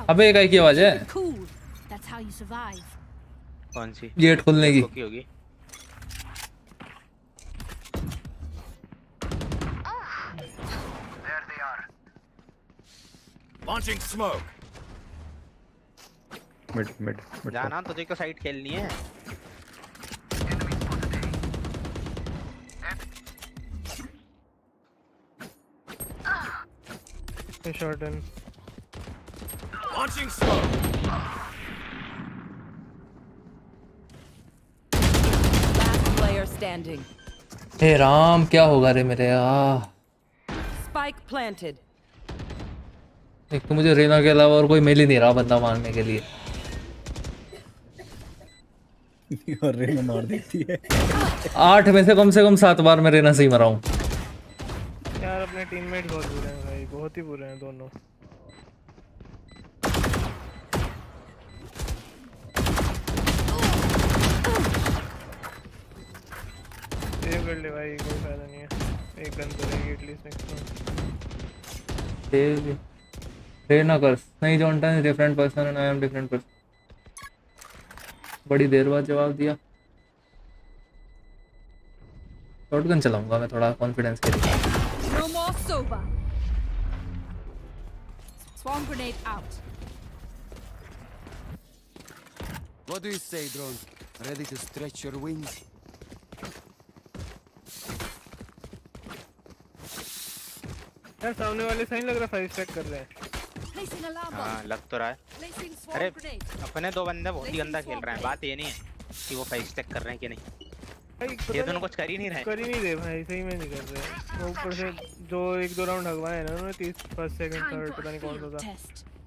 अबे एक आई की आवाज़ है? Cool. That's how you survive. कौन सी गेट खोलने की की होगी There they are. Launching smoke. Mid mid mid जाना तुझे को साइड खेलनी है इन Launching smoke. Last player standing. हे राम क्या होगा रे मेरे? आ। Spike planted. एक तो मुझे रेना के अलावा और कोई मिल ही नहीं रहा बंदा मारने के लिए। और रेना मार देती है। आठ में से कम से कम सात बार मैं रेना से ही मरा हूँ। यार अपने टीममेट बहुत बुरे हैं भाई बहुत ही बुरे हैं दोनों सेव कर ले भाई कोई फ़ायदा नहीं है एक गन तो रहेगी एटलीस्ट नेक्स्ट Save. रेना कर नहीं जॉन्टन is different person and I am different person बड़ी देर बाद जवाब दिया शॉटगन चलाऊँगा मैं थोड़ा कॉन्फिडेंस के लिए No more sober. Swarm grenade out. What do you say, drone? Ready to stretch your wings? यार सामने वाले सही लग रहा फाइव स्टैक कर रहे हैं। हाँ लग तो रहा है। अरे अपने दो बंदे बहुत ही गंदा खेल रहे हैं। बात ये नहीं है कि वो फाइव स्टेक कर रहे हैं कि नहीं। ये दोनों कुछ कर ही नहीं रहे। कर ही नहीं रहे भाई सही में नहीं कर रहे। वो ऊपर से जो एक दो राउंड हगवाए ना उन्होंने तीस फ़र्स्ट सेकंड थर्ड पता नहीं कौन सा था।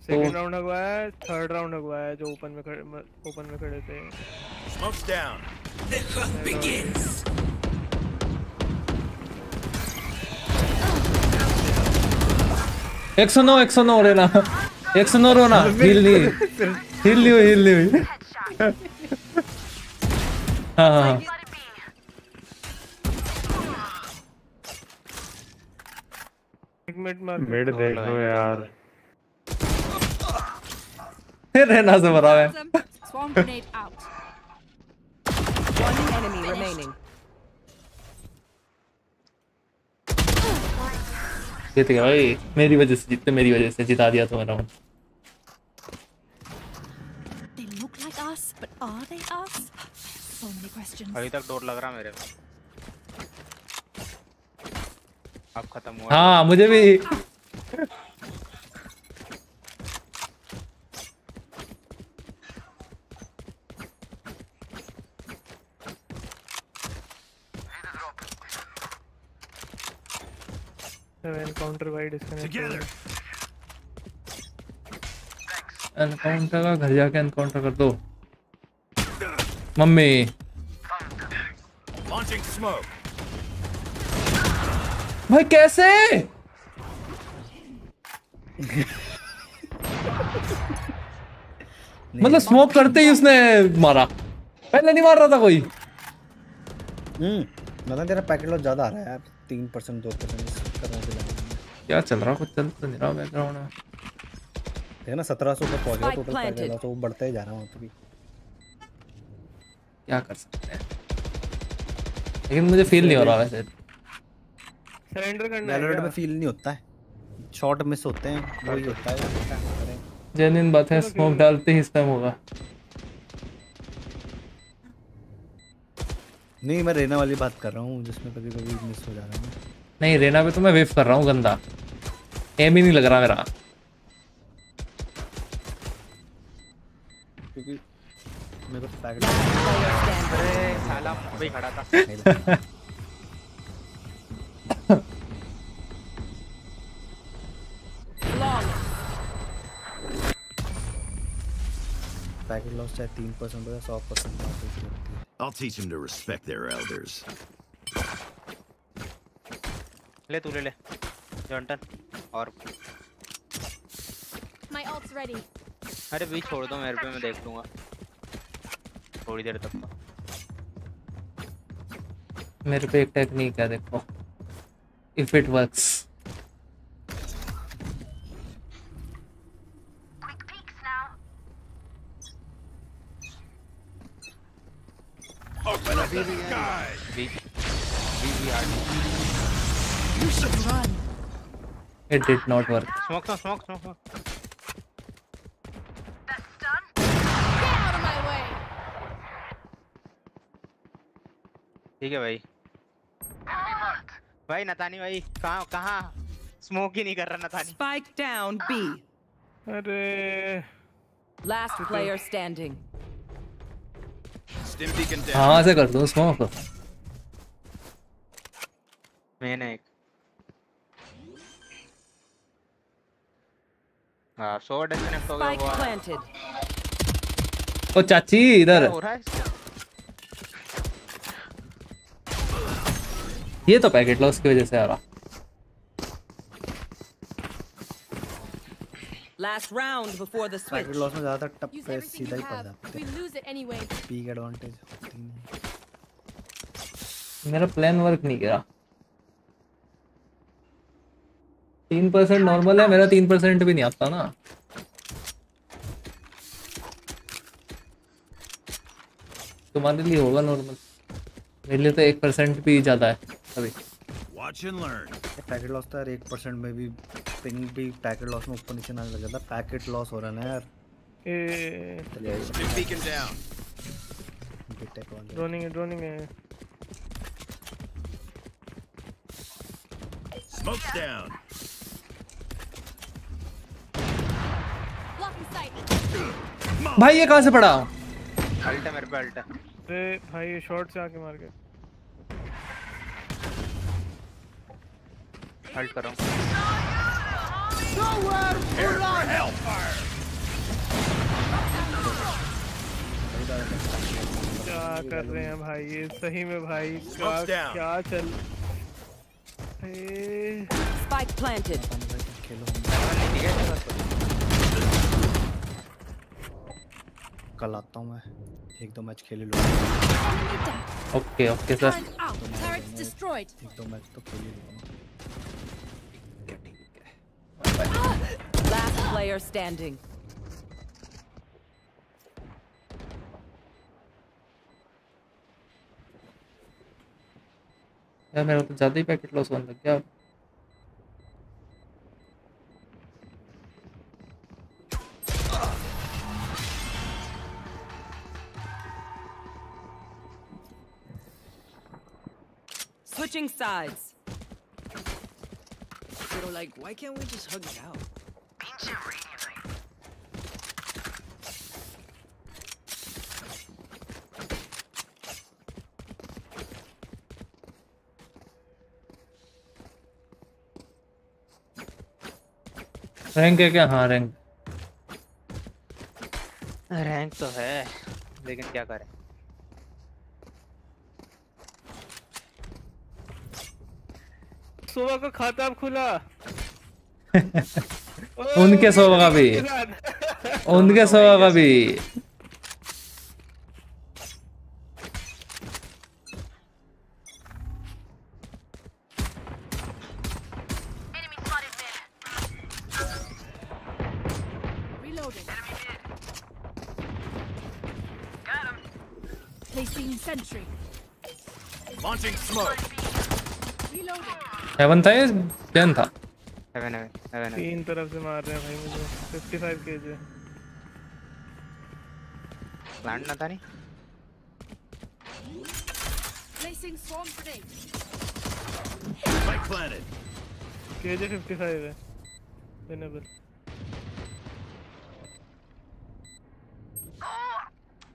सेकंड राउंड हगवाया है थर्ड राउंड हगवाया है जो ओपन में खड़े ओपन में खड़े थे। Smoke's down. एक सौ नौ एक सौ नौ रेना एक सौ नौ रोना हिल नहीं हिल नहीं हुई हिल नहीं हुई हाँ एक मिनट मार मिड देख लो यार। फिर रेना से मरा है. One enemy remaining. जीत गया भाई। मेरी वजह से जीतते मेरी वजह से जिता दिया तुम्हें राउंड. अभी तक डोर लग रहा मेरे को। अब खत्म हुआ। हाँ मुझे भी। Encounter wide disconnect. एनकाउंटर का घर जाके एनकाउंटर कर दो। मम्मी। Launching smoke. भाई कैसे? मतलब स्मोक करते ही उसने मारा। पहले नहीं मार रहा था कोई। हम्म मतलब तेरा पैकेट लॉस ज़्यादा आ रहा है यार। तीन परसेंट दो परसेंट करने के लिए क्या चल रहा कुछ चल तो नहीं रहा बैकग्राउंड में देख ना सत्रह सौ पे पहुँच गया टोटल पैकेट तो वो बढ़ता ही जा रहा है वहाँ पे भी क्या कर सकते हैं? लेकिन मुझे फील नहीं हो रहा वैसे। सरेंडर करना है वैलोरेंट में फील नहीं होता है। शॉट मिस होते हैं वही होता है करें। बात है स्मोक डालते ही स्पैम होगा। नहीं मैं रेना वाली बात कर रहा हूँ जिसमें कभी कभी मिस हो जा रहा है। नहीं रेना पे तो मैं वेव कर रहा हूँ गंदा। एम ही नहीं लग रहा मेरा। मेरे को अरे साला अभी खड़ा था पैकेट लॉस चाहे तीन परसेंट हो या सौ percent I'll teach him to respect their elders. ले तू ले ले। जॉनटन और माय ऑल्स रेडी अरे भी छोड़ दो मेरे पे मैं देख लूँगा। थोड़ी देर तक। मेरे पे एक टेक्निक है देखो। If it works Open up the sky! Big, big, It did not work. smoke smoke smoke smoke smoke. Get out of my way. ठीक है भाई भाई नतानी भाई कहाँ कहाँ स्मोक ही नहीं कर रहा नतानी Spike down B. अरे Last player standing. Stim beacon down. हाँ से कर दूँ स्मोक मैंने एक हाँ सो डिस्कनेक्ट हो गया वो planted. ओ चाची इधर ये तो पैकेट लॉस की वजह से आ रहा Last round before the packet switch. Loss में ज़्यादातर टप पे सीधा ही पड़. जाते We lose it anyway. हैं पी एडवांटेज मेरा प्लान वर्क नहीं किया तीन परसेंट नॉर्मल है मेरा तीन परसेंट भी नहीं आता ना। तुम्हारे लिए होगा नॉर्मल मेरे लिए तो एक परसेंट भी ज़्यादा है अभी। पैकेट लॉस तो यार एक परसेंट में भी पिंग भी पैकेट लॉस में ऊपर नीचे ना लग जाता। पैकेट लॉस हो रहा है ना यार। ड्रोनिंग है ड्रोनिंग है। Smoke's down. भाई ये कहाँ से पड़ा? अल्ट है मेरे पे अल्ट है। अरे भाई ये शॉर्ट से आके मार के अल्ट कर रहा हूँ। क्या कर रहे हैं भाई? ये सही में भाई क्या. क्या चल ए, Spike planted. कल आता हूँ मैं। एक दो मैच खेल लूँ ओके ओके सर। एक दो मैच तो खेल ही लूँगा Last player standing. यार मेरा तो ज़्यादा ही पैकेट लॉस होने लग गया। Switching sides. Pero like, why can't we just hug it out? Rank है क्या हाँ रैंक रैंक तो है लेकिन क्या करें सुबह का खाता खुला। उनके सुबह का भी। उनके सुबह का भी। हेवन था या जैन था हेवन हेवन हेवन तीन तरफ़ से मार रहे हैं भाई मुझे। 55 केजी प्लांट ना था नहीं? Placing swarm grenade. Spike planted. KG 55 है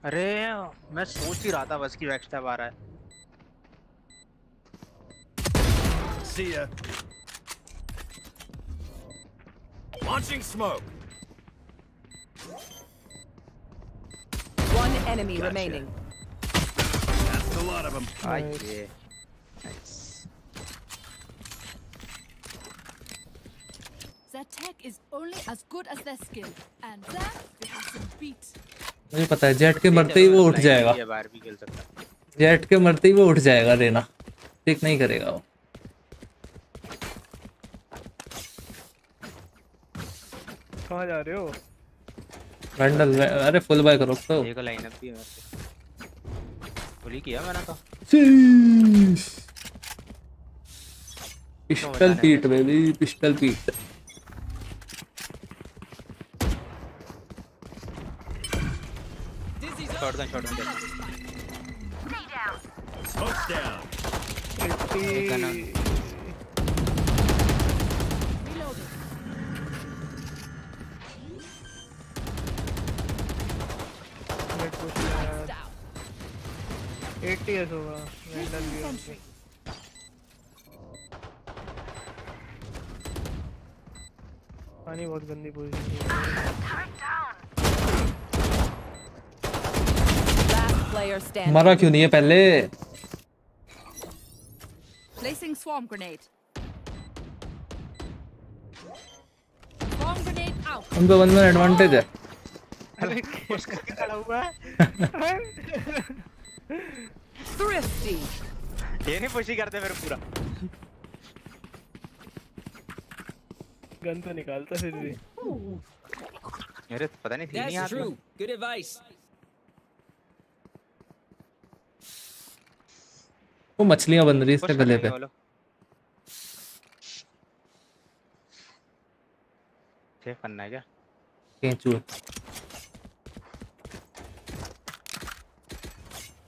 अरे मैं सोच ही रहा था बस की बैक स्टेप आ रहा है। See ya. Launching smoke. One enemy Gotcha. remaining. That's a lot of them. आइए nice Their tech is only as good as their skill. And that they have some beat. मुझे पता है जेट के मरते ही वो उठ जाएगा ये बार भी खेल सकता है जेट के मरते ही वो उठ जाएगा रेना ठीक नहीं करेगा वो कहाँ जा रहे हो? वैंडल अरे फुल बाय करो तो एक लाइनअप भी है मेरे फुल ही किया मैंने तो। पिस्टल पीट बेबी पिस्टल पीट शॉटगन शॉटगन Smoke's down. 80 एस होगा रैंडम भी पानी बहुत गंदी पोजीशन मरा क्यों नहीं है पहले? Placing swarm grenade. Swarm grenade out. उनका वन में एडवांटेज है। उसका क्या खड़ा हुआ है। Thrifty. ये नहीं पुशी करते मेरे पूरा गन तो निकालता फिर भी मेरे पता नहीं थी नहीं हाथ में true. Good advice. वो मछलियाँ बन रही इसके गले पे सेव करना है क्या केंचू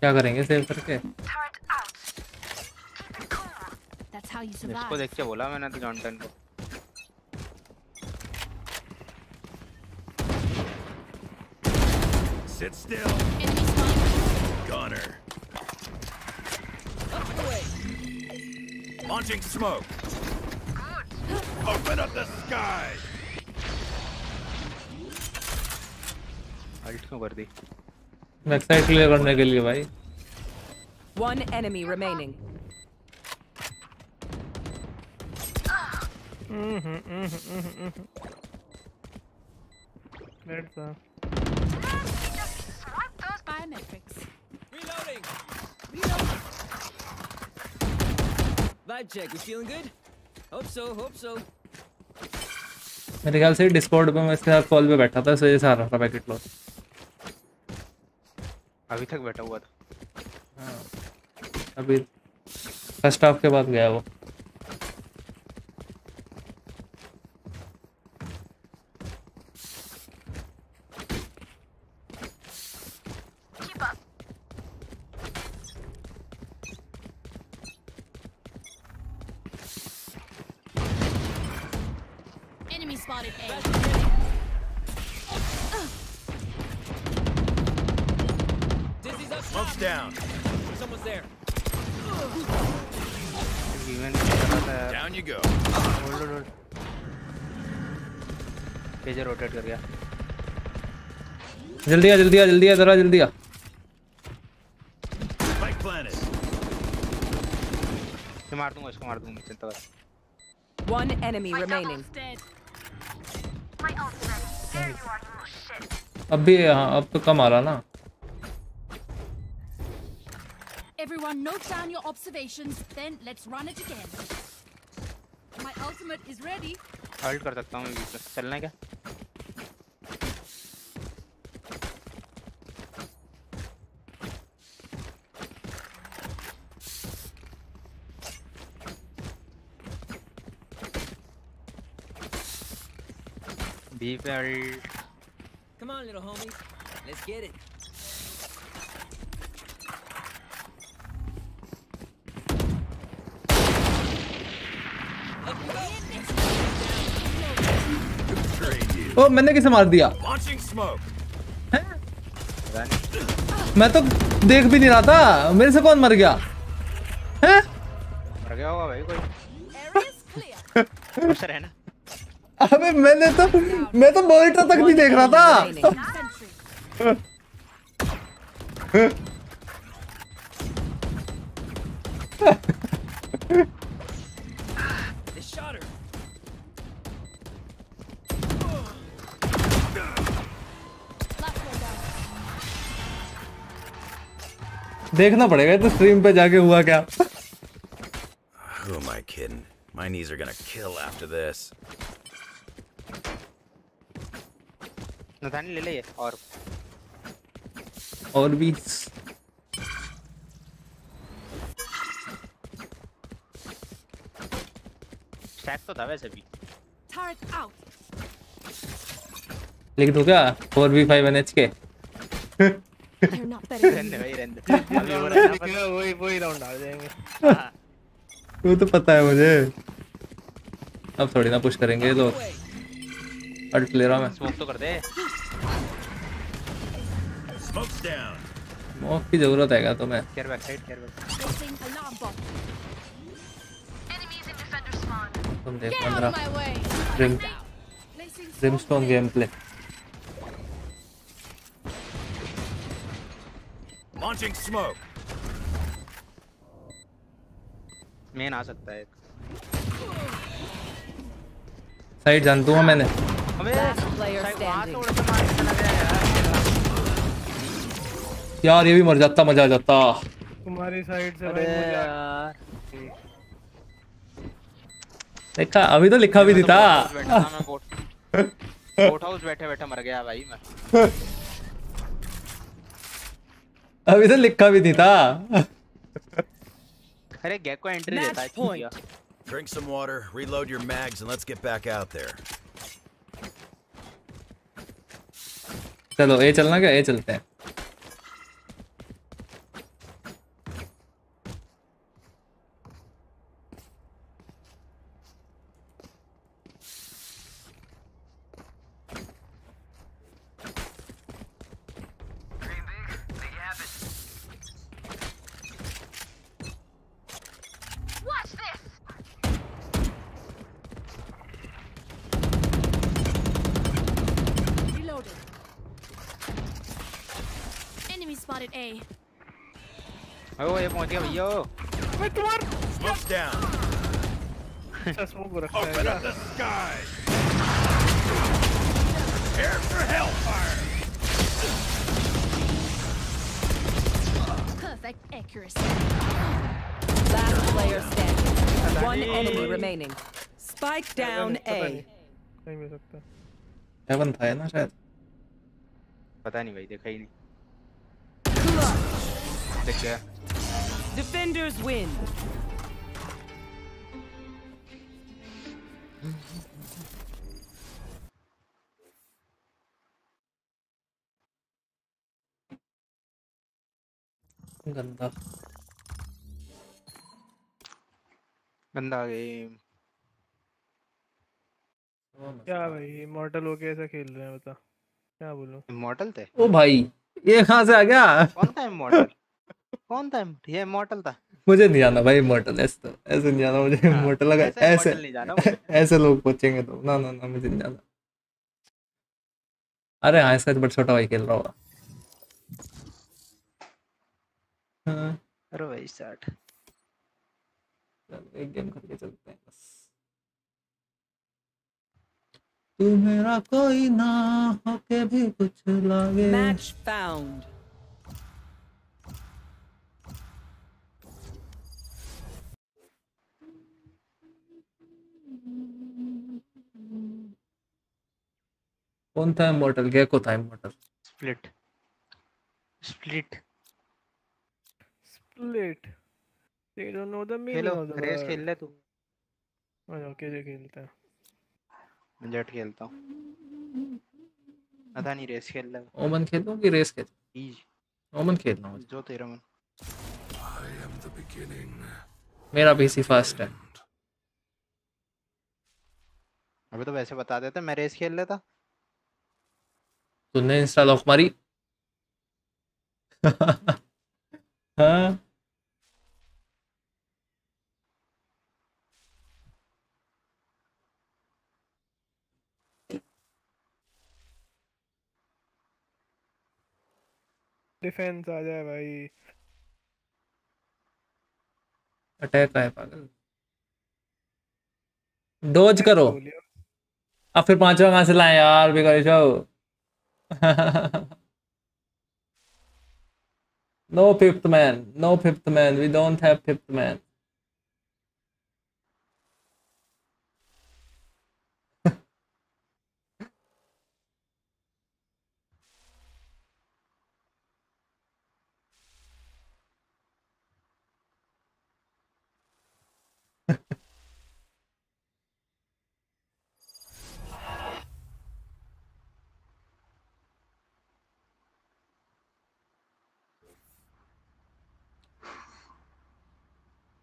क्या करेंगे सेव करके इसको देख के बोला मैंने तो जॉनटन को Sit still. Gunner. Launching smoke. Open up the sky. Ult क्यों कर दी मैक्साइट क्लियर करने के लिए भाई। वन एनिमी रिमेनिंग मेरे ख्याल से डिस्कॉर्ड पे मैं इसके साथ कॉल पे बैठा था सही सारा पैकेट लॉस अभी तक बैठा हुआ था। हाँ। अभी फ़र्स्ट हाफ़ के बाद गया वो। जल्दी आ जल्दी आ जल्दी आ जरा जल्दी आ। मार दूँगा इसको मार दूँगा चिंता मत वन एनिमी रिमेनिंग अब भी यहाँ अब तो कम आ रहा ना। Everyone note down your observations then let's run it again my ultimate is ready hold कर सकता हूँ चलना है क्या? पे ult Come on, little homies. Let's get it. ओ मैंने किसे मार दिया? Launching smoke. मैं तो देख भी नहीं रहा था। मेरे से कौन मर गया? हैं? मर गया होगा भाई कोई। रहना अबे मैंने तो मैं तो मॉनिटर तक नहीं देख रहा था. देखना पड़ेगा तो स्ट्रीम पे जाके हुआ क्या Who am I kidding? My knees are gonna kill after this. Nathani ले ले ये और और भी स्टैक तो था वैसे भी। टारगेट आउट लिख दूँ क्या 4v5 NH के वो तो पता है मुझे। अब थोड़ी ना पुश करेंगे तो अल्ट ले रहा मैं। स्मोक तो कर दे। Smoke's down. स्मोक की ज़रूरत है क्या तुम्हें? Care back side care back Placing alarm bot. तुम देख मेरा ड्रिम ड्रिमस्टोन game play Launching smoke. Main आ सकता है साइड जान दूँगा मैंने। अबे साइड वहाँ से. उड़ के मार यार ये भी मर जाता मज़ा आ जाता। तुम्हारी साइड से भाई मुझे यार। देखा अभी तो लिखा भी था। मैं बोट हाउस बैठे बैठे मर गया भाई मैं। अभी तो लिखा भी नहीं था। अरे गैक को एंट्री देता है है Drink some water, reload your mags, and let's get back out there. चलो ए चलना क्या? ए चलते हैं। spotted A. ओ ये पहुंच गया भैया Smoke's down. अच्छा स्मोक रखा है Open क्या? up the skies. Prepare for hellfire. Perfect accuracy. Last player standing. One enemy remaining. Spike down पता A. नहीं नहीं मिल सकता हेवन था ये ना शायद पता नहीं भाई देखा ही नहीं देख गया Defenders win. गंदा। गंदा गेम क्या भाई इमॉर्टल होके ऐसा खेल रहे हैं बता। क्या बोलूँ? इमॉर्टल थे? ओ भाई ये कहाँ से आ गया? कौन था इमॉर्टल कौन था ये इमॉर्टल था। मुझे नहीं जाना भाई इमोर्टल ऐसे तो ऐसे नहीं जाना मुझे हाँ, इमोर्टल लगा। ऐसा ऐसे नहीं जाना ऐसे लोग पूछेंगे तो। ना ना ना मुझे नहीं जाना। अरे हाँ इसका बड़ा छोटा भाई खेल रहा होगा। हाँ। अरे भाई स्टार्ट चलो एक गेम करके चलते हैं बस। तू मेरा कोई ना होके भी कुछ लागे। Match found. कौन था इमोर्टल गेको था immortal split split split don't know the meaning खेलो of रेस खेल ले तू। अच्छा कैसे खेलता है। मैं जेट खेलता हूँ। पता नहीं रेस खेल ले। ओमन खेलूं कि रेस खेल? Easy. ओमन खेलना मुझे जो तेरा मन। आई एम द बिगिनिंग मेरा पीसी फास्ट है। अबे तो वैसे बता देते मैं रेस खेल लेता। तूने इंस्टा लॉक मारी हाँ। डिफेंस आ जाए भाई। अटैक आए पागल। डोज करो। अब फिर पांचवा कहाँ से लाए यार जाओ No fifth man. No fifth man. We don't have fifth man.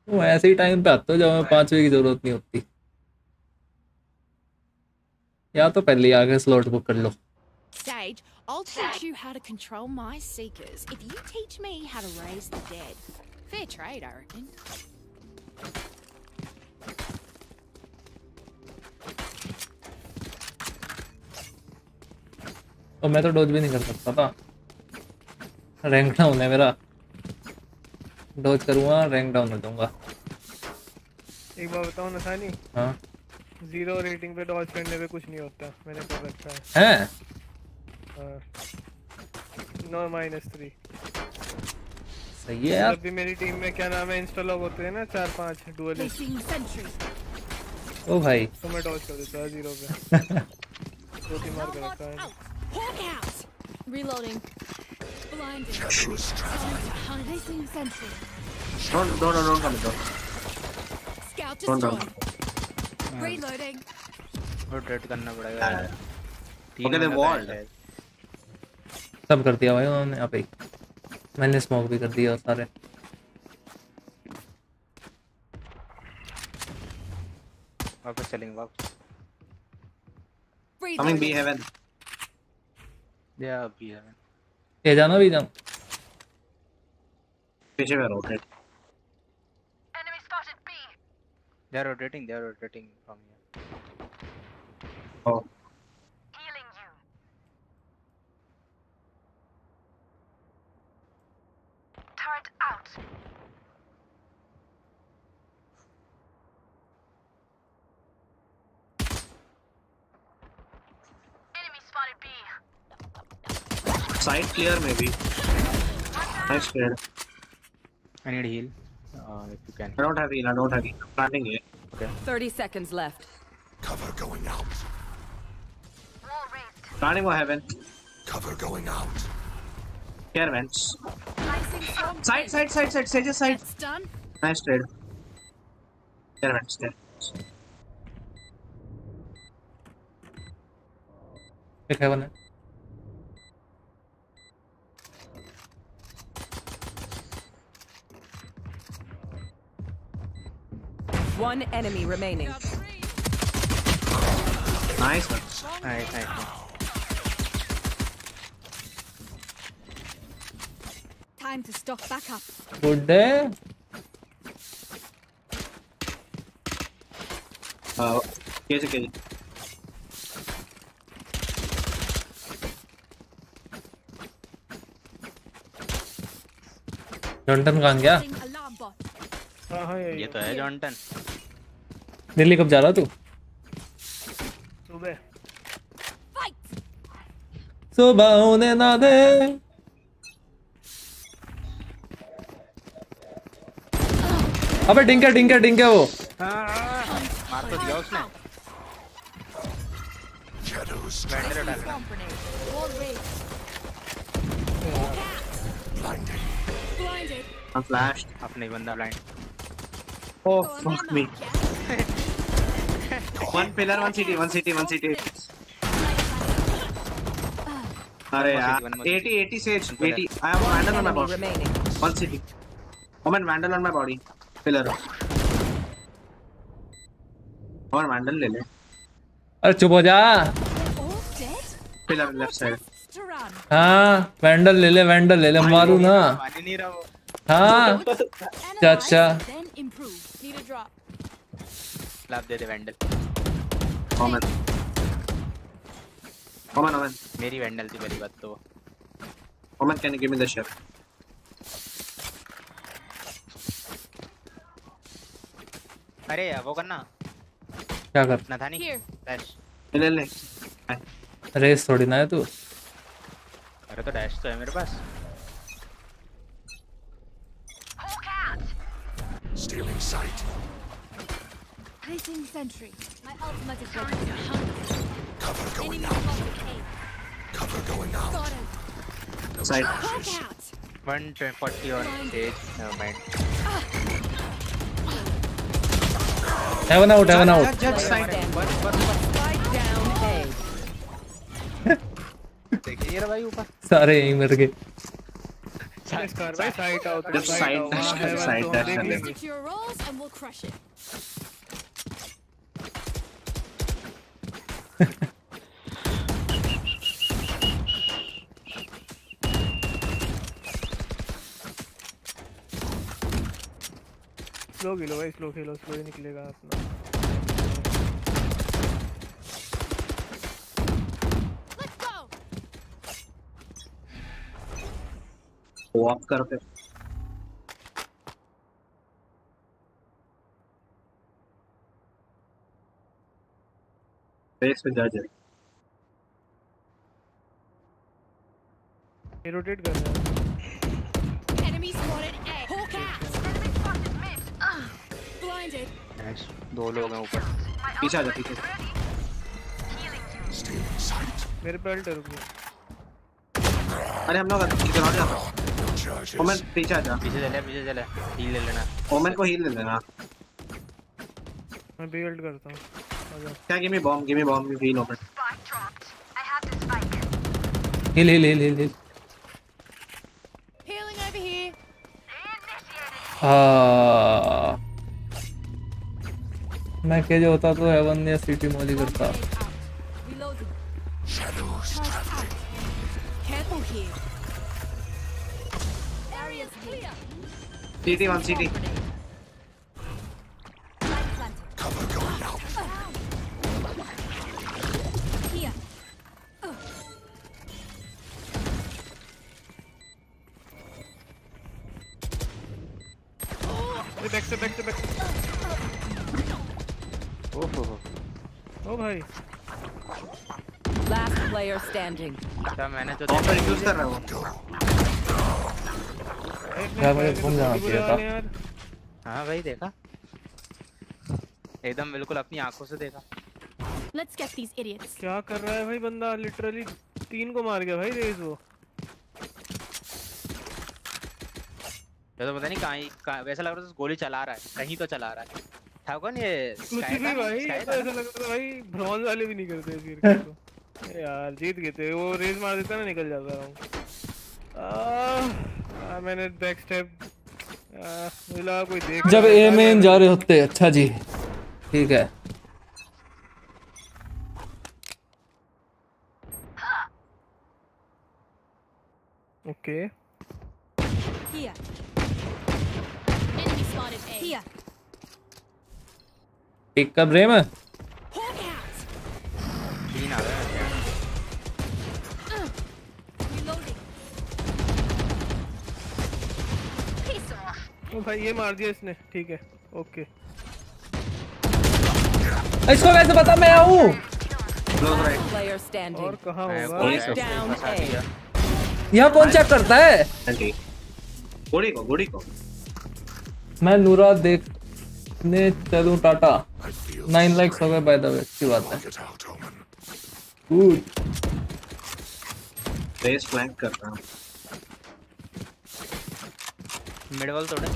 वो ऐसे ही टाइम पे आता हो जब हमें पांचवे की ज़रूरत नहीं होती या तो पहले ही आगे स्लॉट बुक कर लो Sage, I'll teach you how to control my seekers if you teach me how to raise the dead. Fair trade, I reckon. और मैं तो डोज भी नहीं कर सकता था रैंक डाउन है मेरा डोज करूँगा रैंक डाउन हो जाऊँगा एक बार बताओ ना सानी। हाँ। ज़ीरो रेटिंग पे डॉज करने पे कुछ नहीं होता मैंने कर रखा है। हैं? नो माइनस थ्री सही है यार। जब भी मेरी टीम में क्या नाम है इंस्टा लॉग होते हैं ना चार पाँच sentry. ओ भाई। तो मैं डॉज कर देता है ज़ीरो पे। दो तीन मार कर रखा है! Reloading. Blinded. Hunt. Placing sentry. Don't, don't, don't come, don't. Scout Don't destroyed. Reloading. Rotate करना पड़ेगा यार तीन Okay, they बंदा था walled. शायद। सब कर दिया भाई उन्होंने यहाँ पे ही। मैंने स्मोक भी कर दिया सारे वापस चलेंगे वापस Coming B या अभी है ये जाना भी जाना पीछे में rotate. they are rotating they are rotating from here Oh. Turret side clear maybe. Nice clear. I need heal. Uh, if you can. I don't have heal. I don't have heal. I'm planting it. Okay. 30 seconds left. Cover going out. Planning for heaven. Cover going out. Care vents. Side, side, side, side, side, side. Done. Nice trade. Care vents, care vents. Heaven. Eh? One enemy remaining. Nice one. nice nice Time to stock back up. Good है Uh, KJ, KJ. जॉन्टन कहाँ गया Placing alarm bot. हाँ हाँ यही ये तो है जॉन्टन दिल्ली कब जा रहा तू सुबह सुबह होने ना दे अबे डिंके डिंके डिंके वो मार तो दिया उसने. I'm flashed. अपने बंदा blind Oh, fuck me. One pillar, one city, one city, one city. अरे यार One city, one 80 80 sage 80 I have a vandal on my Enemy body remaining. one city Omen vandal on my body pillar Omen vandal ले ले अरे चुप हो जा side To run. हाँ वैंडल ले ले वैंडल ले ले मारू ना मानी नहीं रहा वो हाँ अच्छा drop. लाभ दे दे वेंडल कॉमन कॉमन कॉमन मेरी वेंडल थी बड़ी बात तो common can give me the share अरे वो करना। क्या करना था नहीं। ले ले अरे थोड़ी ना है तू। अरे तो डैश तो है मेरे पास। Placing sentry. My ultimate is ready to hunt. Cover going Enemy out. spotted A. Cover going out. Got him. side Hawk out. 140 on stage never mind heaven out heaven out judge side Spike down A. देखिए ये रहा भाई ऊपर सारे यहीं मर गए dash कर भाई साइड आओ तुम Just साइड slow खेलो भाई स्लो खेलो स्लो ही निकलेगा अपना। वॉक कर फिर फेस पे जज है ये रोटेट कर रहा है। Enemy spotted A. Hawk out. Enemy spotted mid. Blinded. Nice. दो लोग हैं ऊपर। पीछे आ जा पीछे। मेरे पे अल्ट रुक गया। अरे हम लोग पीछे लौट जा ओमन पीछे आ जा। पीछे चले पीछे चले। हील ले लेना। ओमन को हील ले लेना। मैं बी अल्ट करता हूँ। आजा क्या give me bomb give me bomb heal Omen heal heal hill hill hill Healing over here. हाँ मैं क्या जो होता तो हेवन या सिटी मोली करता. सीटी वन सीटी player standing. क्या मैंने तो कर रहा हूँ यार मुझे घूम जाना चाहिए था यार हाँ भाई देखा। एकदम बिल्कुल अपनी आँखों से देखा। Let's get these idiots. क्या कर रहा है भाई बंदा? लिटरली तीन को मार गया भाई रेस वो। ये तो पता नहीं कहाँ ही- कहाँ वैसा लग रहा था गोली चला रहा है कहीं तो चला रहा है। था कौन ये? कुछ भी भाई ऐसा लग रहा था भाई ब्रॉन्ज वाले भी नहीं करते इस गिर को। ए यार जीत गए थे वो रेस मार देता ना निकल जाता हूँ आ, आ, मैंने बैक स्टेप मुझे लगा कोई देख जब है, ए में जा रहे होते अच्छा जी। ठीक है। Okay. Here. Enemy spotted A. Here. है ओ भाई ये मार दिया इसने। ठीक है ओके। इसको कैसे पता मैं आऊँ. और कहाँ होगा। यहाँ कौन चेक करता है? गोड़ी को गोड़ी को। मैं नूरा देखने चलूँ टाटा। नाइन लाइक्स हो गए बाय द वे अच्छी बात है। गुड फेस फ्लैंक कर रहा हूँ। मिड वॉल तोड़े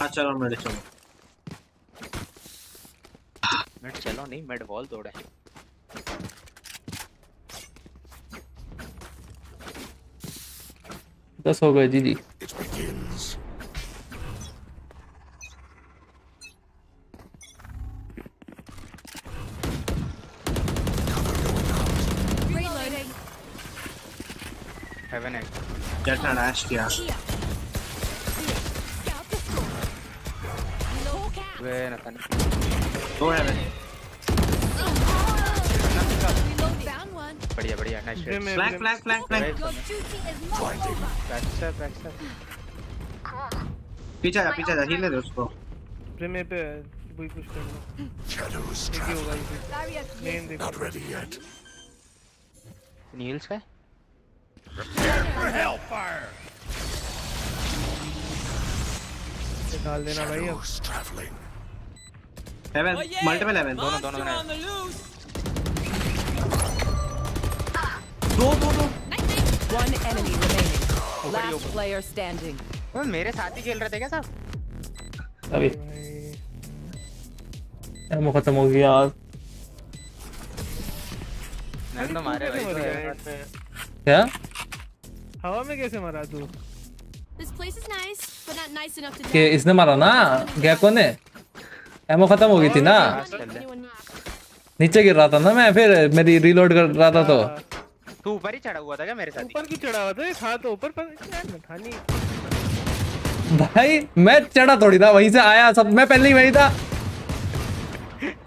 हाँ चलो मेरे चलो। मिड चलो नहीं मिड वॉल तोड़े दस हो गए जी जी। Reloading. हेवन है। जेट ने डैश है Reloading. Found one. बढ़िया बढ़िया nice flank Your duty is not over. Backstab backstab पीछे जा पीछे जा हील दे उसको ब्रेम पे वही कुछ कर लो एक ही होगा Barrier मेन देखो नील्स का निकाल देना भाई अब हेवन मल्टीपल हेवन दोनों दोनों. दो दो दो One enemy remaining. Last player standing. वो मेरे साथ ही खेल रहे थे क्या सब? अभी। एमो खत्म हो गया यार मैंने तो मारे भाई? क्या? हवा में कैसे मरा तू? This place is nice, but not nice enough to कि इसने मारा ना? गैको ने? एमओ खत्म हो गई थी ना नीचे गिर रहा था ना मैं फिर मेरी रीलोड कर रहा था तो तू ऊपर ही चढ़ा हुआ था क्या मेरे साथ ऊपर क्यों चढ़ा हुआ था ये था तो ऊपर पर नहीं भाई मैं चढ़ा थोड़ी था वहीं से आया सब मैं पहले ही वहीं था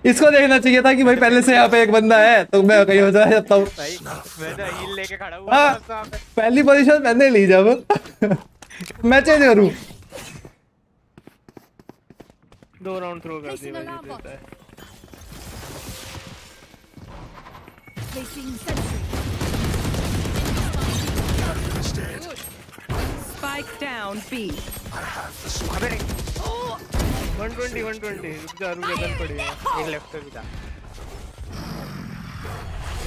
इसको देखना चाहिए था कि भाई पहले से यहाँ पे एक बंदा है तो मैं कहीं हो जाए जाता हूँ भाई मैं हील लेके खड़ा हुआ था वहाँ पे। पहली पोजीशन मैंने ली जब मैं चेंज करूँ दो राउंड थ्रो कर दिए भाई देता है। Placing sentry. Spike down B. 120 120 रुक जा रुक जा गन पड़ी है। एक लेफ़्ट पे भी था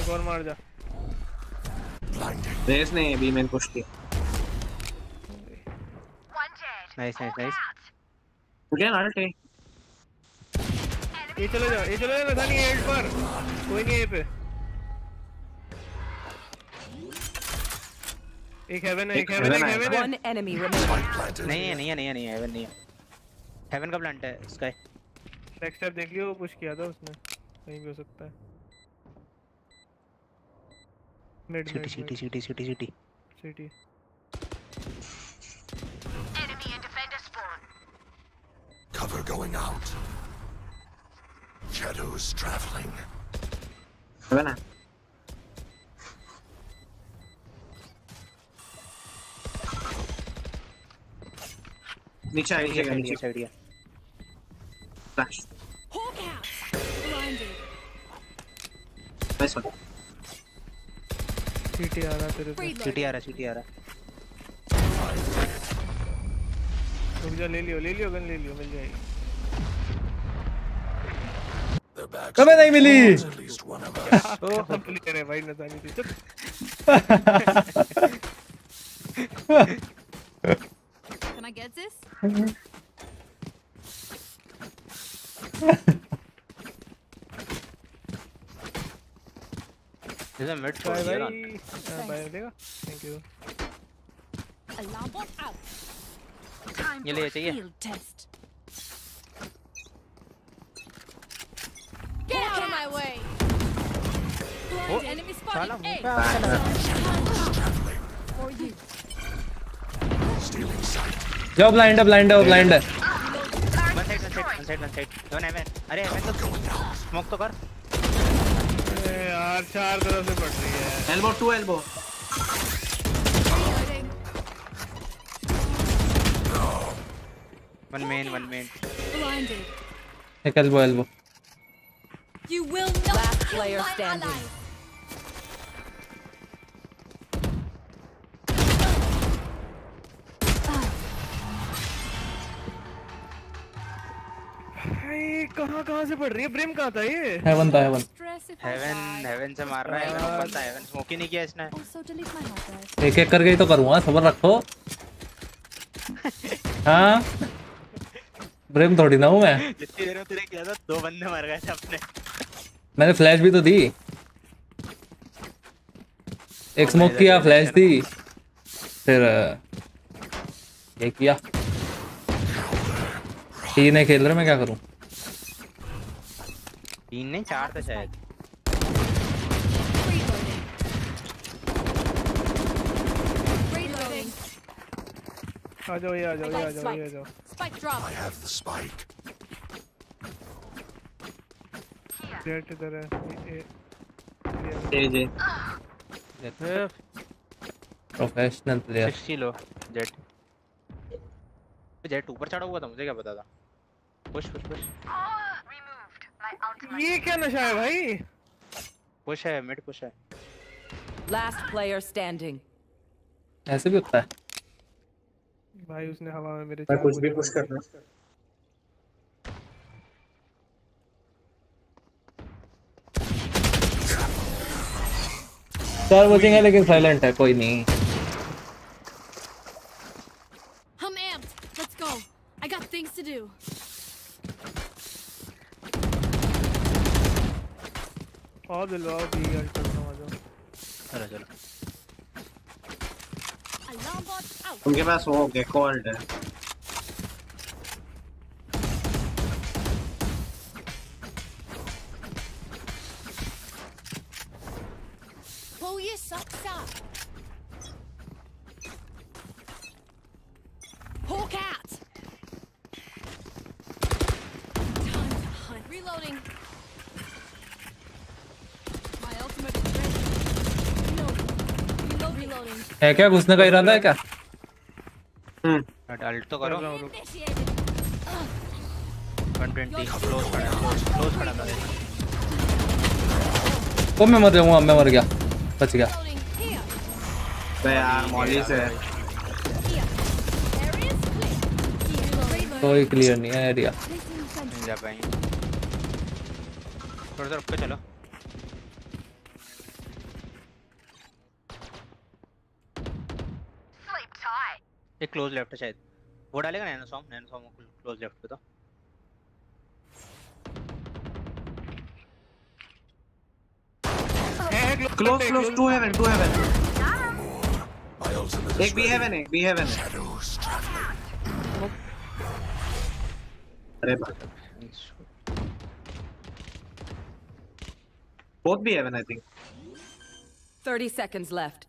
एक और मार जा। रेस ने बी मैन पुश किया। नाइस नाइस नाइस नाटक है ये चलो जा ये चलो जा था नहीं एट पर। कोई नहीं है पे। एक हेवन है एक हेवन है हेवन है। One enemy remaining. नहीं है नहीं है नहीं है नहीं है हेवन नहीं है। हेवन का प्लांट है स्काई बैक स्टेप देख लियो पुश किया था उसने। कहीं भी हो सकता है। Mid city city city city city सिटी Enemy and defender spawn. Cover going out. Shadows traveling. Heaven है नीचे आ नीचे आ, नीचे साइड गया flash Hawk out. Blinded. Nice one city आ रहा तेरे पे Reload. सिटी आ रहा सिटी आ रहा रुक जा ले लियो ले लियो गन ले लियो मिल जाएगी कभी नहीं मिली ओ प्लेयर है भाई नदानी थी चुप Can I get this? जैसे मिड छोड़ बाय दिया बाय ना बाय देगा thank you Alarm bot out. ये ले चाहिए Field test. Get out of my way. Blind enemy साला spotted. मुंह A. पे आ For you. Stealing sight. जाओ ब्लाइंड है ब्लाइंड है ब्लाइंड है one side one side one side one side दोन हेवन अरे हेवन तो स्मोक तो कर अरे यार चार तरफ से पड़ रही है elbow to elbow Reloading. One man one man Blinded. एक elbow elbow You will not Last kill player my standing. ally. भाई कहाँ कहाँ से पड़ रही है? ब्रिम कहाँ था ये? हेवन था हेवन हेवन हेवन से मार रहा है हेवन ओपन था हेवन स्मोक ही नहीं किया इसने. एक एक करके ही तो करूँगा सबर रखो। हाँ? ब्रेम थोड़ी ना हूँ मैं। जितनी देर में तूने किया था दो बंदे मर गए थे अपने। मैंने फ्लैश भी तो दी। एक स्मोक किया फ्लैश दी। फिर ये किया। तीन है खेल रहे मैं क्या करूँ? तीन नहीं चार थे शायद। आ जाओ ये आ जाओ ये आ जाओ ये आ जाओ। Spike drop. I have the spike. इधर है ये- जे जे प्रोफेशनल प्लेयर 60 लो जेट जेट ऊपर चढ़ा हुआ था मुझे क्या पता था? पुश पुश पुश ये क्या नशा है भाई? पुश है मिड पुश है. Last player standing. ऐसे भी होता है। भाई उसने हवा में मेरे मैं कुछ भी पुश कर रहा हूँ चार वोचिंग है लेकिन साइलेंट है कोई नहीं I'm amped. Let's go. I got things to do. आओ दिलवाओ भी अल्टर में आ जाओ चलो चलो उनके पास वो गेकोल्ड है। है क्या घुसने का इरादा है क्या? अल्ट तो करो। Initiated. 120 क्लोज खड़ा क्लोज क्लोज खड़ा था वो मैं मर जाऊँगा मैं मर गया। बच गया। बे यार मॉली से। कोई क्लियर नहीं है एरिया। जा पाएँगे। थोड़ा सा रुक के चलो। Tight. एक क्लोज लेफ़्ट है शायद वो डालेगा nano swarm nano swarm close left पे तो close close to heaven to heaven एक बी हेवन है बी हेवन है अरे both B heaven I think 30 seconds left.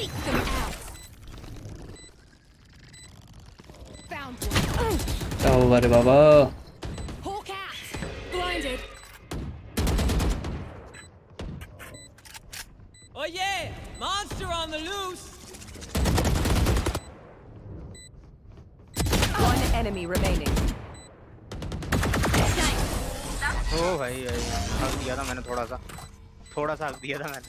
Seek them out. Found one. क्या हुआ रे बाबा Hawk out. Blinded. Oh yeah! Monster on the loose! One enemy remaining. ओ भाई भाई हक दिया था मैंने थोड़ा सा थोड़ा सा हक दिया था मैंने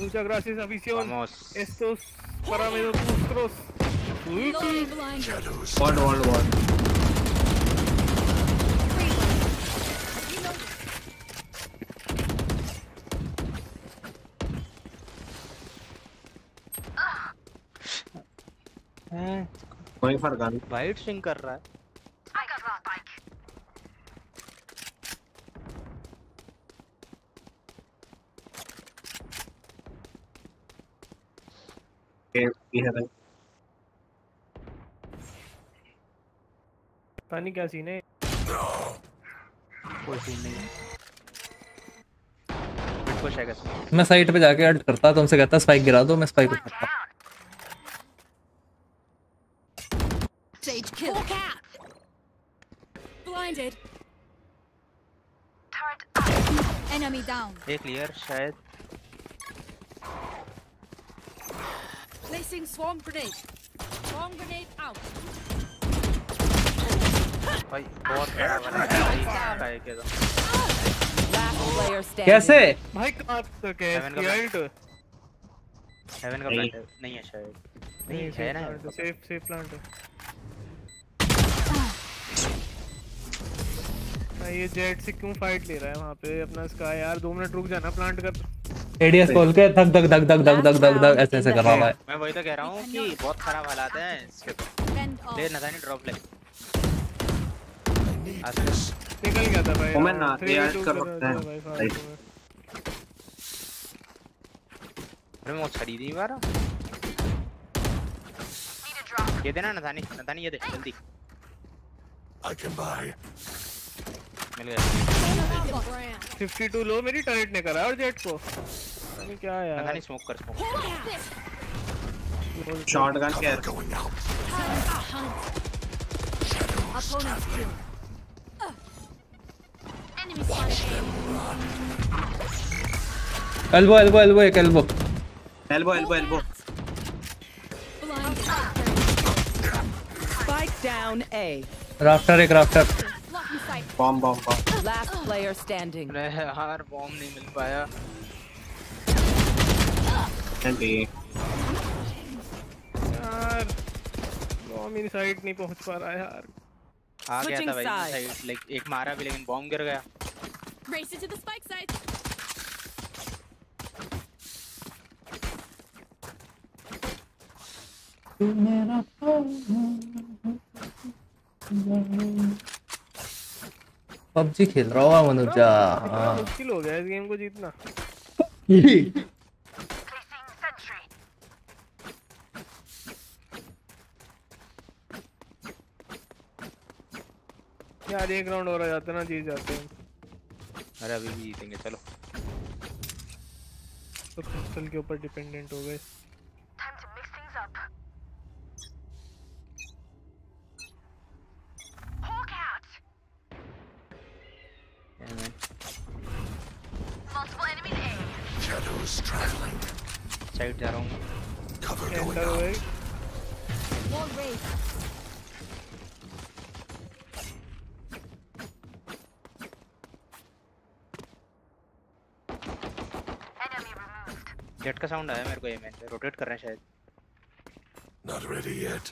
Muchas gracias, afición. Vamos. Estos parámetros monstruos. One, one, one. कोई फर्क नहीं वाइट सिंग कर रहा है बी हेवन पता नहीं क्या सीन है कोई सीन नहीं है है मैं साइट पे जाके अल्ट करता तुमसे कहता स्पाइक गिरा दो मैं स्पाइक उठाता Sage kill. Blinded. Turret up. Enemy down. एक क्लियर शायद Placing swarm grenade. Swarm grenade out. भाई बहुत बड़ा बना है भाई का एक Last player standing. कैसे? भाई कहाँ तक है। Heaven का का प्लांट है। नहीं है शायद। नहीं है ना? सेफ़ सेफ़ प्लांट है। ये जेट से क्यों फाइट ले रहा है वहाँ पे? अपना स्काई यार दो मिनट रुक जाना प्लांट कर। एडीएस खोल के धक धक धक धक धक धक धक धक ऐसे ऐसे कर रहा है मैं वही तो कह रहा हूँ कि बहुत खराब हालात हैं इसके तो. ले नदानी ड्रॉप ले निकल गया था भाई ओमेन ना, Three, ये ऐड two कर सकते हैं। राइट। में। अरे मैं वो खरीद नहीं पा रहा ये देना नदानी नदानी ये दे जल्दी I can buy. मिल गया। 52 लो मेरी टर्रेट ने करा और जेट को। पता नहीं क्या यार। नदानी स्मोक कर स्मोक शॉटगन क्या है. एल्बो एल्बो एल्बो एक elbow elbow elbow elbow Spike down A. Rafter एक rafter. Bomb bomb bomb Last player standing. अरे यार बॉम्ब नहीं मिल पाया एंटी यार वो मेरी साइड नहीं पहुँच पा रहा है यार आ गया था भाई. साइड लाइक एक मारा भी लेकिन बॉम्ब गिर गया Race into the spike site. तू मेरा पबजी खेल रहा होगा मनुजा हाँ। मुश्किल हो गया इस गेम को जीतना। यार एक राउंड और आ जाता ना जीत जाते हैं। अरे अभी भी जीतेंगे चलो। तो पिस्टल के ऊपर डिपेंडेंट हो गए Time to mix things up. Hawk out. Multiple enemies A. Shadows traveling. Side जा रहा हूँ Cover going एंटर हो out. गई Wall raised. Enemy removed. Jett का साउंड आया मेरे को ये में रोटेट कर रहे हैं शायद Not ready yet.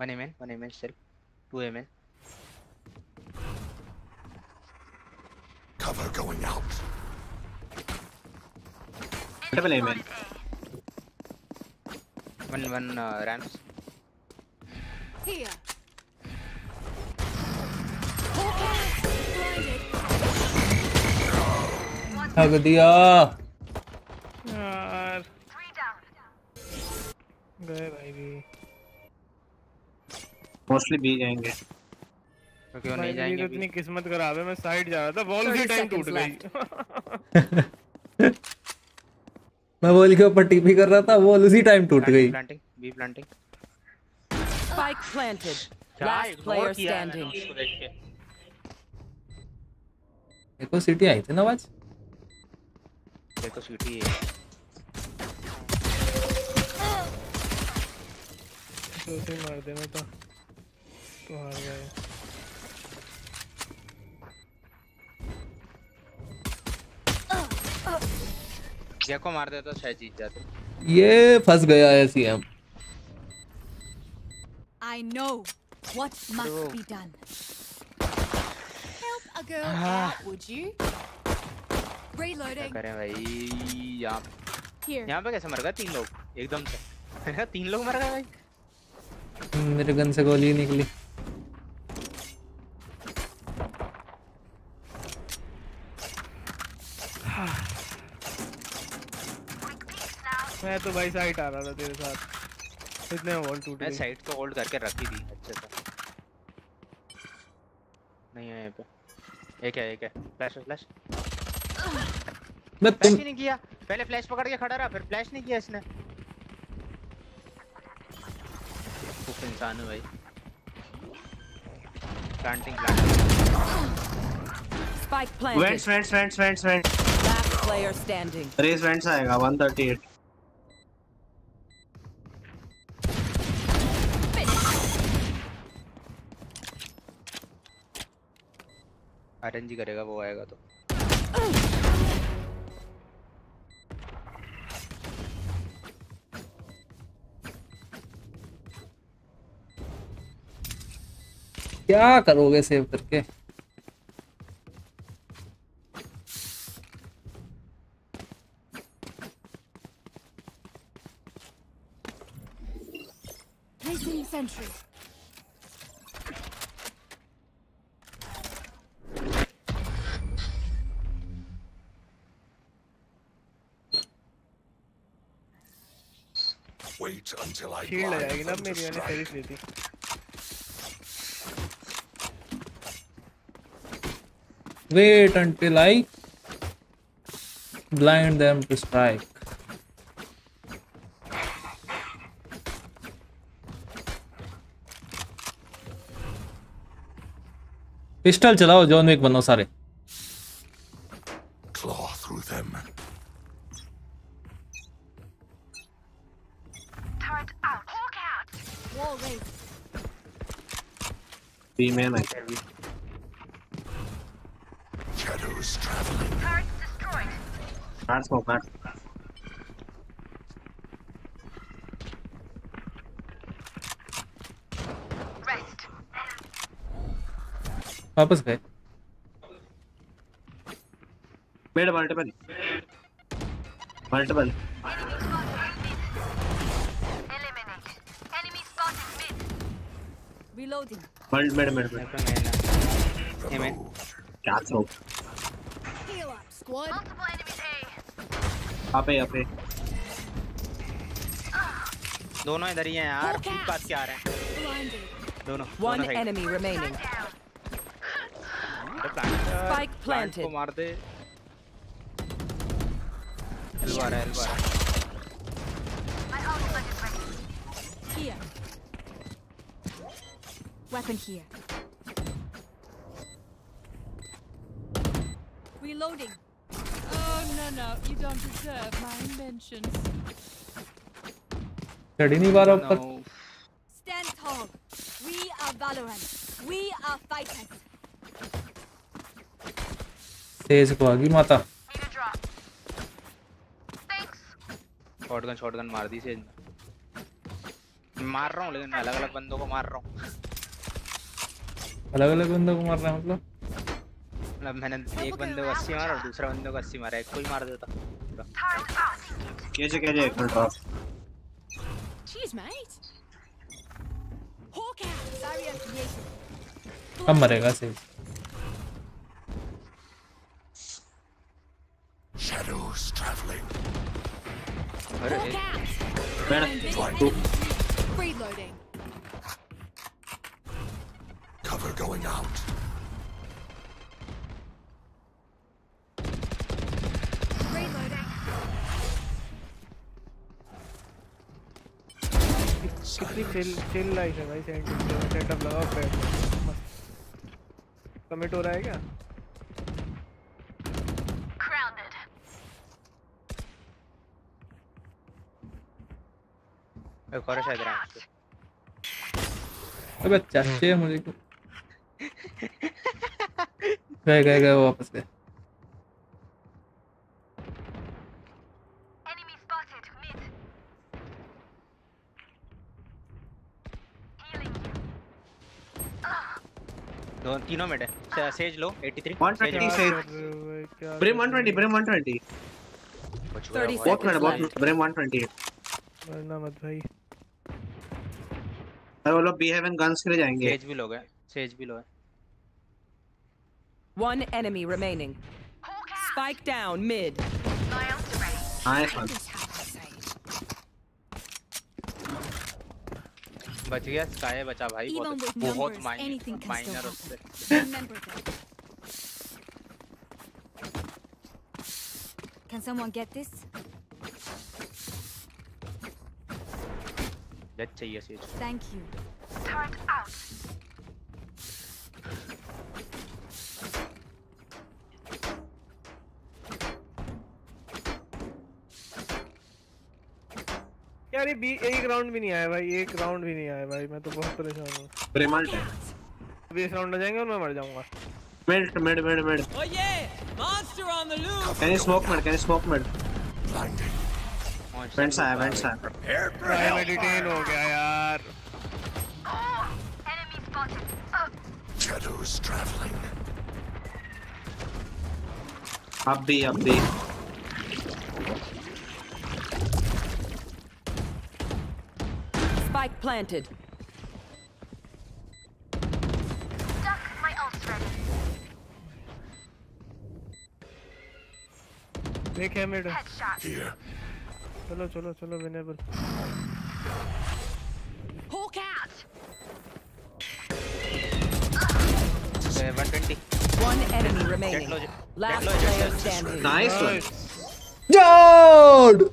One MN one MN still two MN Cover going out. Double M N one one rams Here. थक दिया यार। गए भाई भी। मोस्टली बी जाएँगे। वो भाई नहीं जाएँगे तो इतनी किस्मत खराब है मैं साइड जा रहा था बॉल की टाइम टूट गई। मैं बॉल के ऊपर टीपी कर रहा था बॉल उसी टाइम टूट गई। Planting B planting Spike planted. क्या Last ignore के सिटी आई थी ना आवाज़? देखो सीटी है तो उसे मार देना था तो हार गए जैको मार देता तो शायद जीत जाते. ये फंस गया है CM I know what must be done. A girl out, would you? Reloading. करें भाई यहाँ. यहाँ पे कैसे मर गए तीन लोग एकदम से तीन लोग मर गए भाई मेरे गन से गोली निकली। मैं तो भाई साइड आ रहा था तेरे साथ। इतने वॉल टूट मैं साइड को होल्ड करके रखी थी अच्छे से। नहीं है यहाँ पे एक है एक है। फ्लैश फ्लैश मैं फ्लैश तुम नहीं किया। पहले फ्लैश पकड़ के खड़ा रहा फिर फ्लैश नहीं किया इसने। खूब इंसान है भाई। Planting planting Spike vents vents vents vents vents Last player standing. Race vents आएगा 138 आरएनजी करेगा वो आएगा तो। क्या करोगे सेव करके? शील्ड आ जाएगी ना मेरी वाली सर्विस ली थी wait until I blind them to strike pistol चलाओ जॉन विक बनाओ सारे। man, I carry. Shadows traveling. Turrets destroyed. Bad smoke, bad smoke. वापस गए made multiple multiple. Reloading. Made made made क्या थ्रो आप पे आप पे दोनों इधर ही हैं यार खूब पास के आ रहे हैं। दोनों one enemy remaining spike planted को मार दे। एल्बा रे एल्बा Weapon here. Reloading. Oh no no, you don't deserve my inventions. चढ़ ही नहीं पा रहा ऊपर Stand tall. We are Valorant. We are fighters. तेज को आ गई माता शॉटगन शॉटगन मार दी सेज मार रहा हूँ लेकिन अलग अलग बंदों को मार रहा हूँ अलग अलग बंदों को मार रहा है मतलब मतलब मैंने एक बंदे को अस्सी मारा और दूसरा बंदे को अस्सी मारा एक को ही मार देता केजे केजे एक minute drop Cheers, mate. Hawk out. Created. कब मरेगा से Shadows traveling. अरे Hawk out. Blinding. Reloading. Cover going out. कितनी चिल चिल लाइफ है भाई सेंट सेटअप लगाओ बैठ मस्त। कमिट हो रहा है क्या? एक और है शायद पे अबे चाचे मुझे। को गए गए गए वापस गए। तीनों मिड है। सेज लो 83 120 सेज से 120 ब्रिम 120 कुछ हुआ, हुआ, बहुत मिनट बहुत ब्रिम 120 मरना मत भाई। अरे वो लोग बी हेवन गन्स के लिए जाएँगे। सेज भी लो गए सेज भी लो है One enemy remaining. Spike down mid. Nice one बच गया स्काई बचा भाई Even बहुत with बहुत numbers, minor anything can still minor happen. उससे Remember that. Can someone get this? जज चाहिए सेज Thank you. यार ये बी एक राउंड भी नहीं आया भाई एक राउंड भी नहीं आया भाई मैं तो बहुत परेशान हूँ। अभी इस राउंड में जाएँगे और मैं मर जाऊँगा। Mid mid mid mid. Oh yeah! Monster on the loose! Can you smoke mid can you smoke mid vents आया वेंट्स आया भाई मैं डिटेन हो गया यार। Enemy spotted Shadows traveling. अब भी अब भी Spike planted. देख है मिड Here. चलो चलो चलो विनेबल Hawk out. से 120 One enemy remaining. Low, jet Last low, jet player low. standing. Nice one जॉर्ड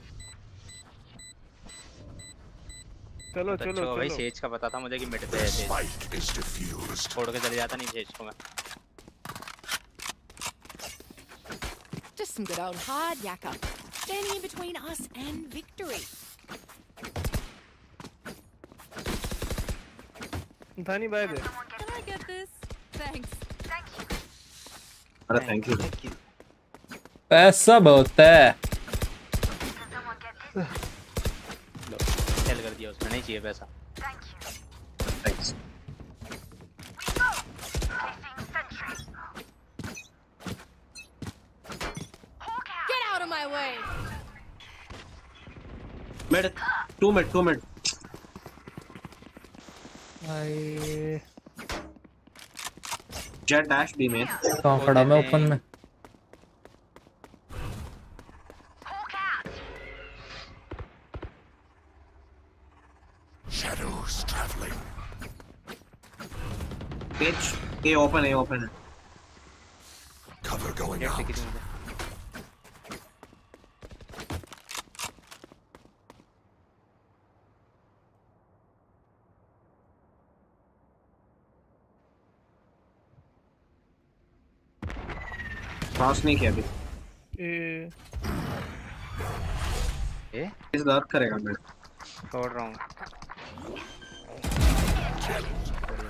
चलो तो चलो अच्छा भाई सेज का पता था मुझे कि मिड पे है सेज. छोड़ के चले जाता नहीं सेज को मैं Just some good old hard yakka. Standing in between us and victory. नहीं बाय दे Can I get this? Thanks. Thank you. अरे थैंक यू पैसा बहुत है नहीं चाहिए पैसा my way! Mid. Two mid. Two mid. भाई Jet dash B में. कहाँ खड़ा मैं ओपन में Shadows traveling. H. A open. A open. Cover going out. से Cross नहीं किया अभी. ए ए इस दर्द करेगा मैं. छोड़ रहा हूँ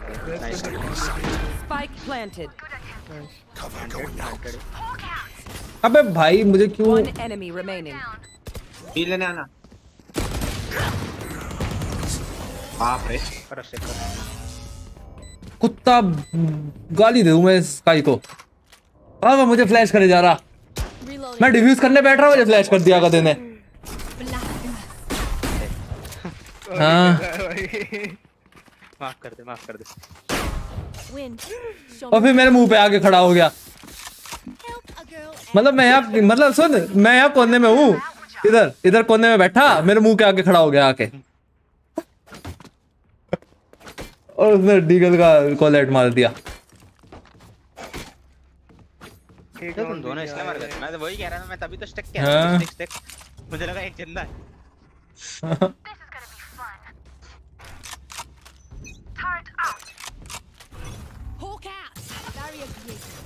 Spike planted. Cover going out. अबे भाई मुझे क्यों One enemy remaining. Heal लेने आना. रे. कर से कर कुत्ता गाली दे दूँ मैं स्काई को अब मुझे फ्लैश करे जा रहा मैं डिफ्यूज करने बैठ रहा हूँ मुझे फ्लैश कर दिया गधे ने हाँ माफ़ कर दे माफ़ कर दे और फिर मेरे मुँह पे आके खड़ा हो गया मतलब मैं यहाँ मतलब सुन मैं यहाँ कोने में हूँ इधर इधर कोने में बैठा मेरे मुँह के आगे खड़ा हो गया आके और उसने डीगल का कॉलेट मार दिया तो तुम दोनों इसलिए मर गए मैं तो वही कह रहा था मैं तभी तो स्टक हाँ। किया स्टिक स्टिक मुझे लगा एक ज़िंदा है Hawk out! Barrier created.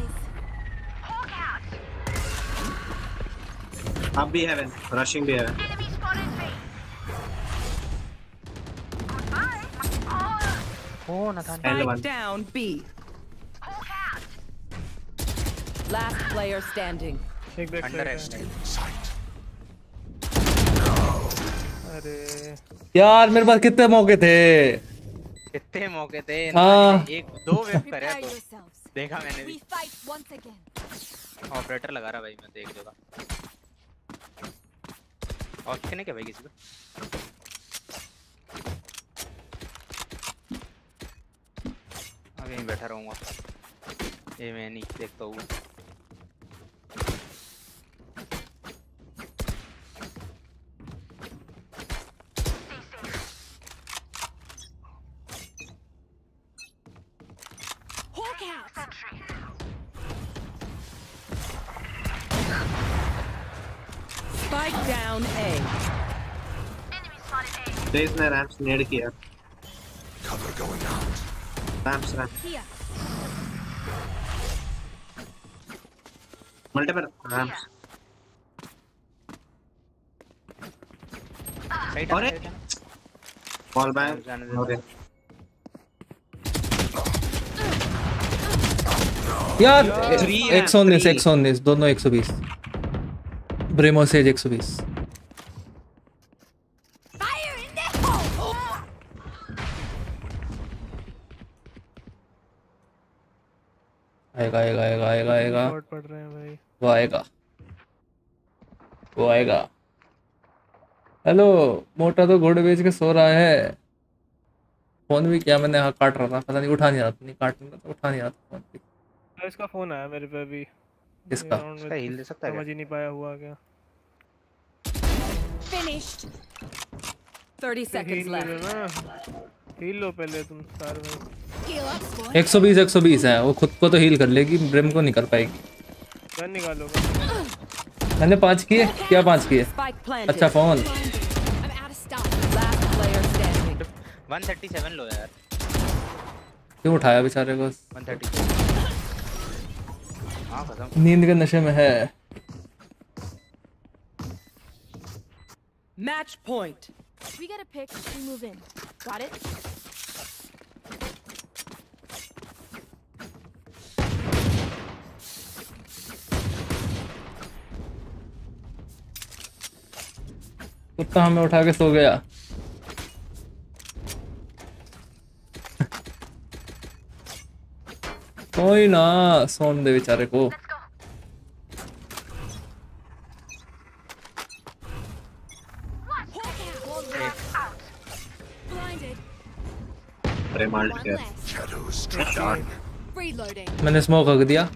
Up B heaven. Rushing B heaven. ओ ना था L Spike down B. Last player standing. अरे यार मेरे पास कितने मौके थे कितने मौके थे हाँ। एक दो वेव करे तो. देखा मैंने भी ऑपरेटर लगा रहा भाई मैं देख लूँगा ऑप्शन है क्या भाई किसी को? अब बैठा रहूँगा। ये मैं नहीं देखता हूँ। There is no ramps near here. Cover going out. Ramps, ramps. Here. Multiple ramps. Right और एक बॉल बैक ओके यार 119 119 दोनों 120 ब्रेमो सेज 120 आएगा। वो आएगा। हेलो मोटा तो घोड़े बेच के सो रहा है। फ़ोन भी किया मैंने हाँ काट रहा था। पता नहीं उठा नहीं रहा था। नहीं काट नहीं रहा था उठा नहीं रहा था फ़ोन भी। हाँ, इसका फ़ोन आया मेरे पे अभी। किसका? में इसका heal दे सकता है समझ ही नहीं पाया हुआ क्या। Finished. 30 seconds हील ले लो हील लो पहले तुम सार। भाई Heal up, squad. 120 120 है। वो खुद को तो हील कर लेगी ब्रेम को नहीं कर पाएगी। मैंने पाँच किए क्या पाँच किए? अच्छा फ़ोन। लो यार। उठाया बेचारे को? नींद के नशे में है। Match point we got a pick we move in. Got it? कुत्ता हमें उठा के सो गया। कोई ना सोन दे बेचारे को। मैंने स्मोक रख दिया।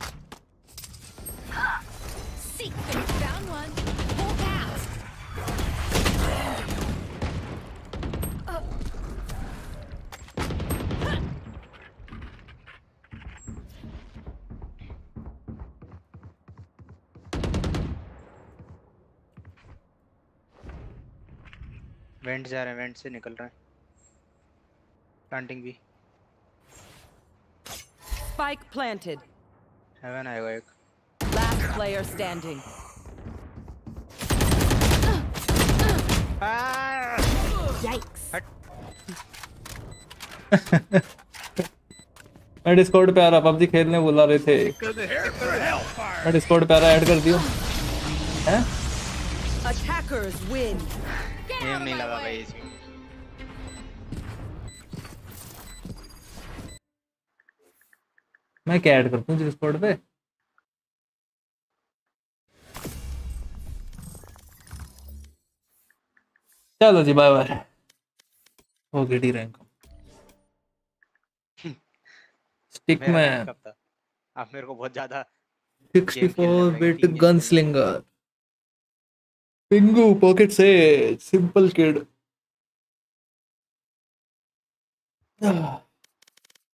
वेंट जा रहे हैं वेंट से निकल रहे हैं प्लांटिंग भी Spike planted. हेवन आएगा एक Last player standing. Yikes. मैं डिस्कॉर्ड पे आ रहा पबजी खेलने बुला रहे थे मैं डिस्कॉर्ड पे आ रहा ऐड कर दियो हैं Attackers win. गेम नहीं लगा भाई इसमें मैं क्या ऐड कर दूँ डिस्कॉर्ड पे चलो जी बाय बाय हो गई डी रैंक स्टिक में आप मेरे को बहुत ज़्यादा 64 बिट गन स्लिंगर पिंगू पॉकेट से सिंपल किड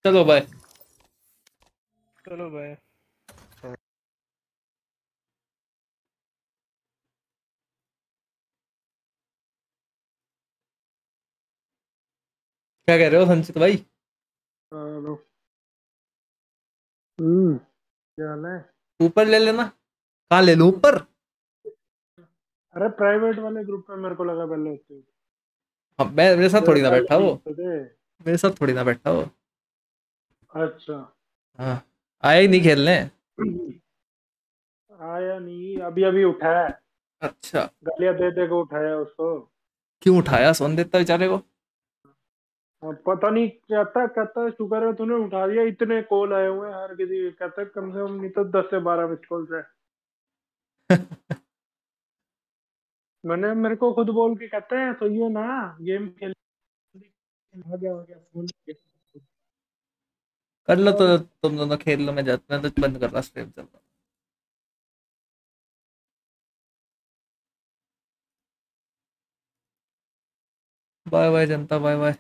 चलो बाय चलो भाई क्या कह रहे हो संचित भाई? हेलो हम्म क्या हाल है? ऊपर ले लेना। कहाँ ले लूँ ऊपर? अरे प्राइवेट वाले ग्रुप में मेरे को लगा पहले हैं। हाँ, मैं मेरे साथ थोड़ी ना बैठा वो। मेरे साथ थोड़ी ना बैठा वो। अच्छा। हाँ आया ही नहीं खेलने। आया नहीं अभी अभी उठाया। अच्छा। गालियाँ दे दे के उठाया उसको। क्यों उठाया? सोन देता बेचारे को। पता नहीं कहता कहता है, शुक्र है तूने उठा दिया इतने कॉल आए हुए हैं हर किसी कहता है, कम से कम नहीं तो दस से बारह मिस कॉल है। मैंने, मेरे को खुद बोल के कहते हैं तो ये ना, गेम खेल आ गया हो गया फ़ोन कर लो तो तुम दोनों खेल लो, मैं जाता मैं तो बंद कर रहा स्ट्रीम चल रहा bye bye Janata bye bye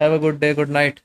have a good day good night